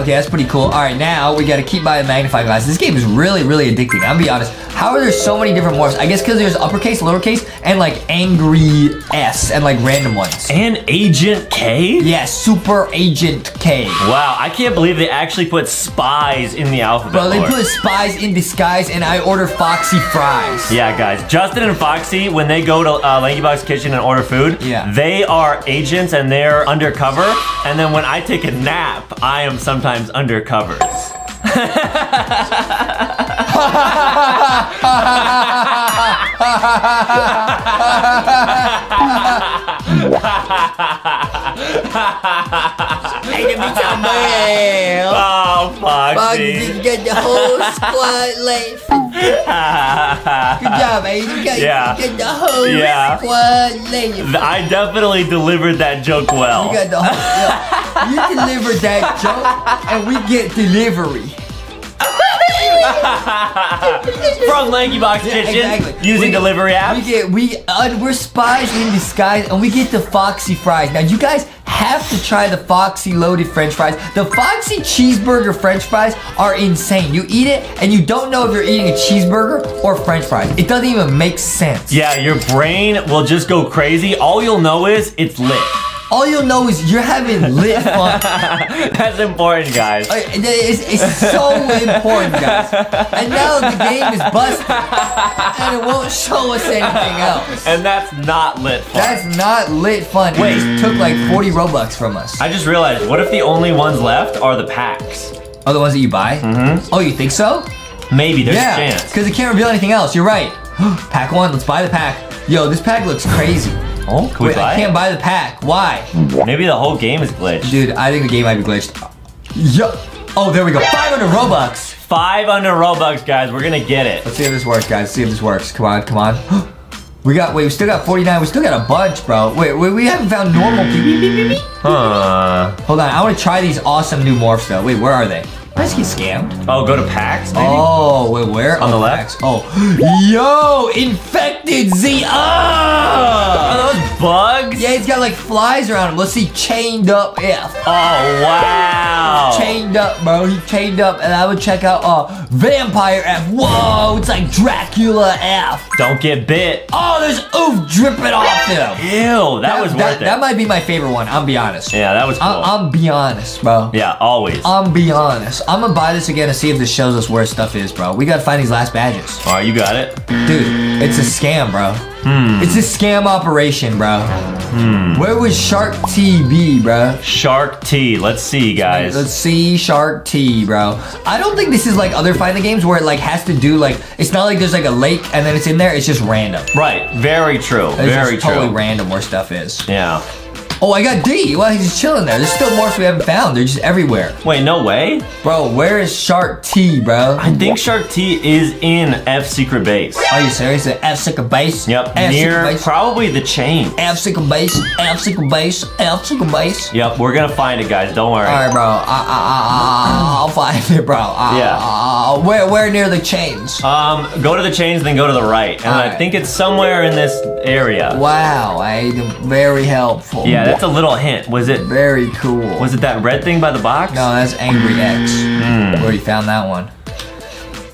okay, that's pretty cool. All right, now we got to keep by the magnifying glass. This game is really, really addicting. I'll be honest. How are there so many different morphs? I guess because there's uppercase, lowercase, and like angry S and like random ones. And Agent K? Yeah, Super Agent K. Wow, I can't believe they actually put spies in the alphabet. Bro, they put spies in disguise, and I order Foxy fries. Yeah, guys, Justin and Foxy, when they go to uh, Kitchen and order food, Yeah. they are agents and they're undercover. And then when I take a nap, I am sometimes undercovers. [LAUGHS] [LAUGHS] [LAUGHS] Hey, give ah, me some mail. Oh, Foxy Foxy. got the whole squad laughing. Good job, man. You got, Yeah. you got the whole Yeah. squad laughing. I definitely delivered that joke well. You got the whole. Yeah. You delivered that joke, and we get delivery. [LAUGHS] From Lankybox Yeah, Kitchen exactly. using We- delivery apps. We get we uh, we're spies in disguise, and we get the Foxy fries. Now you guys have to try the Foxy loaded French fries. The Foxy cheeseburger French fries are insane. You eat it, and you don't know if you're eating a cheeseburger or French fries. It doesn't even make sense. Yeah, your brain will just go crazy. All you'll know is it's lit. All you'll know is you're having lit [LAUGHS] fun. That's important, guys. It's, it's so important, guys. And now the game is busted, and it won't show us anything else. And that's not lit fun. That's not lit fun. Wait. It just took like 40 Robux from us. I just realized, what if the only ones left are the packs? Oh, the ones that you buy? Mm-hmm. Oh, you think so? Maybe, there's yeah, a chance. because it can't reveal anything else. You're right. [GASPS] pack one, let's buy the pack. Yo, this pack looks crazy. Oh, can we Wait, buy I it? can't buy the pack. Why? Maybe the whole game is glitched. Dude, I think the game might be glitched. Yo. Oh, there we go. 500 Robux. 500 Robux, guys. We're gonna get it. Let's see if this works, guys. see if this works. Come on, come on. We got, wait, we still got 49. We still got a bunch, bro. Wait, wait we haven't found normal people. Huh. Hold on, I want to try these awesome new morphs, though. Wait, where are they? I just get scammed? Oh, go to packs, maybe? Oh, wait, where? On oh, the left? Oh, yo, infected Z. Are Oh! those bugs? Yeah, he's got like flies around him. Let's see, chained up F. Oh, wow. Chained up, bro. He chained up, and I would check out uh vampire F. Whoa, it's like Dracula F. Don't get bit. Oh, there's oof dripping off him. Ew, that, was worth it. That might be my favorite one. I'm be honest. yeah, that was cool. I- I'm be honest, bro. yeah, always. I'm be honest. I'm gonna buy this again to see if this shows us where stuff is, bro. We gotta find these last badges. All right, you got it. Dude, it's a scam, bro. Hmm. It's a scam operation, bro. Hmm. Where would Shark T be, bro? Shark T. Let's see, guys. Let's see Shark T, bro. I don't think this is like other fighting games where it like has to do like it's not like there's like a lake and then it's in there. It's just random. Right. Very true. It's Very just totally random where stuff is. Yeah. Oh, I got D. Well, he's just chilling there. There's still more we haven't found. They're just everywhere. Wait, no way. Bro, where is Shark T, bro? I think Shark T is in F Secret Base. Are you serious? F secret base? Yep. F near base. probably the chain. F secret base. F secret base. F secret base. Yep. We're gonna find it, guys. Don't worry. All right, bro. Uh, uh, uh, uh, I'll find it, bro. Uh, Yeah. Uh, where, where near the chains? Um, go to the chains, then go to the right, and I Alright. think it's somewhere in this area. Wow, Aiden, very helpful. Yeah, that's a little hint. Was it? very cool. Was it that red thing by the box? No, that's Angry X. Hmm. Where you found that one?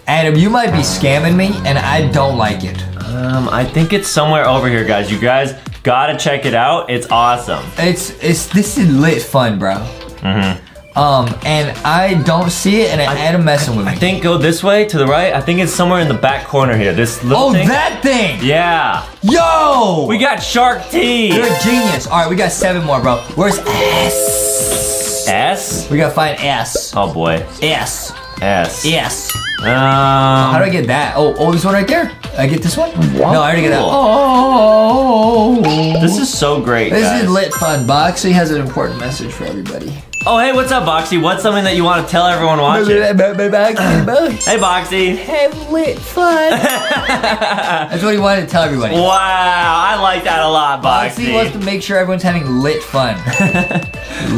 Adam, you might be scamming me, and I don't like it. Um, I think it's somewhere over here, guys. You guys gotta check it out. It's awesome. It's it's this is lit fun, bro. Mm-hmm. Um, and I don't see it, and I, Adam messing with me. I think go this way to the right. I think it's somewhere in the back corner here. This little Oh, thing. that thing! Yeah. Yo! We got Shark T. You're a genius. All right, we got seven more, bro. Where's S? S. We gotta find S. Oh boy. S. S. S. Um. How do I get that? Oh, oh, this one right there. I get this one? No, I already get that. Oh. This is so great, This guys. is lit fun. Boxy has an important message for everybody. Oh, hey, what's up, Boxy? What's something that you want to tell everyone watching? [LAUGHS] [LAUGHS] hey, Boxy. Have lit fun. [LAUGHS] That's what he wanted to tell everybody. Wow, I like that a lot, Boxy wants to make sure everyone's having lit fun.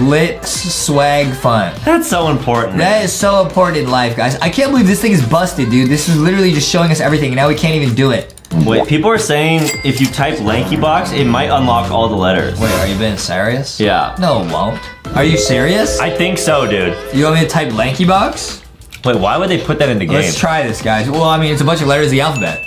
lit swag fun. That's so important. That is so important in life, guys. I can't believe this thing is busted, dude. This is literally just showing us everything, and now we can't even do it. Wait, people are saying if you type Lanky Box, it might unlock all the letters. Wait, are you being serious? Yeah. No, it won't. Are you serious? I think so, dude. You want me to type Lanky Box? Wait, why would they put that in the game? Let's try this, guys. Well, I mean, it's a bunch of letters of the alphabet.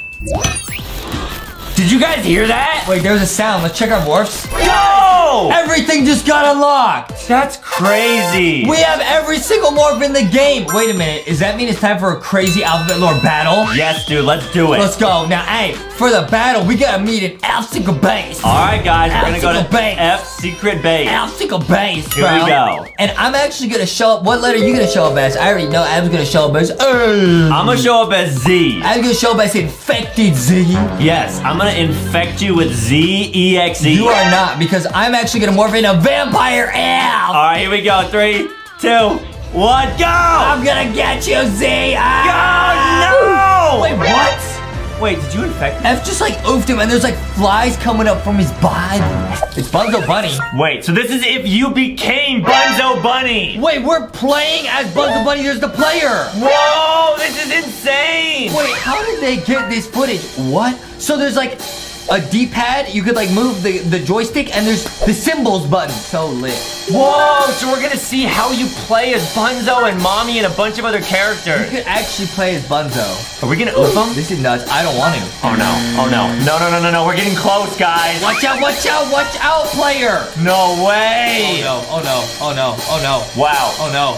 Did you guys hear that? Wait, there's a sound. Let's check our morphs. Go! Everything just got unlocked. That's crazy. We have every single morph in the game. Wait a minute. Does that mean it's time for a crazy alphabet lore battle? Yes, dude, let's do it. Let's go. Now, hey, for the battle, we gotta meet an obstacle base. All right, guys, we're gonna go to base. F Secret Base. Obstacle base, Here we go. And I'm actually gonna show up. What letter are you gonna show up as? I already know Adam's gonna show up as. Uh, I'm gonna show up as Z. I'm gonna show up as infected Z. Yes, I'm gonna infect you with Z E X E. You are not, because I'm actually gonna morph into a vampire F. All right, here we go. Three, two, one, go! I'm gonna get you, Z. Go! No! Wait, what? Wait, did you infect me? F just like oofed him, and there's like flies coming up from his body. It's Bunzo Bunny. Wait, so this is if you became Bunzo Bunny. Wait, we're playing as Bunzo Bunny. There's the player. Whoa, this is insane. Wait, how did they get this footage? What? So there's like a D-pad. You could like move the, the joystick, and there's the cymbals button. So lit. Whoa, so we're gonna see how you play as Bunzo and Mommy and a bunch of other characters. You could actually play as Bunzo. Are we gonna oof them? This is nuts. I don't want to. Oh no, oh no. No, no, no, no, no, we're getting close, guys. Watch out! Watch out! Watch out, player! No way. Oh no! Oh no! Oh no! Oh no! Wow. Oh no!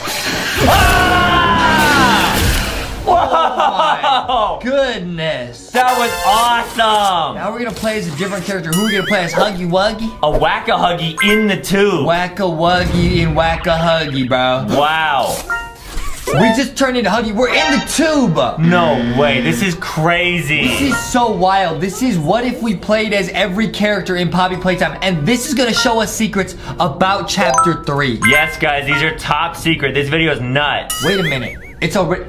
Ah! Whoa! [LAUGHS] Goodness! That was awesome. Now we're gonna play as a different character. Who are we gonna play as? Huggy Wuggy? A whack-a-huggy in the tube. Wacka Wuggy and Wacka Huggy, bro. Wow. We just turned into Huggy. We're in the tube. No way. This is crazy. This is so wild. This is what if we played as every character in Poppy Playtime, and this is gonna show us secrets about Chapter Three. Yes, guys, these are top secret. This video is nuts. Wait a minute. It's already.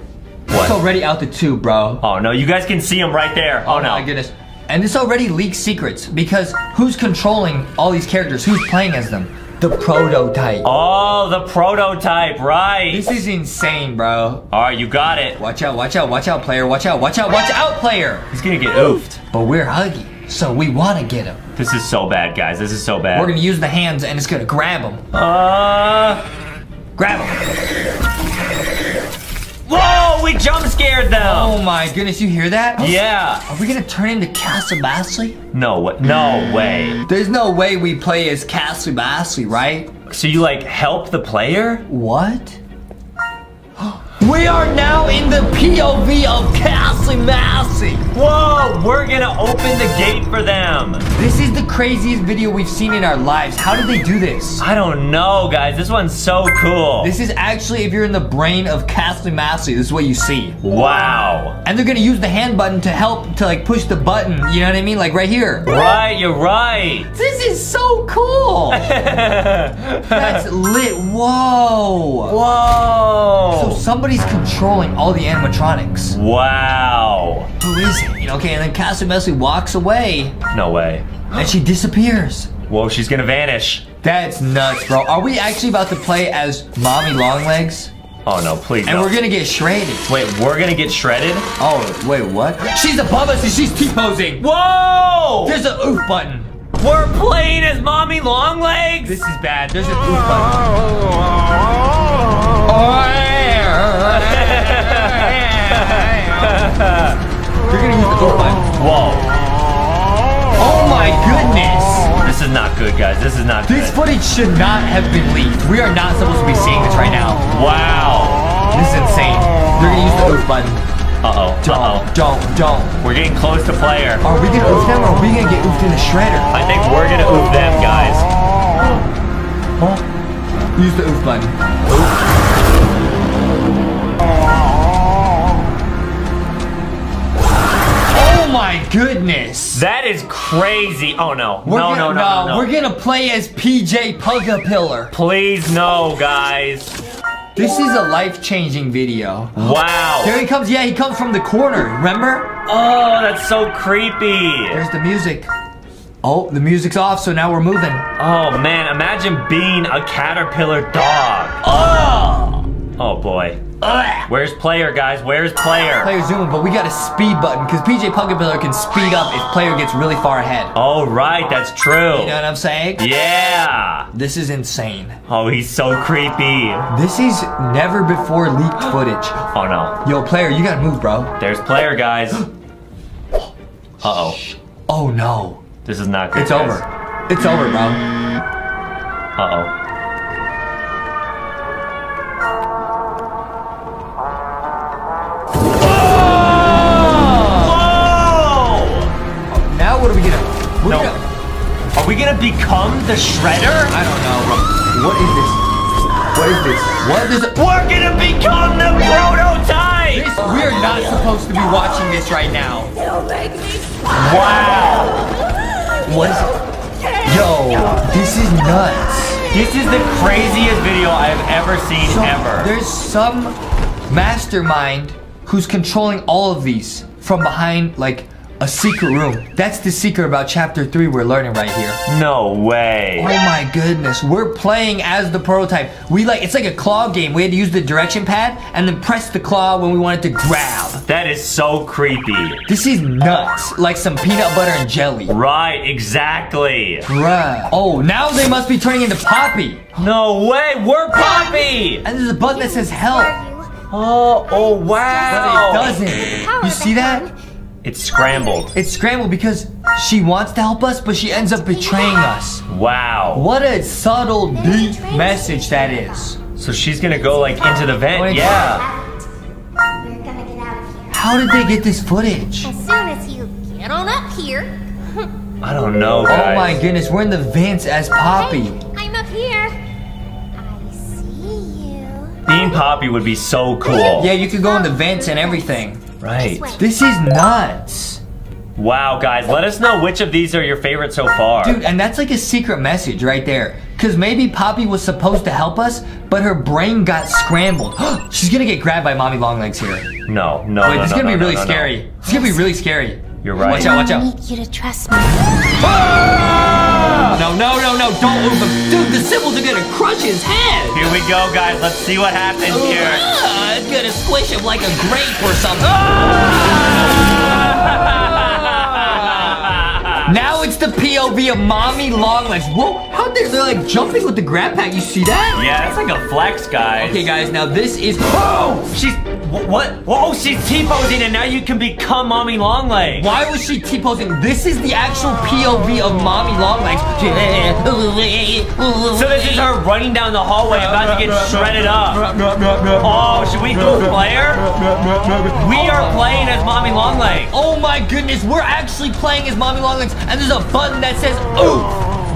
What? It's already out the tube, bro. Oh no, you guys can see them right there. Oh, no. my goodness. And this already leaks secrets because who's controlling all these characters? Who's playing as them? The prototype. Oh, the prototype, right. This is insane, bro. All right, you got it. Watch out, watch out, watch out, player. Watch out, watch out, watch out, player. He's gonna get oofed. But we're Huggy, so we want to get him. This is so bad, guys. This is so bad. We're gonna use the hands and it's gonna grab him. Uh. Grab him. Whoa, we jump scared them. Oh my goodness, you hear that? Yeah. Are we gonna turn into Kissy Missy? No way. No way. There's no way we play as Kissy Missy, right? So you like help the player? What? We are now in the POV of Kissy Missy. Whoa, we're gonna open the gate for them. This is the craziest video we've seen in our lives. How did they do this? I don't know, guys. This one's so cool. This is actually, if you're in the brain of Kissy Missy, this is what you see. Wow. And they're gonna use the hand button to help to like push the button. You know what I mean? Like right here. Right, you're right. [LAUGHS] This is so cool. [LAUGHS] That's lit. Whoa. Whoa. So somebody's controlling all the animatronics. Wow. Who is it? You know, okay, and then Kissy Missy walks away No way. and she disappears. Whoa, she's gonna vanish. That's nuts, bro. Are we actually about to play as Mommy Longlegs? Oh no, please And no. we're gonna get shredded. Wait, we're gonna get shredded? Oh, wait, what? She's above us and she's T-posing. Whoa! There's an oof button. We're playing as Mommy Longlegs? This is bad. There's an oof button. Oh. You're gonna use the oof button. Whoa. Oh my goodness. This is not good, guys. This is not good. This footage should not have been leaked. We are not supposed to be seeing this right now. Wow. This is insane. They're gonna use the oof button. Uh-oh. Don't, Uh-oh. don't, don't. We're getting close to player. Are we gonna oof them or are we gonna get oofed in the shredder? I think we're gonna oof them, guys. Use the oof button. Oh goodness. That is crazy. Oh no. We're no, gonna, no, no, no, no. We're gonna play as PJ Pugapillar. Please no, guys. This is a life-changing video. Wow. There he comes. Yeah, he comes from the corner. Remember? Oh, that's so creepy. There's the music. Oh, the music's off, so now we're moving. Oh man, imagine being a caterpillar dog. Oh. Oh boy. Where's player, guys? Where's player? Player zooming, but we got a speed button because PJ Pugapillar can speed up if player gets really far ahead. Oh right, that's true. You know what I'm saying? Yeah. This is insane. Oh, he's so creepy. This is never before leaked footage. Oh no. Yo, player, you gotta move, bro. There's player, guys. Uh oh. Oh no. This is not good. It's guys. over. It's over, bro. Uh we gonna become the shredder? I don't know. What is this? What is this? What is it? We're gonna become the prototype! This, we are not supposed to be watching this right now. Wow! What is it? Yo, this is nuts. This is the craziest video I've ever seen So, ever. There's some mastermind who's controlling all of these from behind, like, a secret room. That's the secret about chapter 3 we're learning right here. No way. Oh my goodness, we're playing as the prototype. We like, it's like a claw game. We had to use the direction pad and then press the claw when we wanted to grab. That is so creepy. This is nuts. Like some peanut butter and jelly. Right, exactly. Bruh. Oh, now they must be turning into Poppy. No way, we're Poppy! And there's a button that says help. Oh, oh But wow. it doesn't. You see that? It's scrambled. It's scrambled because she wants to help us, but she ends up betraying us. Wow. What a subtle, deep message that is. So she's gonna go like into the vent? Wait. Yeah. We're gonna get out of here. How did they get this footage? As soon as you get on up here. I don't know, Oh my goodness, we're in the vents as Poppy. I'm up here. I see you. Being Poppy would be so cool. Yeah, you could go in the vents and everything. Right. This is nuts. Wow, guys, let us know which of these are your favorite so far. Dude, and that's like a secret message right there. Cause maybe Poppy was supposed to help us, but her brain got scrambled. [GASPS] She's gonna get grabbed by Mommy Longlegs here. No, no, Wait, no, this is gonna no, be really no, no. scary. It's gonna be really scary. You're right. Watch out, watch out. I need you to trust me. No, no, no, no, don't move him. Dude, the cymbals are gonna crush his head. Here we go, guys. Let's see what happens here. Ah, it's gonna squish him like a grape or something. [LAUGHS] [LAUGHS] Now it's the POV of mommy long legs. Whoa, how they, they're like jumping with the grab pack. You see that? Yeah, that's like a flex, guys. Okay, guys, now this is. Whoa! She's what? Whoa, she's T-posing and now you can become mommy long legs. Why was she T-posing? This is the actual POV of mommy long legs. So this is her running down the hallway about to get shredded up. Oh, should we go player? We are playing as mommy long legs. Oh my goodness, we're actually playing as mommy long legs, and there's a button that says oof.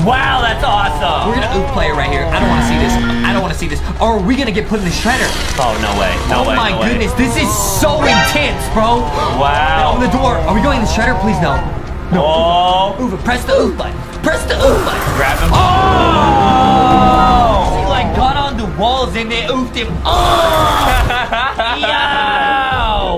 Wow, that's awesome. We're gonna oof player right here. I don't want to see this. I don't want to see this. Or are we gonna get put in the shredder? Oh no way, no oh way, my no way. goodness, this is so intense, bro. Wow. Open the door. Are we going in the shredder? Please no. Oh. Oof, press the oof button. Press the oof button. Grab him. Oh! She like got on the walls and they oofed him. Oh! [LAUGHS] Yow!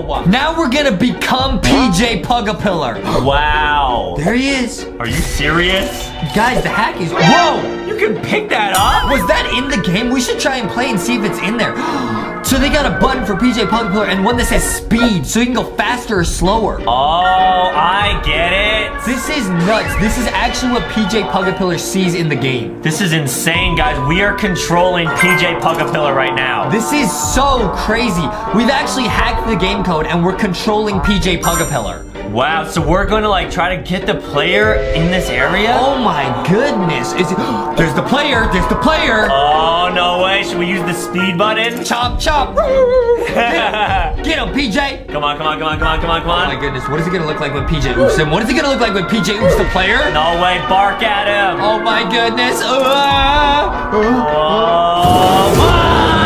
Now we're gonna become PJ Pugapillar. Wow. There he is. Are you serious? Guys, the hack is. Whoa! You can pick that up? Was that in the game? We should try and play and see if it's in there. [GASPS] So they got a button for PJ Pugapillar and one that says speed, so you can go faster or slower. Oh, I get it. This is nuts. This is actually what PJ Pugapillar sees in the game. This is insane, guys. We are controlling PJ Pugapillar right now. This is so crazy. We've actually hacked the game code and we're controlling PJ Pugapillar. Wow, so we're gonna like try to get the player in this area? Oh my goodness. Is it, [GASPS] there's the player. There's the player. Oh, no way. Should we use the speed button? Chop, chop. [LAUGHS] Get him, PJ. Come on, come on, come on, come on, come on, come on. Oh my goodness. What is it going to look like when PJ oops him? What is it going to look like when PJ oops the player? No way, bark at him. Oh my goodness. Ah. Oh, ah!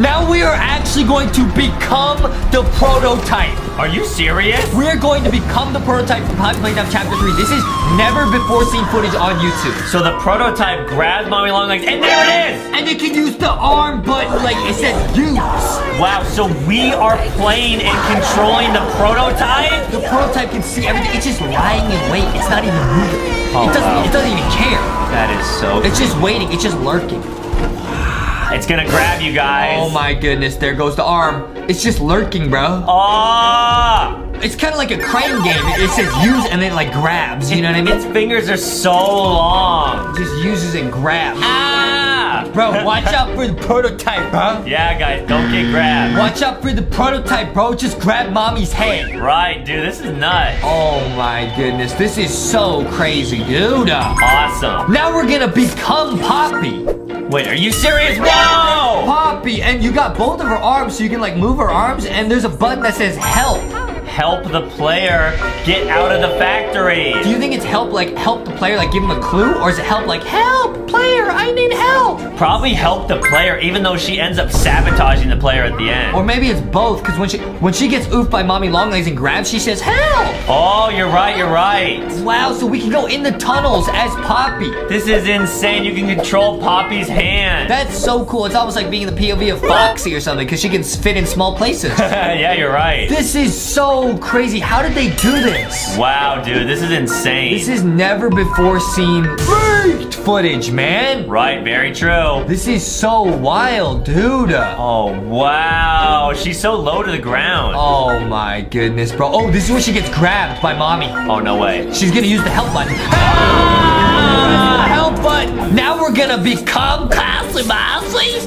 Now we are actually going to become the prototype. Are you serious? We're going to become the prototype for Poppy Playtime Chapter 3. This is never before seen footage on YouTube. So the prototype grabs mommy long legs, and there it is! And you can use the arm button like it says use. Wow, so we are playing and controlling the prototype? The prototype can see everything. It's just lying in wait. It's not even moving. Oh, it doesn't wow. it doesn't even care. That is so It's just waiting. It's just lurking. It's gonna grab you guys. Oh my goodness, there goes the arm. It's just lurking, bro. Ah! It's kind of like a crane game. It, says use and then it like grabs. You know what I mean? Its fingers are so long. It just uses and grabs. Ah! Bro, watch out for the prototype, bro. Yeah, guys, don't get grabbed. Watch out for the prototype, bro. Just grab mommy's head. Right, dude, this is nuts. Oh my goodness, this is so crazy, dude. Awesome. Now we're gonna become Poppy. Wait, are you serious? Whoa! Poppy, and you got both of her arms, so you can like move her arms, and there's a button that says help. Oh. Help the player get out of the factory. Do you think it's help like help the player, like give him a clue, or is it help like help player, I need help? Probably help the player, even though she ends up sabotaging the player at the end. Or maybe it's both, because when she when she gets oofed by mommy longlegs and grabs, she says help. Oh, you're right, you're right. Wow, so we can go in the tunnels as Poppy. This is insane. You can control Poppy's hand. That's so cool. It's almost like being in the POV of Foxy or something, because she can fit in small places. [LAUGHS] yeah, you're right. This is so crazy. How did they do this? Wow, dude, this is insane. This is never before seen leaked footage, man. Right, very true. This is so wild, dude. Oh, wow. She's so low to the ground. Oh my goodness, bro. Oh, this is where she gets grabbed by mommy. Oh, no way. She's gonna use the help button. Ah! Help button. Now we're gonna become Cassie.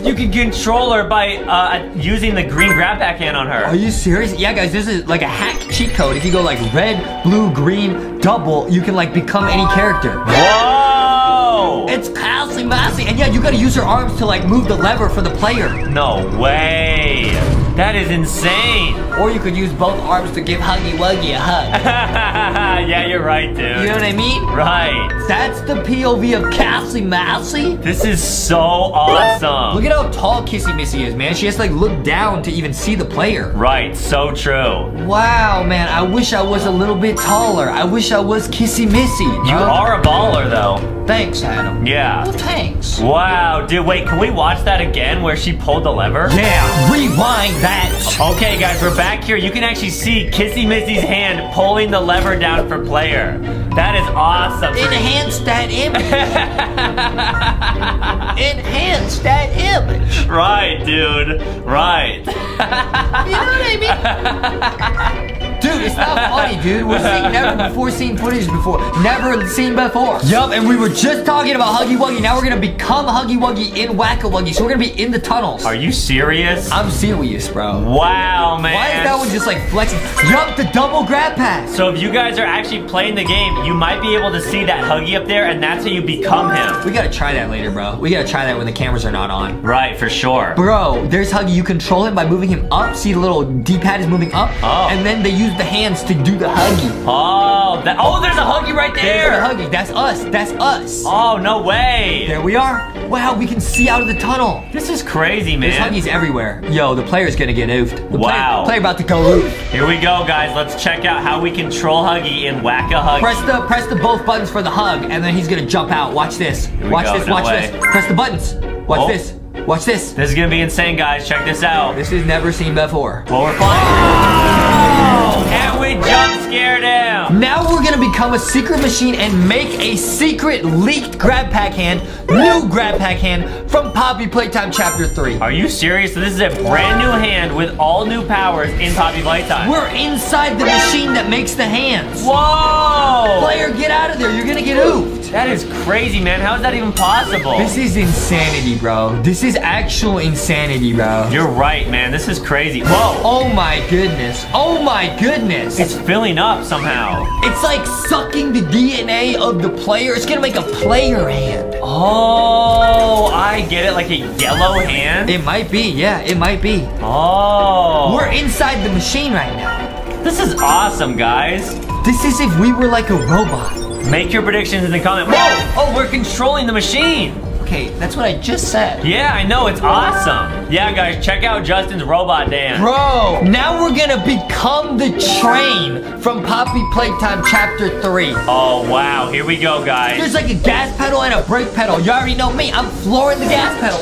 You can control her by uh, using the green grab pack hand on her. Are you serious? Yeah, guys, this is like a hack cheat code. If you go like red, blue, green, double, you can like become any character. Whoa! It's Cassie Mousy. And yeah, you gotta use your arms to like move the lever for the player. No way. That is insane. Or you could use both arms to give Huggy Wuggy a hug. [LAUGHS] yeah, you're right, dude. You know what I mean? Right. That's the POV of Cassie Mousy. This is so awesome. Look at how tall Kissy Missy is, man. She has to like look down to even see the player. Right, so true. Wow, man. I wish I was a little bit taller. I wish I was Kissy Missy. You are a baller, though. Thanks, Adam. Yeah. Well, thanks. Wow, dude, wait, can we watch that again where she pulled the lever? Yeah, rewind that. Okay, guys, we're back here. You can actually see Kissy Missy's hand pulling the lever down for player. That is awesome. Enhance that image. [LAUGHS] Enhance that image. Right, dude. Right. You know what I mean? [LAUGHS] Dude, It's not funny, dude. We're seeing never before seen footage before. Never seen before. Yup, and we were just talking about Huggy Wuggy. Now we're gonna become Huggy Wuggy in Whack-a-Wuggy. So we're gonna be in the tunnels. Are you serious? I'm serious, bro. Wow, man. Why is that one just like flexing? Yup, the double grab pack. So if you guys are actually playing the game, you might be able to see that Huggy up there, and that's how you become him. We gotta try that later, bro. We gotta try that when the cameras are not on. Right, for sure. Bro, there's Huggy. You control him by moving him up. See the little D-pad is moving up. Oh. And then they use the hands to do the Huggy. Oh, that, oh, there's a Huggy right there. There's the Huggy. That's us. That's us. Oh, no way. There we are. Wow, we can see out of the tunnel. This is crazy, man. There's Huggies everywhere. Yo, the player's gonna get oofed. The Wow. Player, player about to go oof. Here we go, guys. Let's check out how we control Huggy in Wacka Huggy. Press the press the both buttons for the hug, and then he's gonna jump out. Watch this. Watch go, this. no watch way. this. Press the buttons. Watch Oh. this. Watch this. This is gonna be insane, guys. Check this out. This is never seen before. Well, we're flying. And we jump scared him. Now we're gonna become a secret machine and make a secret leaked grab pack hand, new grab pack hand from Poppy Playtime Chapter 3. Are you serious? So this is a brand new hand with all new powers in Poppy Playtime. We're inside the machine that makes the hands. Whoa! Player, get out of there. You're gonna get oofed. That is crazy, man. How is that even possible? This is insanity, bro. This is actual insanity, bro. You're right, man. This is crazy. Whoa! Oh my goodness. Oh my goodness. It's filling up somehow. It's like sucking the DNA of the player. It's gonna make a player hand. Oh, I get it. Like a yellow hand. It might be, yeah, it might be. Oh. We're inside the machine right now. This is awesome, guys. This is if we were like a robot. Make your predictions in the comment. Whoa! Oh, we're controlling the machine. That's what I just said. Yeah, I know. It's awesome. Yeah, guys, check out Justin's robot dance. Bro, now we're gonna become the train from Poppy Playtime Chapter 3. Oh, wow. Here we go, guys. There's like a gas pedal and a brake pedal. You already know me. I'm flooring the gas pedal.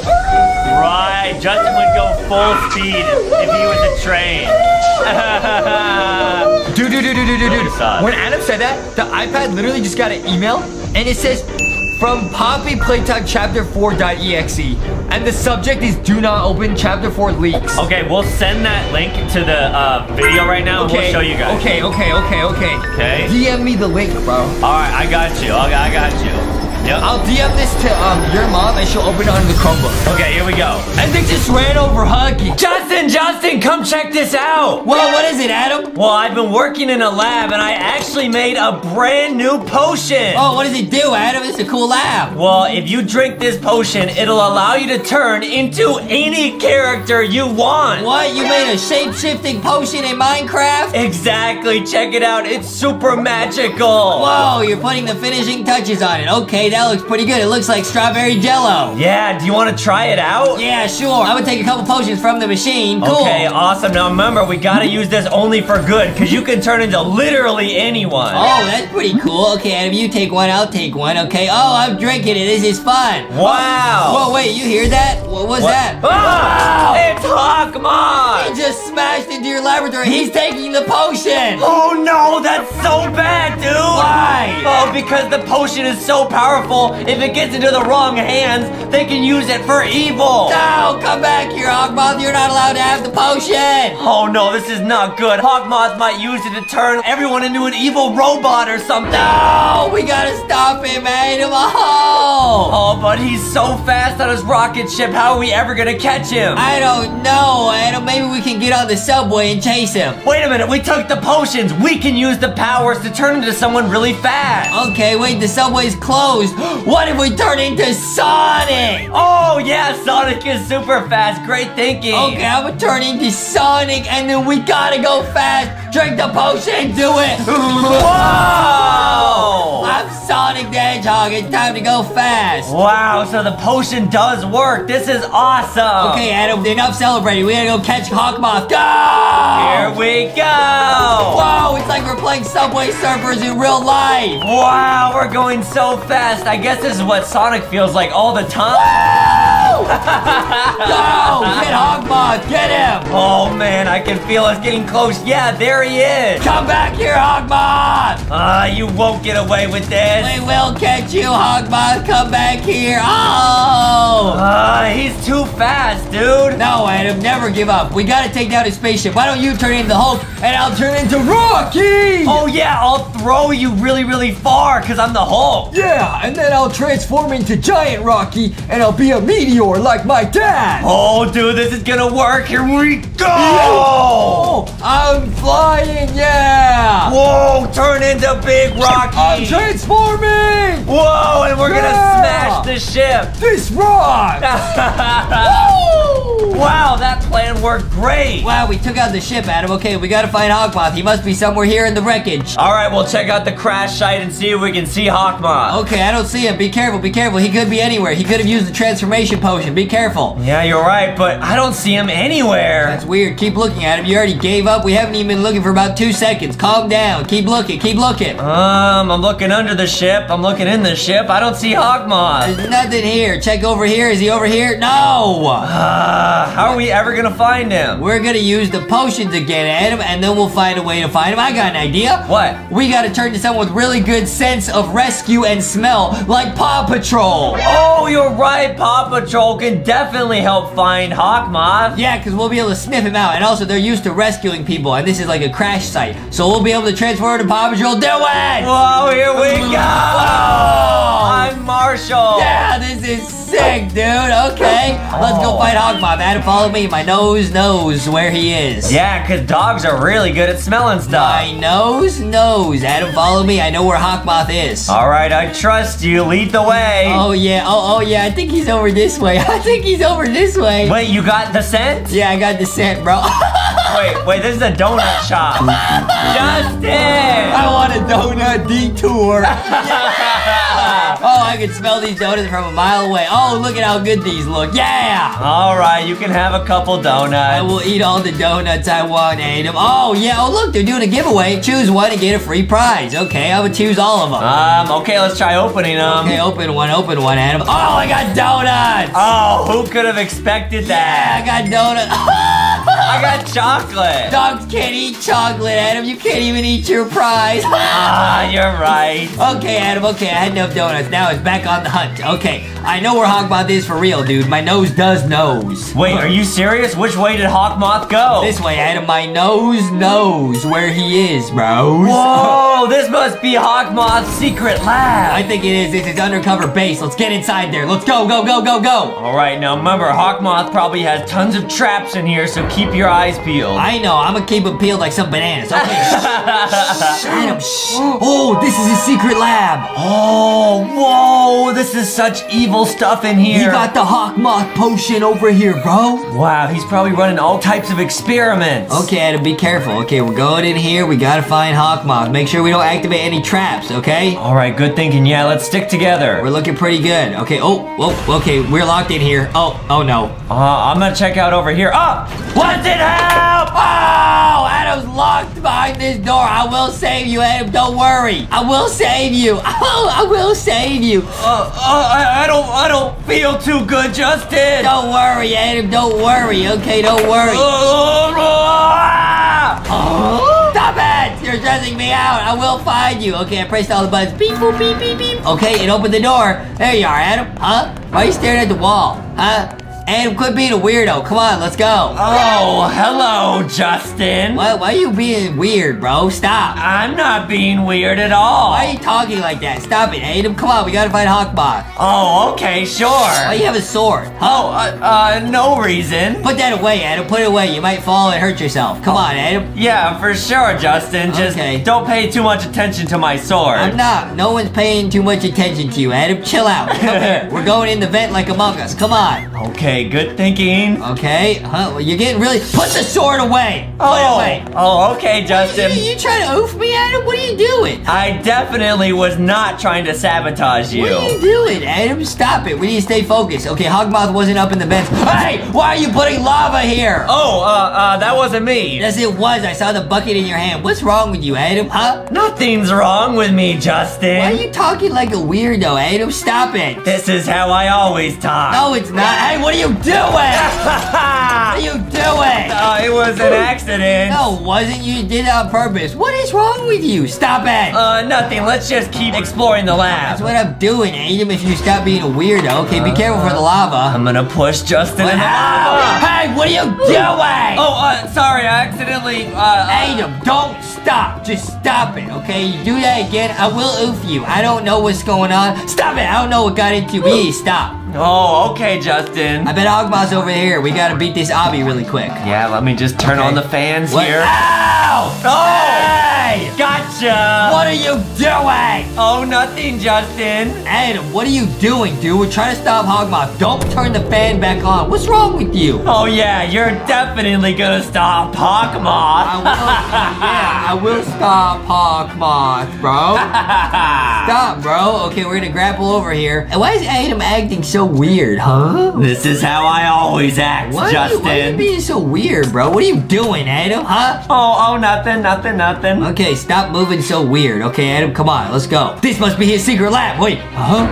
Right. Justin would go full speed if he was a train. [LAUGHS] Dude, dude, dude, dude, dude, dude, dude. When Adam said that, the iPad literally just got an email and it says from Poppy Playtime Chapter 4.exe. And the subject is do not open Chapter 4 leaks. Okay, we'll send that link to the uh, video right now and we'll show you guys. Okay, okay, okay, okay. Okay. DM me the link, bro. All right, I got you. I got you. Yep. I'll DM this to um your mom and she'll open it on the Chromebook. Okay, here we go. And they just ran over Huggy. Justin, Justin, come check this out. Well, what is it, Adam? Well, I've been working in a lab and I actually made a brand new potion. Oh, what does it do, Adam? It's a cool lab. Well, if you drink this potion, it'll allow you to turn into any character you want. What? You made a shape-shifting potion in Minecraft? Exactly. Check it out. It's super magical. Whoa, you're putting the finishing touches on it. Okay, that looks pretty good. It looks like strawberry jello. Yeah, do you want to try it out? Yeah, sure. I'm gonna take a couple potions from the machine. Cool. Okay, awesome. Now remember, we gotta use this only for good, because you can turn into literally anyone. Oh, that's pretty cool. Okay, Adam, you take one, I'll take one, okay? Oh, I'm drinking it. This is fun. Wow. Whoa, wait, you hear that? What was What? that? Ah, it's Hawkmoth! He just smashed into your laboratory. He's taking the potion. Oh no, that's so bad, dude! Why? Oh, because the potion is so powerful, if it gets into the wrong hands, they can use it for evil! No, come back here, Hawkmoth. You're not allowed to have the potion. Oh no, this is not good. Hawkmoth might use it to turn everyone into an evil robot or something. No, we gotta stop him, Adam. Oh. Oh, but he's so fast on his rocket ship. How are we ever gonna catch him? I don't know, Adam. Maybe we can get on the subway and chase him. Wait a minute, we took the potions. We can use the powers to turn into someone really fast. Okay, wait, the subway's closed. What if we turn into Sonic? Oh, yeah, Sonic is super fast. Great thinking. Okay, I'm gonna turn into Sonic and then we gotta go fast. Drink the potion, do it. [LAUGHS] Whoa! I'm Sonic the Hedgehog. It's time to go fast. Wow, so the potion does work. This is awesome. Okay, Adam, enough celebrating. We gotta go catch Hawkmoth. Go! Here we go. Whoa, it's like we're playing Subway Surfers in real life. Wow, we're going so fast. I guess this is what Sonic feels like all the time. Go! Get Hawkmoth! Get him! Oh man, I can feel us getting close. Yeah, there he is. Come back here, Hawkmoth! Ah, you won't get away with this. We will catch you, Hawkmoth! Come back here! Oh! Ah, he's too fast, dude. No, Adam, never give up. We gotta take down his spaceship. Why don't you turn into the Hulk and I'll turn into Rocky? Oh yeah, I'll throw you really, really far because I'm the Hulk. Yeah, and then I'll transform into Giant Rocky and I'll be a meteor like my dad. Oh, dude, this is gonna work. Here we go. Oh, I'm flying, yeah. Whoa, turn into Big Rocky. I'm transforming. Whoa, and we're gonna smash the ship. This rocks. [LAUGHS] Wow, that plan worked great. Wow, we took out the ship, Adam. Okay, we gotta find Hawkmoth. He must be somewhere here in the wreckage. All right, we'll check out the crash site and see if we can see Hawkmoth. Okay, I don't see him. Be careful, be careful. He could be anywhere. He could have used the transformation potion. Be careful. Yeah, you're right, but I don't see him anywhere. That's weird. Keep looking at him. You already gave up. We haven't even been looking for about two seconds. Calm down. Keep looking. Keep looking. Um, I'm looking under the ship. I'm looking in the ship. I don't see Hawkmoth. There's nothing here. Check over here. Is he over here? No. Uh, Uh, how are we ever gonna find him? We're gonna use the potions again, Adam, and then we'll find a way to find him. I got an idea. What? We gotta turn to someone with really good sense of rescue and smell, like Paw Patrol. Oh, you're right. Paw Patrol can definitely help find Hawkmoth. Yeah, because we'll be able to sniff him out. And also, they're used to rescuing people, and this is like a crash site. So we'll be able to transfer to Paw Patrol. Do it! Whoa, here we go! I'm Marshall. Yeah, this is sick, dude. Okay, let's go find Hawkmoth. Adam, follow me. My nose knows where he is. Yeah, because dogs are really good at smelling stuff. My nose knows. Adam, follow me. I know where Hawkmoth is. All right, I trust you. Lead the way. Oh yeah. Oh oh yeah. I think he's over this way. [LAUGHS] I think he's over this way. Wait, you got the scent? Yeah, I got the scent, bro. [LAUGHS] wait, wait, this is a donut shop. [LAUGHS] Justin! I want a donut detour. Oh, I can smell these donuts from a mile away. Oh, look at how good these look. Yeah. All right, you can have a couple donuts. I will eat all the donuts I want, Adam. Oh, yeah. Oh, look, they're doing a giveaway. Choose one and get a free prize. Okay, I would choose all of them. Um, okay, let's try opening them. Okay, open one, open one, Adam. Oh, I got donuts. Oh, who could have expected that? Yeah, I got donuts. [LAUGHS] I got chocolate. Dogs can't eat chocolate, Adam. You can't even eat your prize. ah, you're right. Okay, Adam, okay, I had enough donuts. Now it's back on the hunt. Okay, I know where Hawkmoth is for real, dude. My nose does nose. Wait, are you serious? Which way did Hawkmoth go? This way, Adam. My nose knows where he is, bro. Whoa, [LAUGHS] this must be Hawkmoth's secret lab. I think it is. It's his undercover base. Let's get inside there. Let's go, go, go, go, go. All right, now remember, Hawkmoth probably has tons of traps in here, so keep your eyes peeled. I know. I'm gonna keep them peeled like some bananas. [LAUGHS] Okay. shh, Adam, shh. Oh, this is his secret lab. Oh, whoa, this is such evil stuff in here. He got the Hawkmoth potion over here, bro. Wow, he's probably running all types of experiments. Okay, Adam, be careful. Okay, we're going in here. We gotta find Hawkmoth. Make sure we don't activate any traps, okay? All right, good thinking. Yeah, let's stick together. We're looking pretty good. Okay, oh, whoa, okay, we're locked in here. Oh, oh no. Uh, I'm gonna check out over here. Oh, What's it help? Oh, Adam's locked behind this door. I will save you, Adam. Don't worry. I will save you. [LAUGHS] Oh, I will save you. uh, uh, I, I don't, I don't feel too good, Justin. Don't worry, Adam. Don't worry. Okay, don't worry. Stop it! You're stressing me out. I will find you. Okay, I pressed all the buttons. Beep, boop, beep, beep, beep. Okay, it opened the door. There you are, Adam. Huh? Why are you staring at the wall? Huh? Adam, quit being a weirdo. Come on, let's go. Oh, hello, Justin. Why, why are you being weird, bro? Stop. I'm not being weird at all. Why are you talking like that? Stop it, Adam. Come on, we gotta find Hawkmoth. Oh, okay, sure. Why you have a sword? Oh, uh, uh, no reason. Put that away, Adam. Put it away. You might fall and hurt yourself. Come on, Adam. Yeah, for sure, Justin. Just Okay. don't pay too much attention to my sword. I'm not. No one's paying too much attention to you, Adam. Chill out. [LAUGHS] Come here. We're going in the vent like Among Us. Come on. Okay, Okay, good thinking. Okay, huh? Well, you're getting really. Put the sword away. Oh, away. oh, okay, Justin. You, you trying to oof me, Adam? What are you doing? I definitely was not trying to sabotage you. What are you doing, Adam? Stop it. We need to stay focused. Okay, Hawkmoth wasn't up in the vents. Hey, why are you putting lava here? Oh, uh, uh, that wasn't me. Yes, it was. I saw the bucket in your hand. What's wrong with you, Adam? Huh? Nothing's wrong with me, Justin. Why are you talking like a weirdo, Adam? Stop it. This is how I always talk. No, it's not. What are you doing? [LAUGHS] what are you doing? Uh, it was an accident. No, it wasn't. You did it on purpose. What is wrong with you? Stop it. Uh, nothing. Let's just keep exploring the lab. That's what I'm doing, Adam. If you stop being a weirdo. Okay, be careful for the lava. I'm gonna push Justin What? in the lava. Hey, what are you doing? Oh, uh, sorry, I accidentally, uh, uh, Adam, don't stop. Just stop it, okay? You do that again, I will oof you. I don't know what's going on. Stop it. I don't know what got into you. We need to stop. Oh, okay, Justin. I bet Ogma's over here. We gotta beat this obby really quick. Yeah, let me just turn Okay. on the fans What? here. Ow! Oh! Hey! Gotcha! What are you doing? Oh, nothing, Justin. Adam, what are you doing, dude? We're trying to stop Hawkmoth. Don't turn the fan back on. What's wrong with you? Oh, yeah, you're definitely gonna stop I will, yeah, I will stop Hawkmoth, bro. [LAUGHS] Stop, bro. Okay, we're gonna grapple over here. And why is Adam acting so weird, huh? This is how I always act, are, you, Justin. why are you being so weird, bro? What are you doing, Adam, huh? Oh, oh, nothing, nothing, nothing. Okay, stop moving so weird. Okay, Adam, come on, let's go. This must be his secret lab. Wait, uh-huh.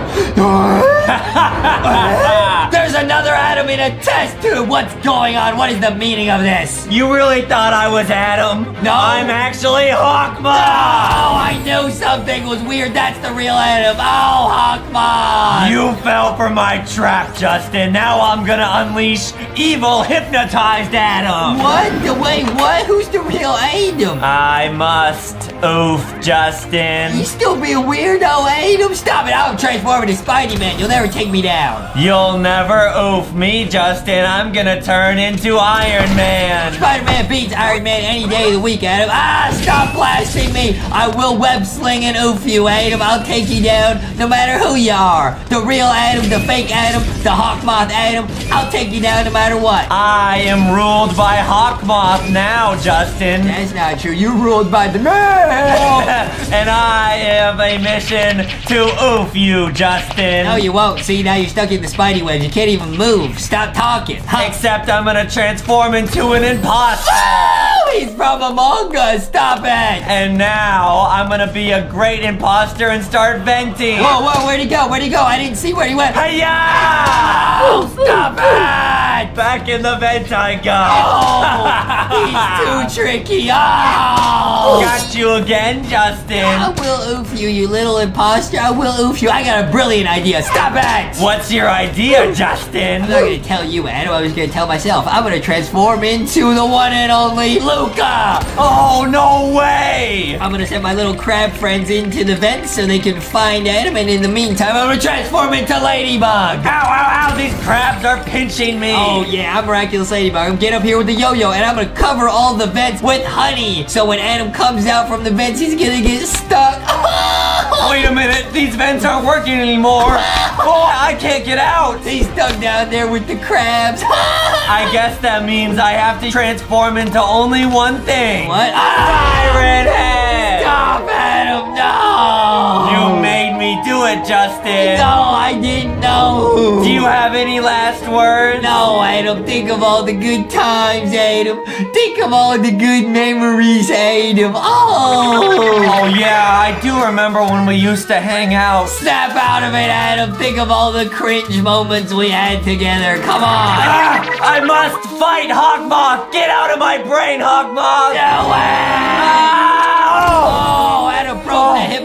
[LAUGHS] There's another Adam in a test tube. What's going on? What is the meaning of this? You really thought I was Adam? No. I'm actually Hawkmoth. Oh, I knew something was weird. That's the real Adam. Oh, Hawkmoth. You fell for my trap, Justin. Now I'm gonna unleash evil hypnotized Adam. What? The wait, what? Who's the real Adam? I must oof, Justin. You still be a weirdo, Adam? Stop it! I'm transforming to Spidey Man. You'll never take me down. You'll never oof me, Justin. I'm gonna turn into Iron Man. Spider-Man beats Iron Man any day of the week, Adam. Ah, stop blasting me! I will web sling and oof you, Adam. I'll take you down no matter who you are. The real Adam, the fake Adam, the Hawk Hawkmoth Adam. I'll take you down no matter what. I am ruled by Hawkmoth now, Justin. That's not true. You're ruled by the man. [LAUGHS] and I have a mission to oof you, Justin. No, you won't. See, now you're stuck in the Spidey web. You can't even move. Stop talking. Huh. Except I'm gonna transform into an imposter. He's from Among Us. Stop it. And now I'm gonna be a great imposter and start venting. Whoa, whoa, where'd he go? Where'd he go? I didn't see where he went. Hiya! Oh, stop it! Back in the vent I go. Oh, [LAUGHS] he's too tricky. Oh! Got you again, Justin. I will oof you, you little imposter. I will oof you. I got a brilliant idea. Stop it! What's your idea, Justin? I'm not gonna tell you, Adam. I was gonna tell myself. I'm gonna transform into the one and only Luca. Oh, no way! I'm gonna send my little crab friends into the vents so they can find Adam, and in the meantime, I'm gonna transform into Ladybug. Ow, ow, ow, these crabs are pinching me. Oh yeah, I'm Miraculous Ladybug. I'm getting up here with the yo-yo, and I'm gonna cover all the vents with honey. So when Adam comes out from the vents, he's gonna get stuck. [LAUGHS] Wait a minute, these vents aren't working anymore. [LAUGHS] Oh, I can't get out. He's stuck down there with the crabs. [LAUGHS] I guess that means I have to transform into only one thing. What? Siren Head! Stop, Adam! No! You do it, Justin. No, I didn't know. Do you have any last words? No, Adam. Think of all the good times, Adam. Think of all the good memories, Adam. Oh! Oh, yeah, I do remember when we used to hang out. Snap out of it, Adam. Think of all the cringe moments we had together. Come on. Ah, I must fight Hawkmoth! Get out of my brain, Hawkmoth! No way! Ah! Oh, the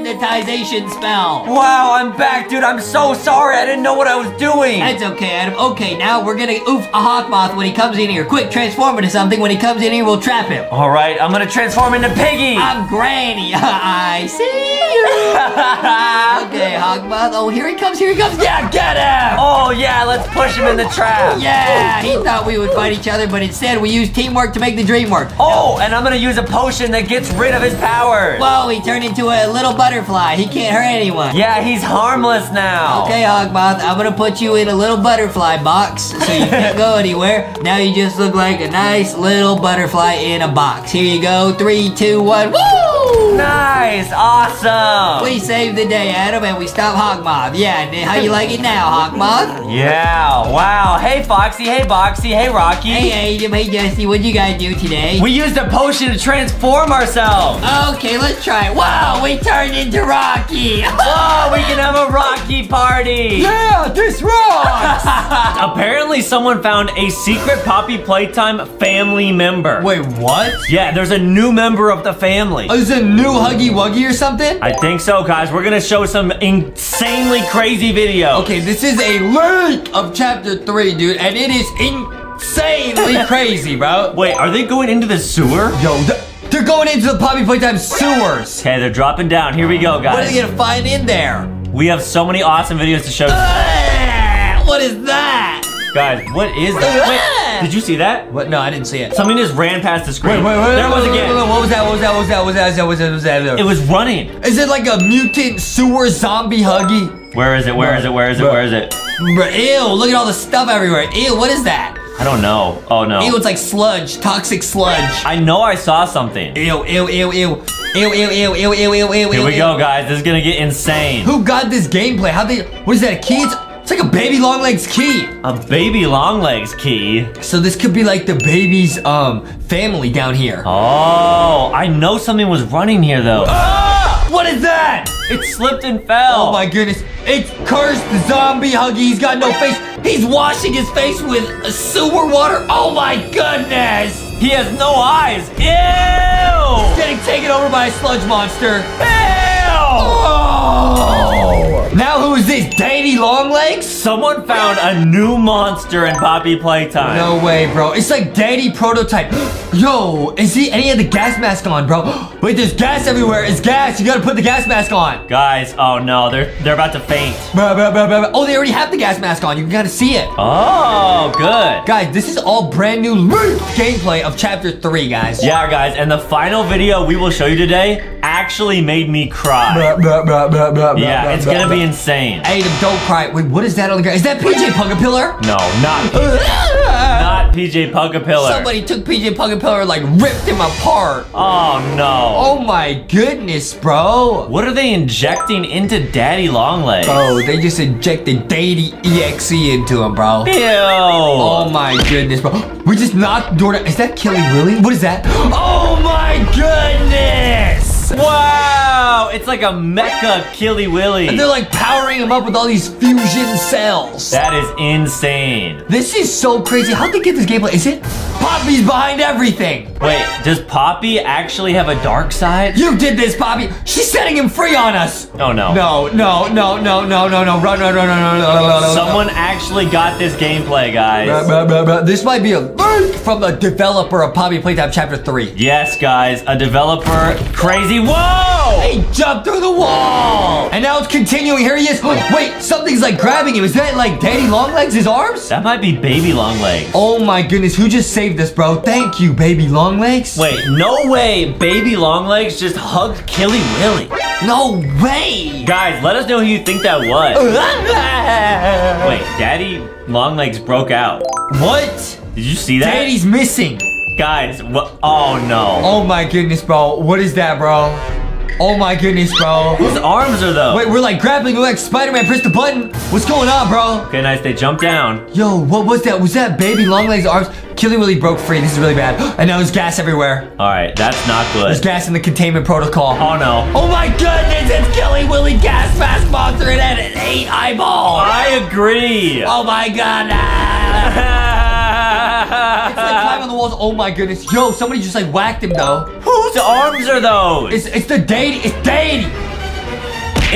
hypnotization spell. Wow, I'm back, dude. I'm so sorry. I didn't know what I was doing. That's okay, Adam. Okay, now we're gonna oof a Hawkmoth when he comes in here. Quick, transform into something. When he comes in here, we'll trap him. All right, I'm gonna transform into Piggy. I'm Granny. [LAUGHS] I see you. [LAUGHS] okay, Hawkmoth, Hogmoth. Oh, here he comes, here he comes. Yeah, get him! Oh yeah, let's push him in the trap. Yeah, he thought we would fight each other, but instead we used teamwork to make the dream work. Oh, and I'm gonna use a potion that gets rid of his powers. Whoa, he turned into a little butterfly. He can't hurt anyone. Yeah, he's harmless now. Okay, Hawkmoth, I'm gonna put you in a little butterfly box so you can't go anywhere. Now you just look like a nice little butterfly in a box. Here you go. Three, two, one. Woo! Nice, awesome. We saved the day, Adam, and we stopped Hawkmoth. Yeah, how you like it now, Hawkmoth? Yeah, wow. Hey, Foxy. Hey, Boxy. Hey, Rocky. Hey, Adam. Hey, Dusty. What'd you guys do today? We used a potion to transform ourselves. Okay, let's try it. Wow, we turned into Rocky. Whoa, we can have a Rocky party. Yeah, this rocks. [LAUGHS] Apparently, someone found a secret Poppy Playtime family member. Wait, what? Yeah, there's a new member of the family. Oh, is it new Huggy Wuggy or something? I think so, guys. We're gonna show some insanely crazy video. Okay, this is a leak of chapter three, dude, and it is insanely [LAUGHS] crazy, bro. Wait, are they going into the sewer? Yo, th- they're going into the Poppy Playtime sewers. Okay, they're dropping down. Here we go, guys. What are they gonna find in there? We have so many awesome videos to show. Ah, what is that? Guys, what is that? Wait, did you see that? What? No, I didn't see it. Something just ran past the screen. Wait, wait, wait. There it was wait, wait, again. wait, wait, What was that? What was that? What was that? What was that? What was that? What was that? What was that? It was running. Is it like a mutant sewer zombie Huggy? Where is it? Where is it? Where is it? Where is it? Bruh, Ew, look at all the stuff everywhere. Ew, what is that? I don't know. Oh no. Ew, it's like sludge, toxic sludge. I know I saw something. Ew, ew, ew, ew. Ew, ew, ew, ew, ew, ew, ew, Here we ew. go, guys. This is gonna get insane. Who got this gameplay? How they, what is that, a key? It's, it's like a baby long legs key. A baby long legs key. So this could be like the baby's, um, family down here. Oh, I know something was running here though. Ah! What is that? It slipped and fell. Oh my goodness. It's cursed zombie Huggy. He's got no face. He's washing his face with sewer water. Oh my goodness. He has no eyes. Ew! He's getting taken over by a sludge monster. Ew! Oh! Now who is this? Danny Longlegs? Someone found a new monster in Poppy Playtime. No way, bro. It's like Danny prototype. [GASPS] Yo, is he any of the gas mask on, bro? [GASPS] Wait, there's gas everywhere. It's gas. You gotta put the gas mask on. Guys, oh no, they're they're about to faint. Bruh, bruh, bruh, bruh. Oh, they already have the gas mask on. You can kind of see it. Oh, good. Guys, this is all brand new gameplay of chapter three, guys. Yeah, guys, and the final video we will show you today actually made me cry. Bruh, bruh, bruh, Yeah, it's gonna be insane. Adam, don't cry. Wait, what is that on the ground? Is that PJ Pugapillar? No, not not PJ Pugapillar. Somebody took PJ Pugapillar and like ripped him apart. Oh no. Oh my goodness, bro. What are they injecting into Daddy Longlegs? Oh, they just injected Daddy EXE into him, bro. Ew. Oh my goodness, bro. We just knocked door down. Is that Killy Willy? What is that? [GASPS] Oh my goodness! Wow, it's like a mecha Killy Willy. And they're like powering him up with all these fusion cells. That is insane. This is so crazy. How'd they get this gameplay? Is it? Poppy's behind everything. Wait, does Poppy actually have a dark side? You did this, Poppy. She's setting him free on us. Oh no. No, no, no, no, no, no, no. Run, run, run, run, run, run, run, run. Someone actually got this gameplay, guys. This might be a leak from the developer of Poppy Playtime Chapter 3. Yes, guys, a developer crazy. Whoa! He jumped through the wall! And now it's continuing. Here he is. Wait, something's like grabbing him. Is that like Daddy Longlegs, his arms? That might be Baby Longlegs. Oh my goodness, who just saved us, bro? Thank you, Baby Longlegs. Wait, no way Baby Longlegs just hugged Killy Willy. No way! Guys, let us know who you think that was. [LAUGHS] Wait, Daddy Longlegs broke out. What? Did you see that? Daddy's missing. Guys, what? Oh no. Oh my goodness, bro. What is that, bro? Oh my goodness, bro. Whose arms are those? Wait, we're like grappling. We're like Spider-Man. Press the button. What's going on, bro? Okay, nice. They jumped down. Yo, what was that? Was that Baby long legs arms? Killy Willy broke free. This is really bad. [GASPS] And now there's gas everywhere. All right, that's not good. There's gas in the containment protocol. Oh no. Oh my goodness, it's Killy Willy Gas Mask Monster and it had eight eyeballs. I agree. Oh my god. [LAUGHS] [LAUGHS] [LAUGHS] It's like climbing on the walls. Oh my goodness. Yo, somebody just like whacked him though. Whose arms are those? It's it's the Daddy. It's Daddy.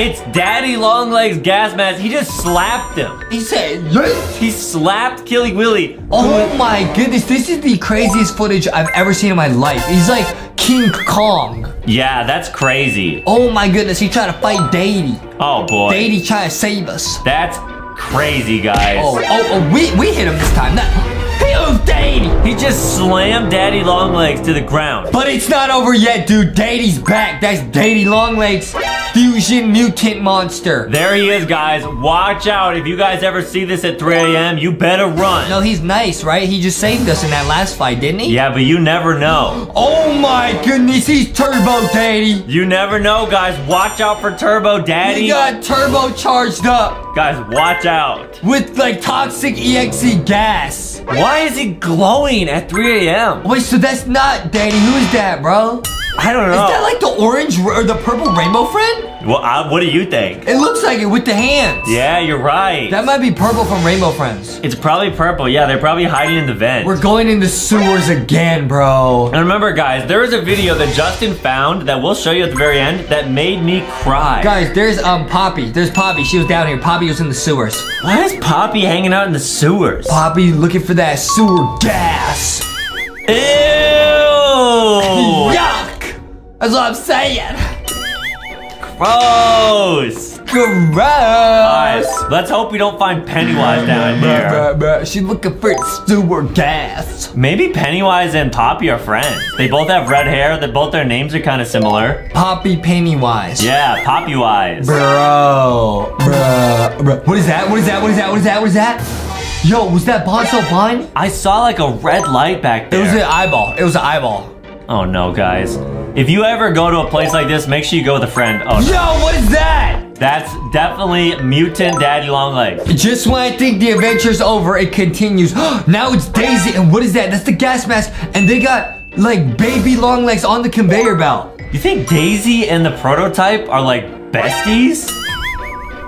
It's Daddy Longlegs gas mask. He just slapped him. He said, yes. He slapped Killy Willy. Oh my goodness, this is the craziest footage I've ever seen in my life. He's like King Kong. Yeah, that's crazy. Oh my goodness, he tried to fight Daddy. Oh boy. Daddy tried to save us. That's crazy, guys. Oh, oh, oh, we, we hit him this time. That, he oofed oh, Daddy. He just slammed Daddy Longlegs to the ground. But it's not over yet, dude. Daddy's back. That's Daddy Longlegs, fusion mutant monster. There he is, guys. Watch out. If you guys ever see this at 3 a.m., you better run. No, he's nice, right? He just saved us in that last fight, didn't he? Yeah, but you never know. Oh my goodness, he's Turbo Daddy. You never know, guys. Watch out for Turbo Daddy. He got turbo charged up Guys, watch out. with like toxic EXE gas. Why is it glowing at 3 a.m.? Wait, so that's not Daddy. Who is that, bro? I don't know. Is that like the orange or the purple rainbow friend? well, uh, what do you think? It looks like it with the hands. Yeah, you're right. That might be purple from Rainbow Friends. It's probably purple. Yeah, they're probably hiding in the vent. We're going in the sewers again, bro. And remember, guys, there is a video that Justin found that we'll show you at the very end that made me cry. Guys, there's um Poppy. There's Poppy. She was down here. Poppy was in the sewers. Why is Poppy hanging out in the sewers? Poppy looking for that sewer gas. Ew! [LAUGHS] Yuck! That's what I'm saying. Gross! Gross. Guys, let's hope we don't find Pennywise down here. Bruh, bruh, She looking for sewer gas. Maybe Pennywise and Poppy are friends. They both have red hair. That both their names are kind of similar. Poppy Pennywise. Yeah, Poppy Wise. Bro, bruh, bruh. What is that? What is that? What is that? What is that? What is that? Yo, was that Bonzo Vine? I saw like a red light back there. It was an eyeball. It was an eyeball. oh no, guys. If you ever go to a place like this, make sure you go with a friend. Oh, no. Yo, what is that? That's definitely Mutant Daddy Longlegs. Just when I think the adventure's over, it continues. [GASPS] now it's Daisy, and what is that? That's the gas mask, and they got like baby long legs on the conveyor belt. You think Daisy and the prototype are like besties?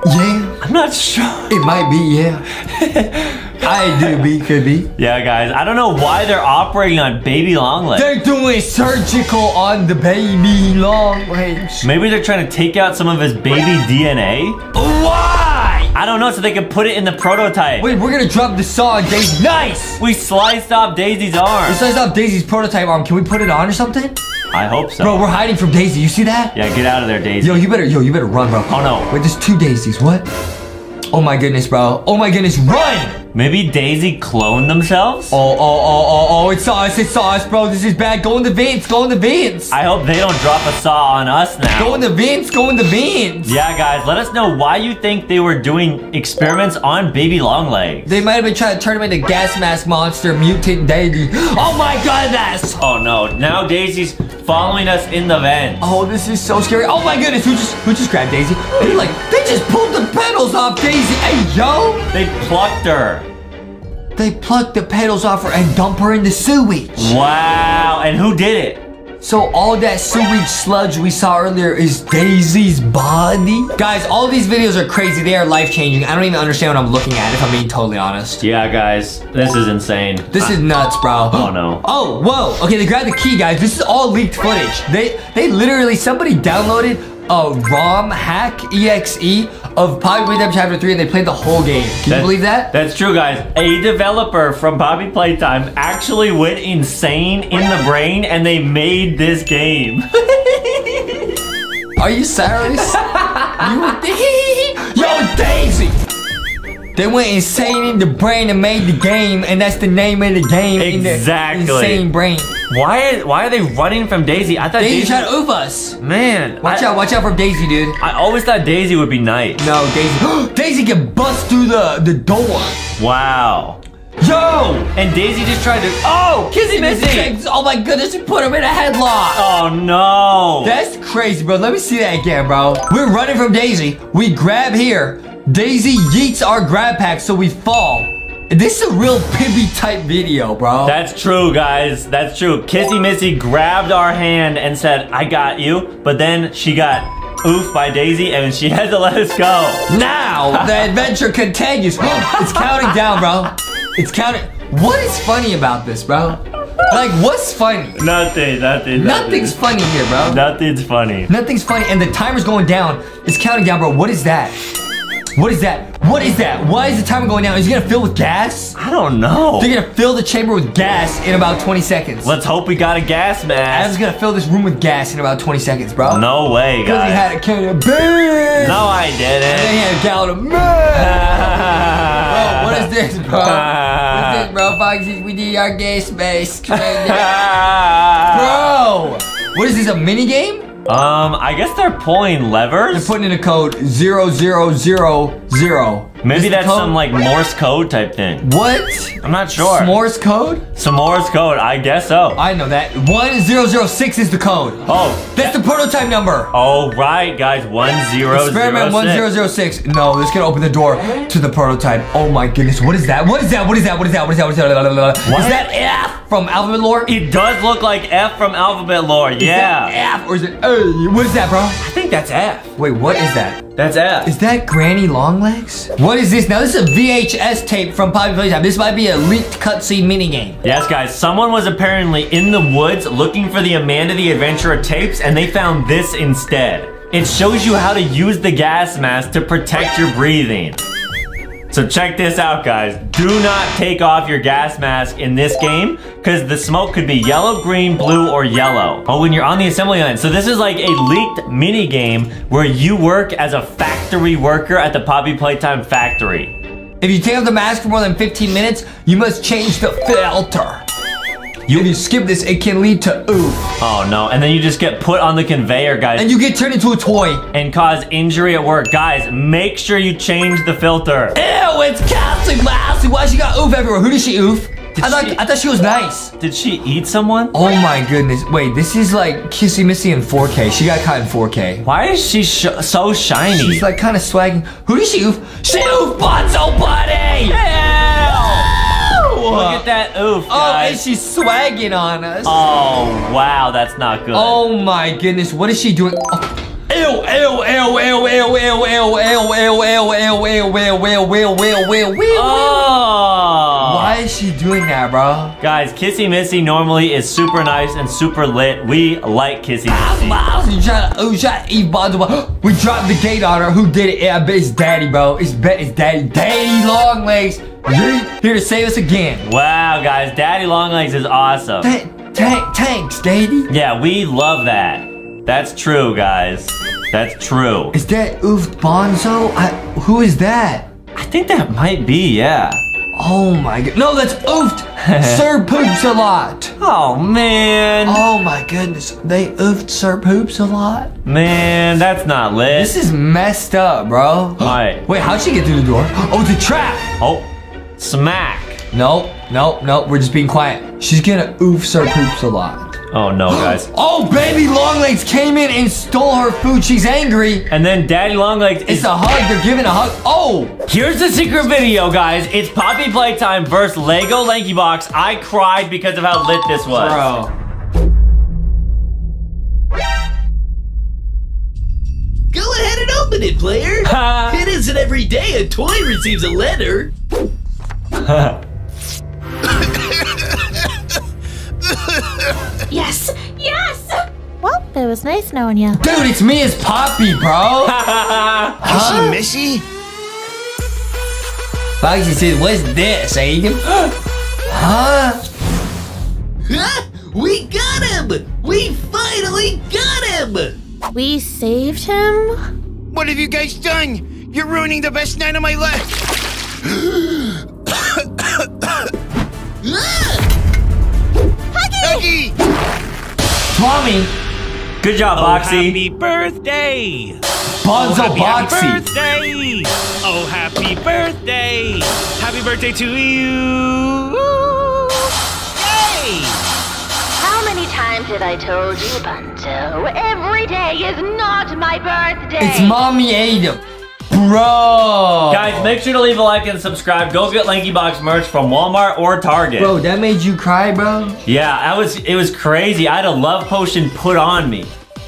Yeah, I'm not sure. it might be. Yeah, [LAUGHS] I do be could be. Yeah, guys, I don't know why they're operating on baby Longlegs. They're doing surgical on the baby long legs. Maybe they're trying to take out some of his baby DNA? Why? I don't know, so they can put it in the prototype. Wait, we're gonna drop the saw on Daisy. Nice. We sliced off Daisy's arm. We sliced off Daisy's prototype arm. Can we put it on or something? I hope so. Bro, we're hiding from Daisy. You see that? yeah, get out of there, Daisy. Yo, you better, yo, you better run, bro. Oh, no. Wait, there's two Daisies. What? Oh my goodness, bro. Oh my goodness, run! Maybe Daisy cloned themselves? Oh, oh, oh, oh, oh, it's us, it's us, bro. This is bad. Go in the vents, go in the vents. I hope they don't drop a saw on us now. Go in the vents, go in the vents. yeah, guys, let us know why you think they were doing experiments on baby Longlegs. They might have been trying to turn him into gas mask monster, mutant Daisy. Oh my goodness! Oh no, now Daisy's following us in the vent. Oh, this is so scary. Oh my goodness, who just who just grabbed Daisy? They like they just pulled the pedals off Daisy. Hey yo! They plucked her. They plucked the pedals off her and dump her in the sewage. Wow, and who did it? So all that sewage sludge we saw earlier is Daisy's body? Guys, all these videos are crazy. They are life-changing. I don't even understand what I'm looking at, if I'm being totally honest. Yeah, guys, this is insane. This is nuts, bro. Oh no. [GASPS] Oh, whoa. Okay, they grabbed the key, guys. This is all leaked footage. They they literally somebody downloaded a ROM hack exe of Poppy Playtime Chapter 3 and they played the whole game. Can you believe that? That's true, guys. A developer from Poppy Playtime actually went insane in the brain and they made this game. [LAUGHS] Are you serious? [LAUGHS] you were Yo, Daisy! They went insane in the brain and made the game, and that's the name of the game. Exactly. In the insane brain. why, why are they running from Daisy? I thought Daisy Daisy. tried to oof us. Man, Watch I, out, watch out for Daisy, dude. I always thought Daisy would be nice. No, Daisy. [GASPS] Daisy can bust through the, the door. Wow. Yo! And Daisy just tried to. Oh, Kissy Missy! Oh my goodness, you put him in a headlock. Oh no! That's crazy, bro. Let me see that again, bro. We're running from Daisy. We grab here. Daisy yeets our grab pack so we fall. This is a real Pibby type video, bro. That's true, guys. That's true. Kissy Missy grabbed our hand and said, I got you. But then she got oofed by Daisy and she [LAUGHS] had to let us go. now [LAUGHS] the adventure continues. it's counting down, bro. It's counting. What is funny about this, bro? Like, what's funny? Nothing, nothing, nothing. Nothing's funny here, bro. Nothing's funny. Nothing's funny, and the timer's going down. It's counting down, bro. What is that? What is that? What is that? Why is the timer going down? Is it gonna fill with gas? I don't know. They're gonna fill the chamber with gas in about 20 seconds. Let's hope we got a gas mask. Adam's gonna fill this room with gas in about 20 seconds, bro. No way, guys. Because he had a can of beer. No, I didn't. And then he had a gallon of milk. [LAUGHS] Bro, what is this, bro? What is this, bro? [LAUGHS] Foxy, we need our gay space. bro, [LAUGHS] what is this, a mini game? Um, I guess they're pulling levers. They're putting in a code 0000. Maybe Is the that's code- some like Morse code type thing. What? I'm not sure. Morse code? Some Morse code, I guess so. I know that. 1006 is the code. Oh, That's the prototype number. oh right, guys, one zero Experiment zero six. 1006. No, this can open the door to the prototype. Oh my goodness. What is that? What is that? What is that? What is that? What is that? What is that? What is What? that F from Alphabet Lore? It does look like F from Alphabet Lore. Is that Yeah, F or is it A? What is that, bro? I think that's F. Wait, what is that? That's F. Is that Granny Longlegs? What is this? Now, this is a VHS tape from Poppy Playtime. This might be a leaked cutscene minigame. Yes, guys, someone was apparently in the woods looking for the Amanda the Adventurer tapes and they found this instead. It shows you how to use the gas mask to protect your breathing. So check this out, guys. Do not take off your gas mask in this game because the smoke could be yellow, green, blue, or yellow. Oh, when you're on the assembly line. So this is like a leaked mini game where you work as a factory worker at the Poppy Playtime factory. If you take off the mask for more than 15 minutes, you must change the filter. You, if you skip this, it can lead to oof. Oh no, and then you just get put on the conveyor, guys. And you get turned into a toy. and cause injury at work. Guys, make sure you change the filter. Ew, it's Cassie Mousy. Why she got oof everywhere? Who did she oof? I thought, she- I thought she was nice. Did she eat someone? Oh my goodness. Wait, this is like Kissy Missy in 4K. She got caught in 4K. Why is she sh- so shiny? She's like kind of swagging. Who did she oof? She oof Bonzo Buddy! Look at that oof, guys. Oh, and she's swagging on us. Oh, wow, that's not good. Oh my goodness, what is she doing? Oh. Ew, ew, ew, ew, ew, ew, ew, ew, ew, ew, ew, ew, ew, ew, ew, ew, ew, ew, Oh. Why is she doing that, bro? Guys, Kissy Missy normally is super nice and super lit. We like Kissy Missy. Miles, you trying to, oh, you trying to eat Bonzo We dropped the gate on her. Who did it? Yeah, I bet it's daddy, bro. It's bet it's daddy. Daddy long legs. Here to save us again. Wow, guys, Daddy Longlegs is awesome. Tank, tank, tanks, daddy. Yeah, we love that. That's true, guys. That's true. Is that Oof Bonzo? I, who is that? I think that might be, yeah. Oh my god. No, that's oofed. [LAUGHS] Sir Poops a lot. Oh, man. Oh my goodness. They oofed Sir Poops a lot. Man, that's not lit. This is messed up, bro. [GASPS] Alright. Wait, how'd she get through the door? [GASPS] Oh, it's a trap. Oh, smack. Nope, nope, nope. We're just being quiet. She's gonna oof Sir Poops a lot. Oh, no, [GASPS] guys. Oh, baby Longlegs came in and stole her food. She's angry. And then Daddy Longlegs It's a hug. They're giving a hug. Oh, Here's the secret video, guys. It's Poppy Playtime versus Lego Lanky Box. I cried because of how lit this was. bro. Go ahead and open it, player. [LAUGHS] it isn't every day a toy receives a letter. [LAUGHS] Yes, yes. Well, it was nice knowing you. Dude, it's me as Poppy, bro. Kissy Missy? Foxy says, what's this, Aiden? huh? Huh? We got him! We finally got him! We saved him? What have you guys done? You're ruining the best night of my life. Huggy! Mommy, Good job, Oh, Boxy. happy birthday! Bunzo happy, happy Boxy. birthday! Oh, happy birthday! Happy birthday to you! Yay! How many times have I told you, Bunzo? Every day is not my birthday. It's Mommy Aiden. Bro. Guys, make sure to leave a like and subscribe. Go get Lanky Box merch from Walmart or Target. Bro, that made you cry, bro? Yeah, I was. It was crazy. I had a love potion put on me.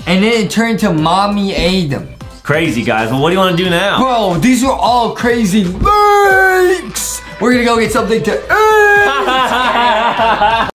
And then it turned to Mommy Aiden. Crazy, guys. Well, what do you want to do now? Bro, these were all crazy leaks. We're gonna go get something to eat. [LAUGHS]